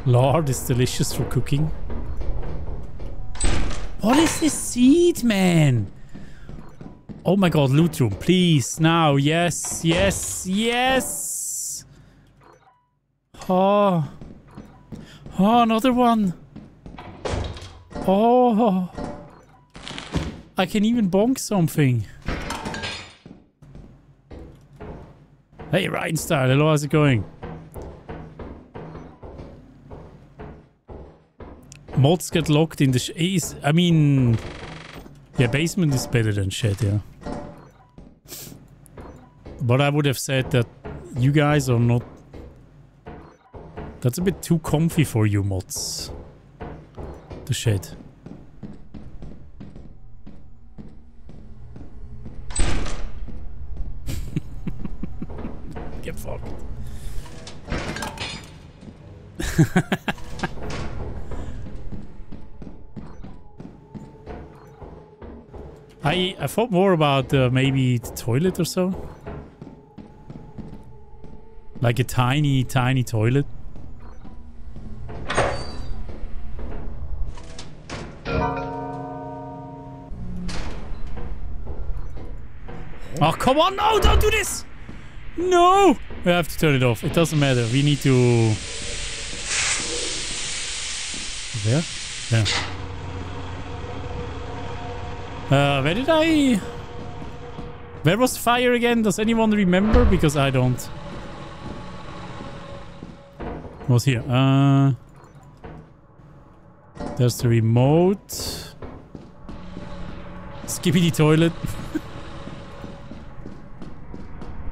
[SPEAKER 1] Lard is delicious for cooking. What is this seed, man? Oh my god, loot room, please. Now, yes, yes, yes. Oh. Oh, another one. Oh. I can even bonk something. Hey, Reinstein, hello, how's it going? Mods get locked in the sh is I mean yeah basement is better than shed yeah. But I would have said that you guys are not that's a bit too comfy for you mods the shed get fucked I I thought more about uh, maybe the toilet or so. Like a tiny, tiny toilet. Oh, come on. No, don't do this. No. We have to turn it off. It doesn't matter. We need to... There? There. Uh, where did I... Where was fire again? Does anyone remember? Because I don't. Was here. Uh, there's the remote. Skibidi toilet.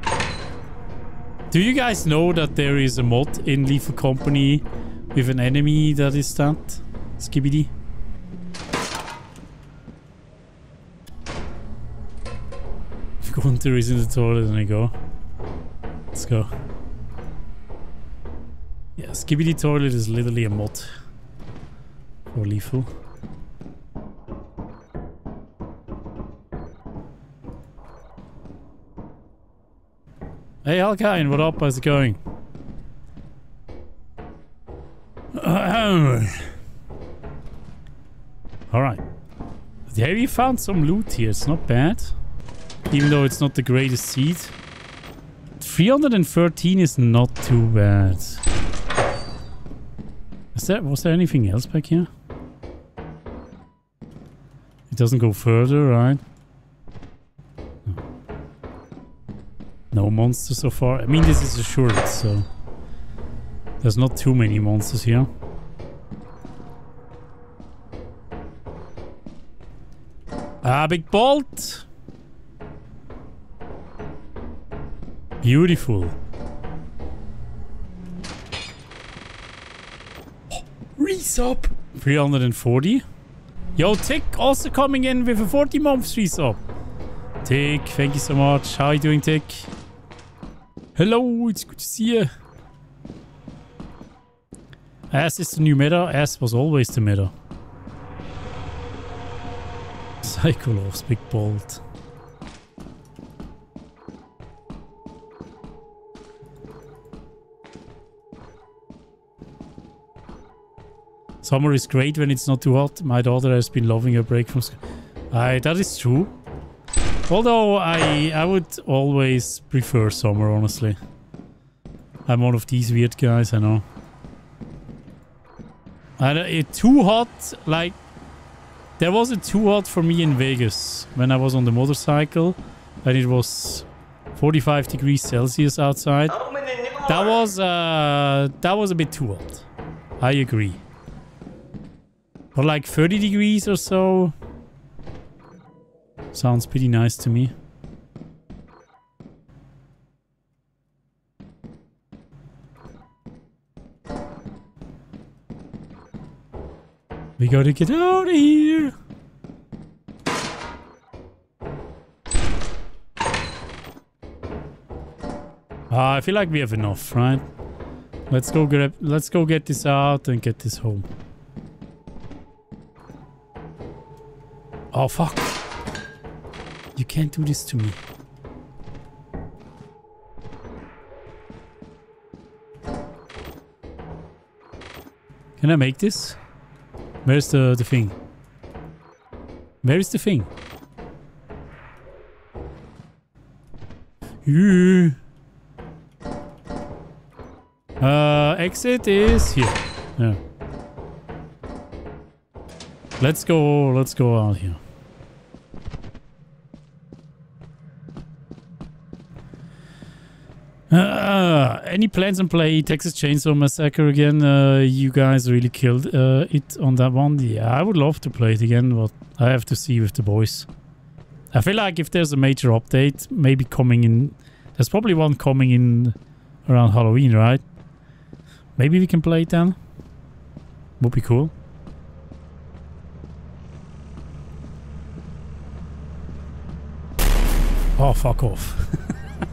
[SPEAKER 1] Do you guys know that there is a mod in Lethal Company with an enemy that is that? Skibidi? If Gunther is in the toilet and I go. Let's go. Yeah, Skibidi Toilet is literally a mod for Lethal. Hey Alkine, what up? How's it going? Alright. Have we found some loot here? It's not bad. Even though it's not the greatest seed. 313 is not too bad. Is there, was there anything else back here? It doesn't go further, right? No monsters so far. I mean, this is a short, so... There's not too many monsters here. Ah, big bolt! Beautiful.
[SPEAKER 2] Resub.
[SPEAKER 1] 340. Yo, Tick also coming in with a 40 month resub. Tick, thank you so much. How are you doing, Tick? Hello, it's good to see you. S is the new meta. S was always the meta. Psycholov's big bolt. Summer is great when it's not too hot. My daughter has been loving a break from school. Aye, that is true. Although I I would always prefer summer, honestly. I'm one of these weird guys, I know. And uh, it too hot, like there was a too hot for me in Vegas when I was on the motorcycle and it was 45 degrees Celsius outside. That was uh that was a bit too hot. I agree. But like 30 degrees or so sounds pretty nice to me. We gotta get out of here. Ah, I feel like we have enough, right? Let's go grab let's go get this out and get this home. Oh fuck. You can't do this to me. Can I make this? Where's the, the thing? Where is the thing? Yeah. Uh, exit is here. Yeah. Let's go, let's go out here. Uh, any plans on play Texas Chainsaw Massacre again? Uh, you guys really killed uh, it on that one. Yeah, I would love to play it again, but I have to see with the boys. I feel like if there's a major update, maybe coming in... There's probably one coming in around Halloween, right? Maybe we can play it then. Would be cool. Oh, fuck off.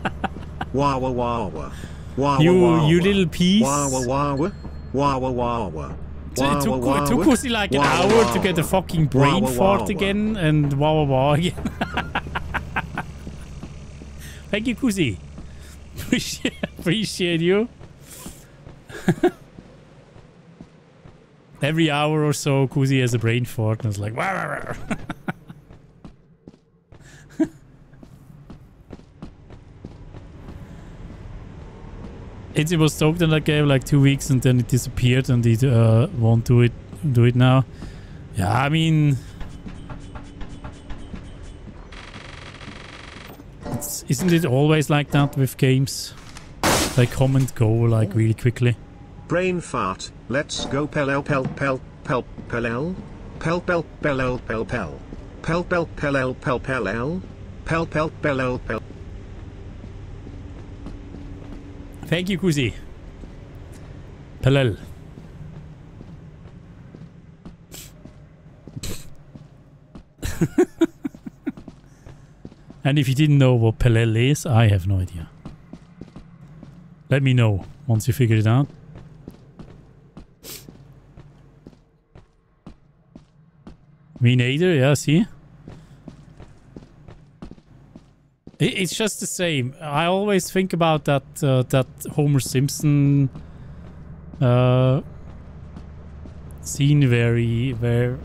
[SPEAKER 3] Wah wah wah wah. Wah
[SPEAKER 1] You-
[SPEAKER 3] wah, wah,
[SPEAKER 1] you little piece.
[SPEAKER 3] Wah wah wah wah. Wah wah wah wah.
[SPEAKER 1] It took,
[SPEAKER 3] wah,
[SPEAKER 1] it took
[SPEAKER 3] wah,
[SPEAKER 1] like an hour to get a fucking brain fart again and wah wah wah again. Thank you, Kuzi. Appreciate, appreciate you. Every hour or so, Kuzi has a brain fart and it's like, wah, wah, wah. It was stoked in that game like two weeks and then it disappeared and it uh, won't do it do it now. Yeah, I mean Isn't it always like that with games? They come and go like really quickly.
[SPEAKER 3] Brain fart. Let's go pelel pel pel pel pelel. Pel pel pelel pel pel. Pel pel pelel pel pelel. Pel pel pelel pel.
[SPEAKER 1] Thank you, Kuzi. Pelel. and if you didn't know what Pelel is, I have no idea. Let me know once you figure it out. Me neither, yeah, see? It, it's just the same. I always think about that uh, that Homer Simpson uh, scene where he, where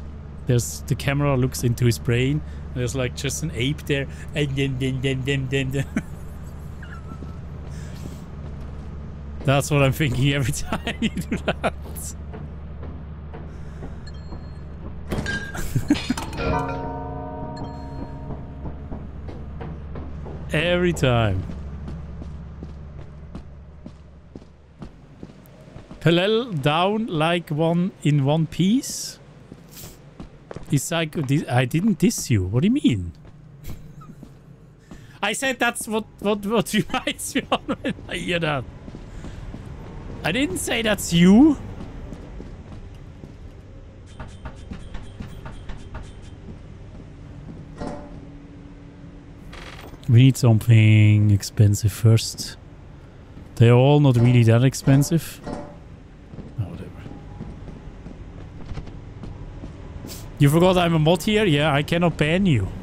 [SPEAKER 1] there's the camera looks into his brain. There's like just an ape there, and then then then then then. then. That's what I'm thinking every time you do that. every time. Pelel down like one in one piece. It's like I didn't diss you. What do you mean? I said that's what what what reminds me of when I hear that. I didn't say that's you. We need something expensive first. They're all not really that expensive. Oh, whatever. You forgot I'm a mod here? Yeah, I cannot ban you.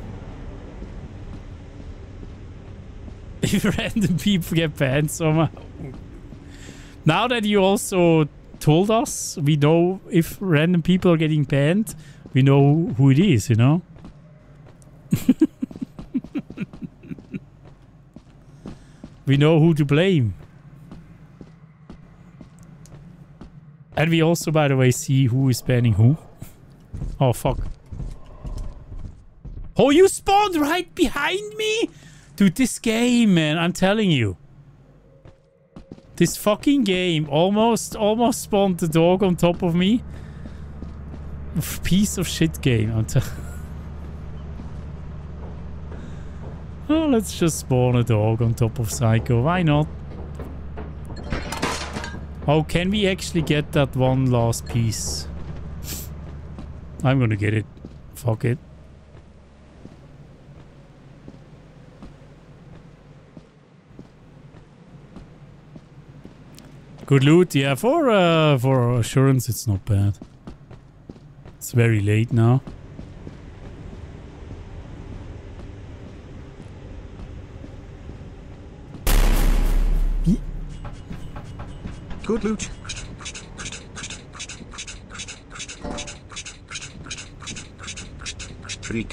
[SPEAKER 1] If random people get banned somehow. Now that you also told us, we know if random people are getting banned, we know who it is, you know? we know who to blame. And we also, by the way, see who is banning who. Oh, fuck. Oh, you spawned right behind me? Dude, this game, man, I'm telling you. This fucking game almost, almost spawned the dog on top of me. Piece of shit game, I'm telling Oh, let's just spawn a dog on top of Psycho. Why not? Oh, can we actually get that one last piece? I'm gonna get it. Fuck it. Good loot, yeah. For uh, for assurance, it's not bad. It's very late now.
[SPEAKER 3] Good loot. Can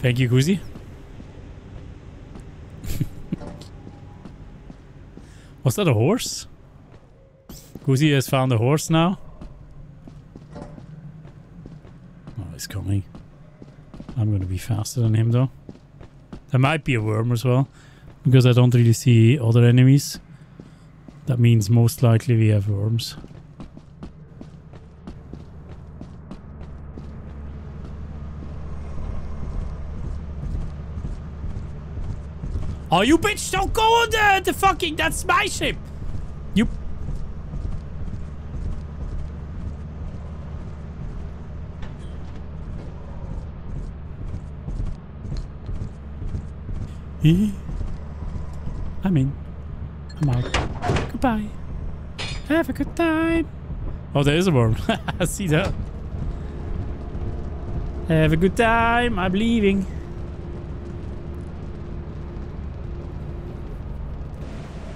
[SPEAKER 1] Thank you, Kuzi. Was that a horse? Kuzi has found a horse now. Oh, he's coming. I'm gonna be faster than him though. There might be a worm as well, because I don't really see other enemies. That means most likely we have worms. Oh, you bitch! Don't go on the, the fucking... That's my ship! I'm in. I'm out. Goodbye. Have a good time. Oh, there is a worm. I see that. Have a good time. I'm leaving.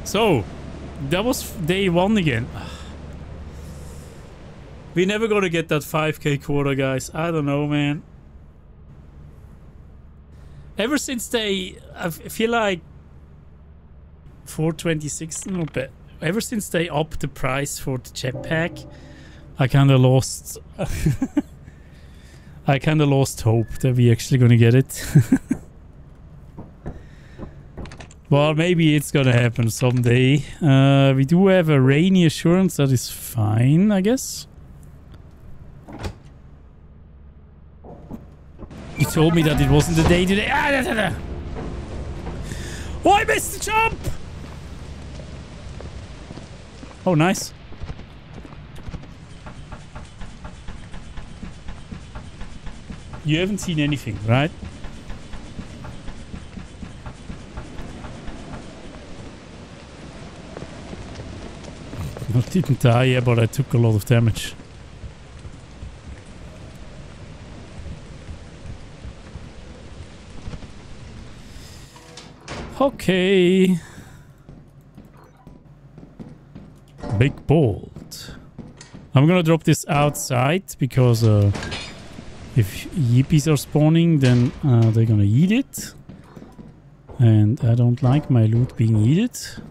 [SPEAKER 1] So, that was day one again. We're never gonna get that 5k quota, guys. I don't know, man. Ever since they, I feel like 426, not bad. Ever since they upped the price for the jetpack, I kind of lost. I kind of lost hope that we actually gonna get it. well, maybe it's gonna happen someday. Uh, we do have a rainy assurance. That is fine, I guess. You told me that it wasn't the day today. Ah, da, da, da. Oh, I missed the jump! Oh, nice. You haven't seen anything, right? I didn't die, yeah, but I took a lot of damage. Okay. Big bolt. I'm gonna drop this outside because uh, if yippies are spawning, then uh, they're gonna eat it. And I don't like my loot being eaten.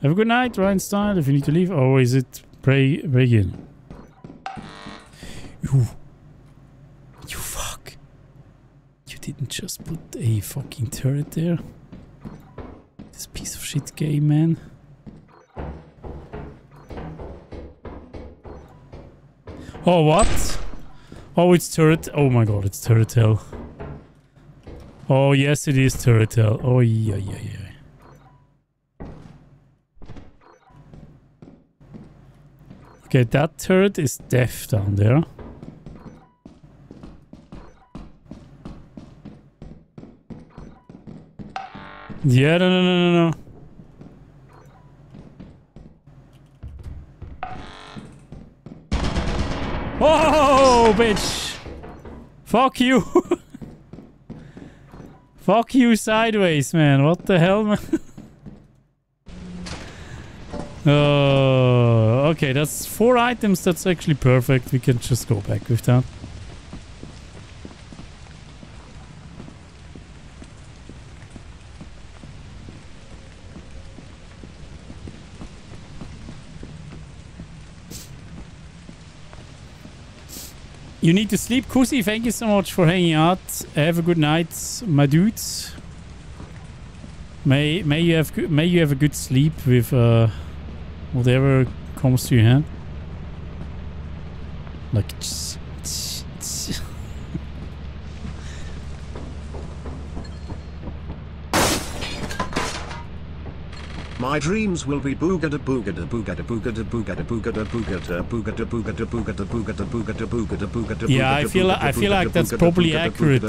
[SPEAKER 1] Have a good night, Ryan Stein. If you need to leave, or is it pray begin? You, you fuck! You didn't just put a fucking turret there. This piece of shit game, man. Oh, what? Oh, it's turret. Oh my god, it's turret hell. Oh, yes, it is turret hell. Oh, yeah, yeah, yeah. Okay, that turret is deaf down there. Yeah, no, no, no, no, no. Whoa, bitch! Fuck you! Fuck you sideways, man. What the hell, man? Oh, okay, that's four items. That's actually perfect. We can just go back with that. You need to sleep. Kusi, thank you so much for hanging out. Have a good night, my dudes. May may you have may you have a good sleep with uh, whatever comes to your hand. Like
[SPEAKER 3] My dreams will be boogada boogada boogada boogada boogada boogada boogada boogada boogada boogada boogada boogada boogada boogada
[SPEAKER 1] Yeah, I feel I feel like that's probably accurate.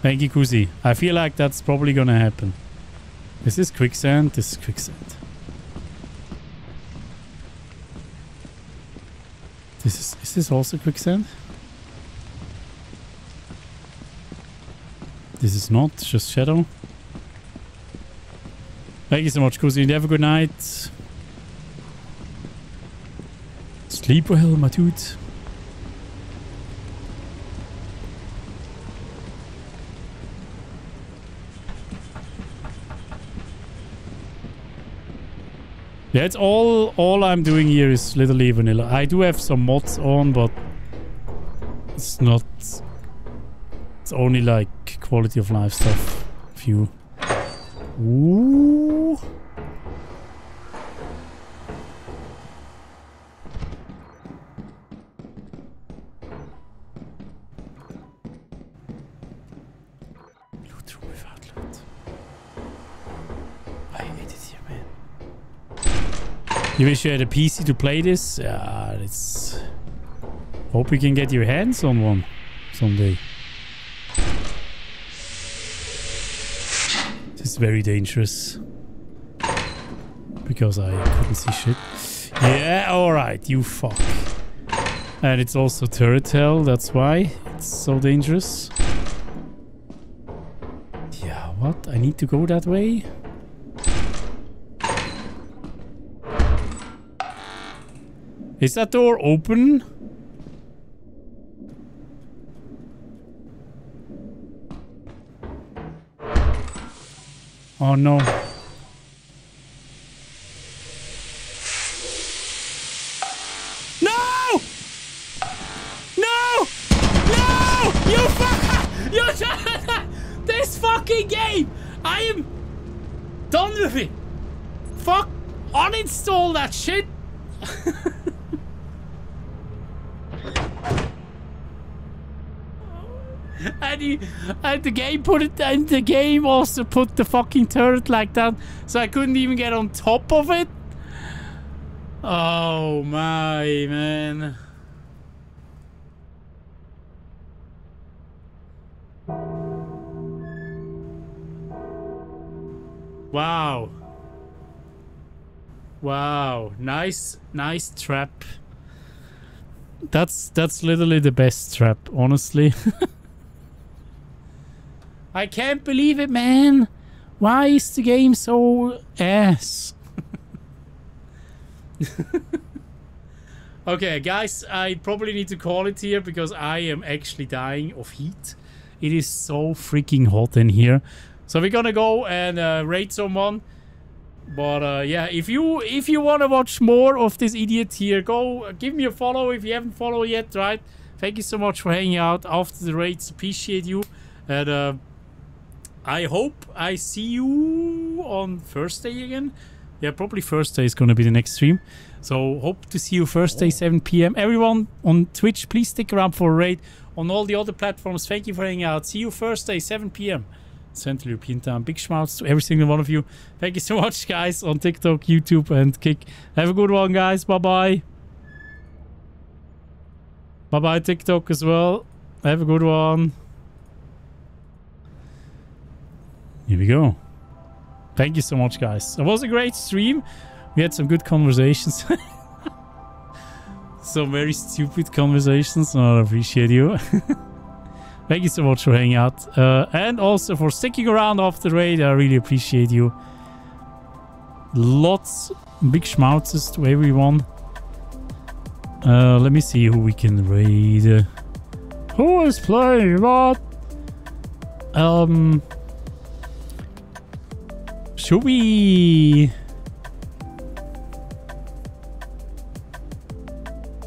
[SPEAKER 1] Thank you, Kuzi. I feel like that's probably gonna happen. Is this quicksand? This is quicksand. This is is this also quicksand? This is not just shadow. Thank you so much, Kuzi. Have a good night. Sleep well, my dude. Yeah, it's all all I'm doing here is literally vanilla. I do have some mods on, but it's not. It's only like quality of life stuff. Few. Ooh. You wish you had a PC to play this? Yeah, it's. Hope you can get your hands on one someday. Very dangerous. Because I couldn't see shit. Yeah, alright, you fuck. And it's also turret hell, that's why it's so dangerous. Yeah, what? I need to go that way? Is that door open? Oh no. No! No! You fucker! You This fucking game! I am done with it! Fuck! Uninstall that shit! and, he, and the game put it and the game also put the fucking turret like that so I couldn't even get on top of it. Oh my man. Wow. Wow. Nice nice trap. That's that's literally the best trap, honestly. I can't believe it, man. Why is the game so ass? okay, guys, I probably need to call it here because I am actually dying of heat. It is so freaking hot in here. So we're gonna go and uh, raid someone. But uh, yeah, if you if you want to watch more of this idiot here, go uh, give me a follow if you haven't followed yet, right? Thank you so much for hanging out after the raids. Appreciate you. And uh, I hope I see you on Thursday again. Yeah, probably Thursday is going to be the next stream. So hope to see you Thursday, 7 p.m. Everyone on Twitch, please stick around for a raid. On all the other platforms, thank you for hanging out. See you Thursday, 7 p.m. Central European Time. Big shouts to every single one of you. Thank you so much, guys, on TikTok, YouTube, and Kick. Have a good one, guys. Bye-bye. Bye-bye, TikTok as well. Have a good one. Here we go. Thank you so much, guys. It was a great stream. We had some good conversations. some very stupid conversations. I appreciate you. Thank you so much for hanging out. Uh, and also for sticking around after the raid. I really appreciate you. Lots big schmauzes to everyone. Uh, let me see who we can raid. Who is playing what? Um... Should we...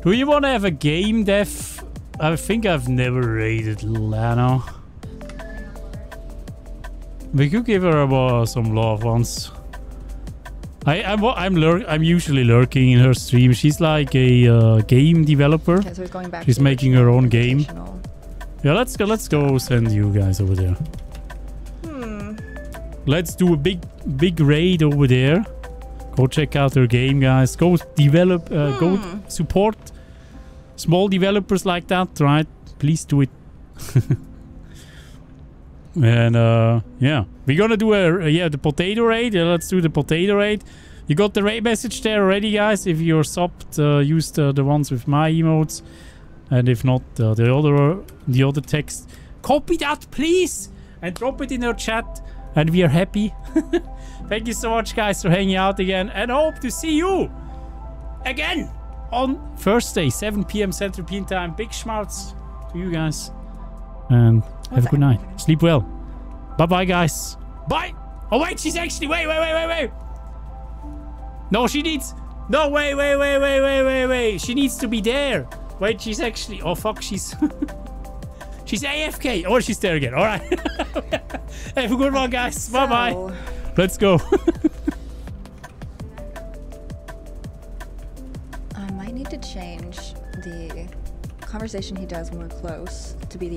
[SPEAKER 1] Do you want to have a game dev? I think I've never raided Lana. We could give her uh, some love once. I, I'm I'm lurk I'm usually lurking in her stream. She's like a uh, game developer.
[SPEAKER 7] Okay, so we're going back
[SPEAKER 1] She's making her own game. Yeah, let's go. Let's go send you guys over there. Let's do a big big raid over there. Go check out their game, guys. Go develop. Uh, Go support small developers like that, right? Please do it. and uh, yeah, we're gonna do a yeah the potato raid. Yeah, let's do the potato raid. You got the raid message there already, guys. If you're subbed, uh, use the, the ones with my emotes, and if not, uh, the other the other text. Copy that, please, and drop it in our chat, and we are happy. Thank you so much, guys, for hanging out again, and hope to see you again on Thursday, 7 p.m. Central European Time. Big schmouts to you guys, and have a good night. Sleep well. Bye, bye, guys. Bye. Oh wait, she's actually wait, wait, wait, wait, wait. No, she needs. No, wait, wait, wait, wait, wait, wait, wait. She needs to be there. Wait, she's actually. Oh fuck, she's. she's AFK. Oh, she's there again. All right. Hey, have a good one, guys. Bye, bye. Let's go.
[SPEAKER 7] I might need to change the conversation he does when we're close to be the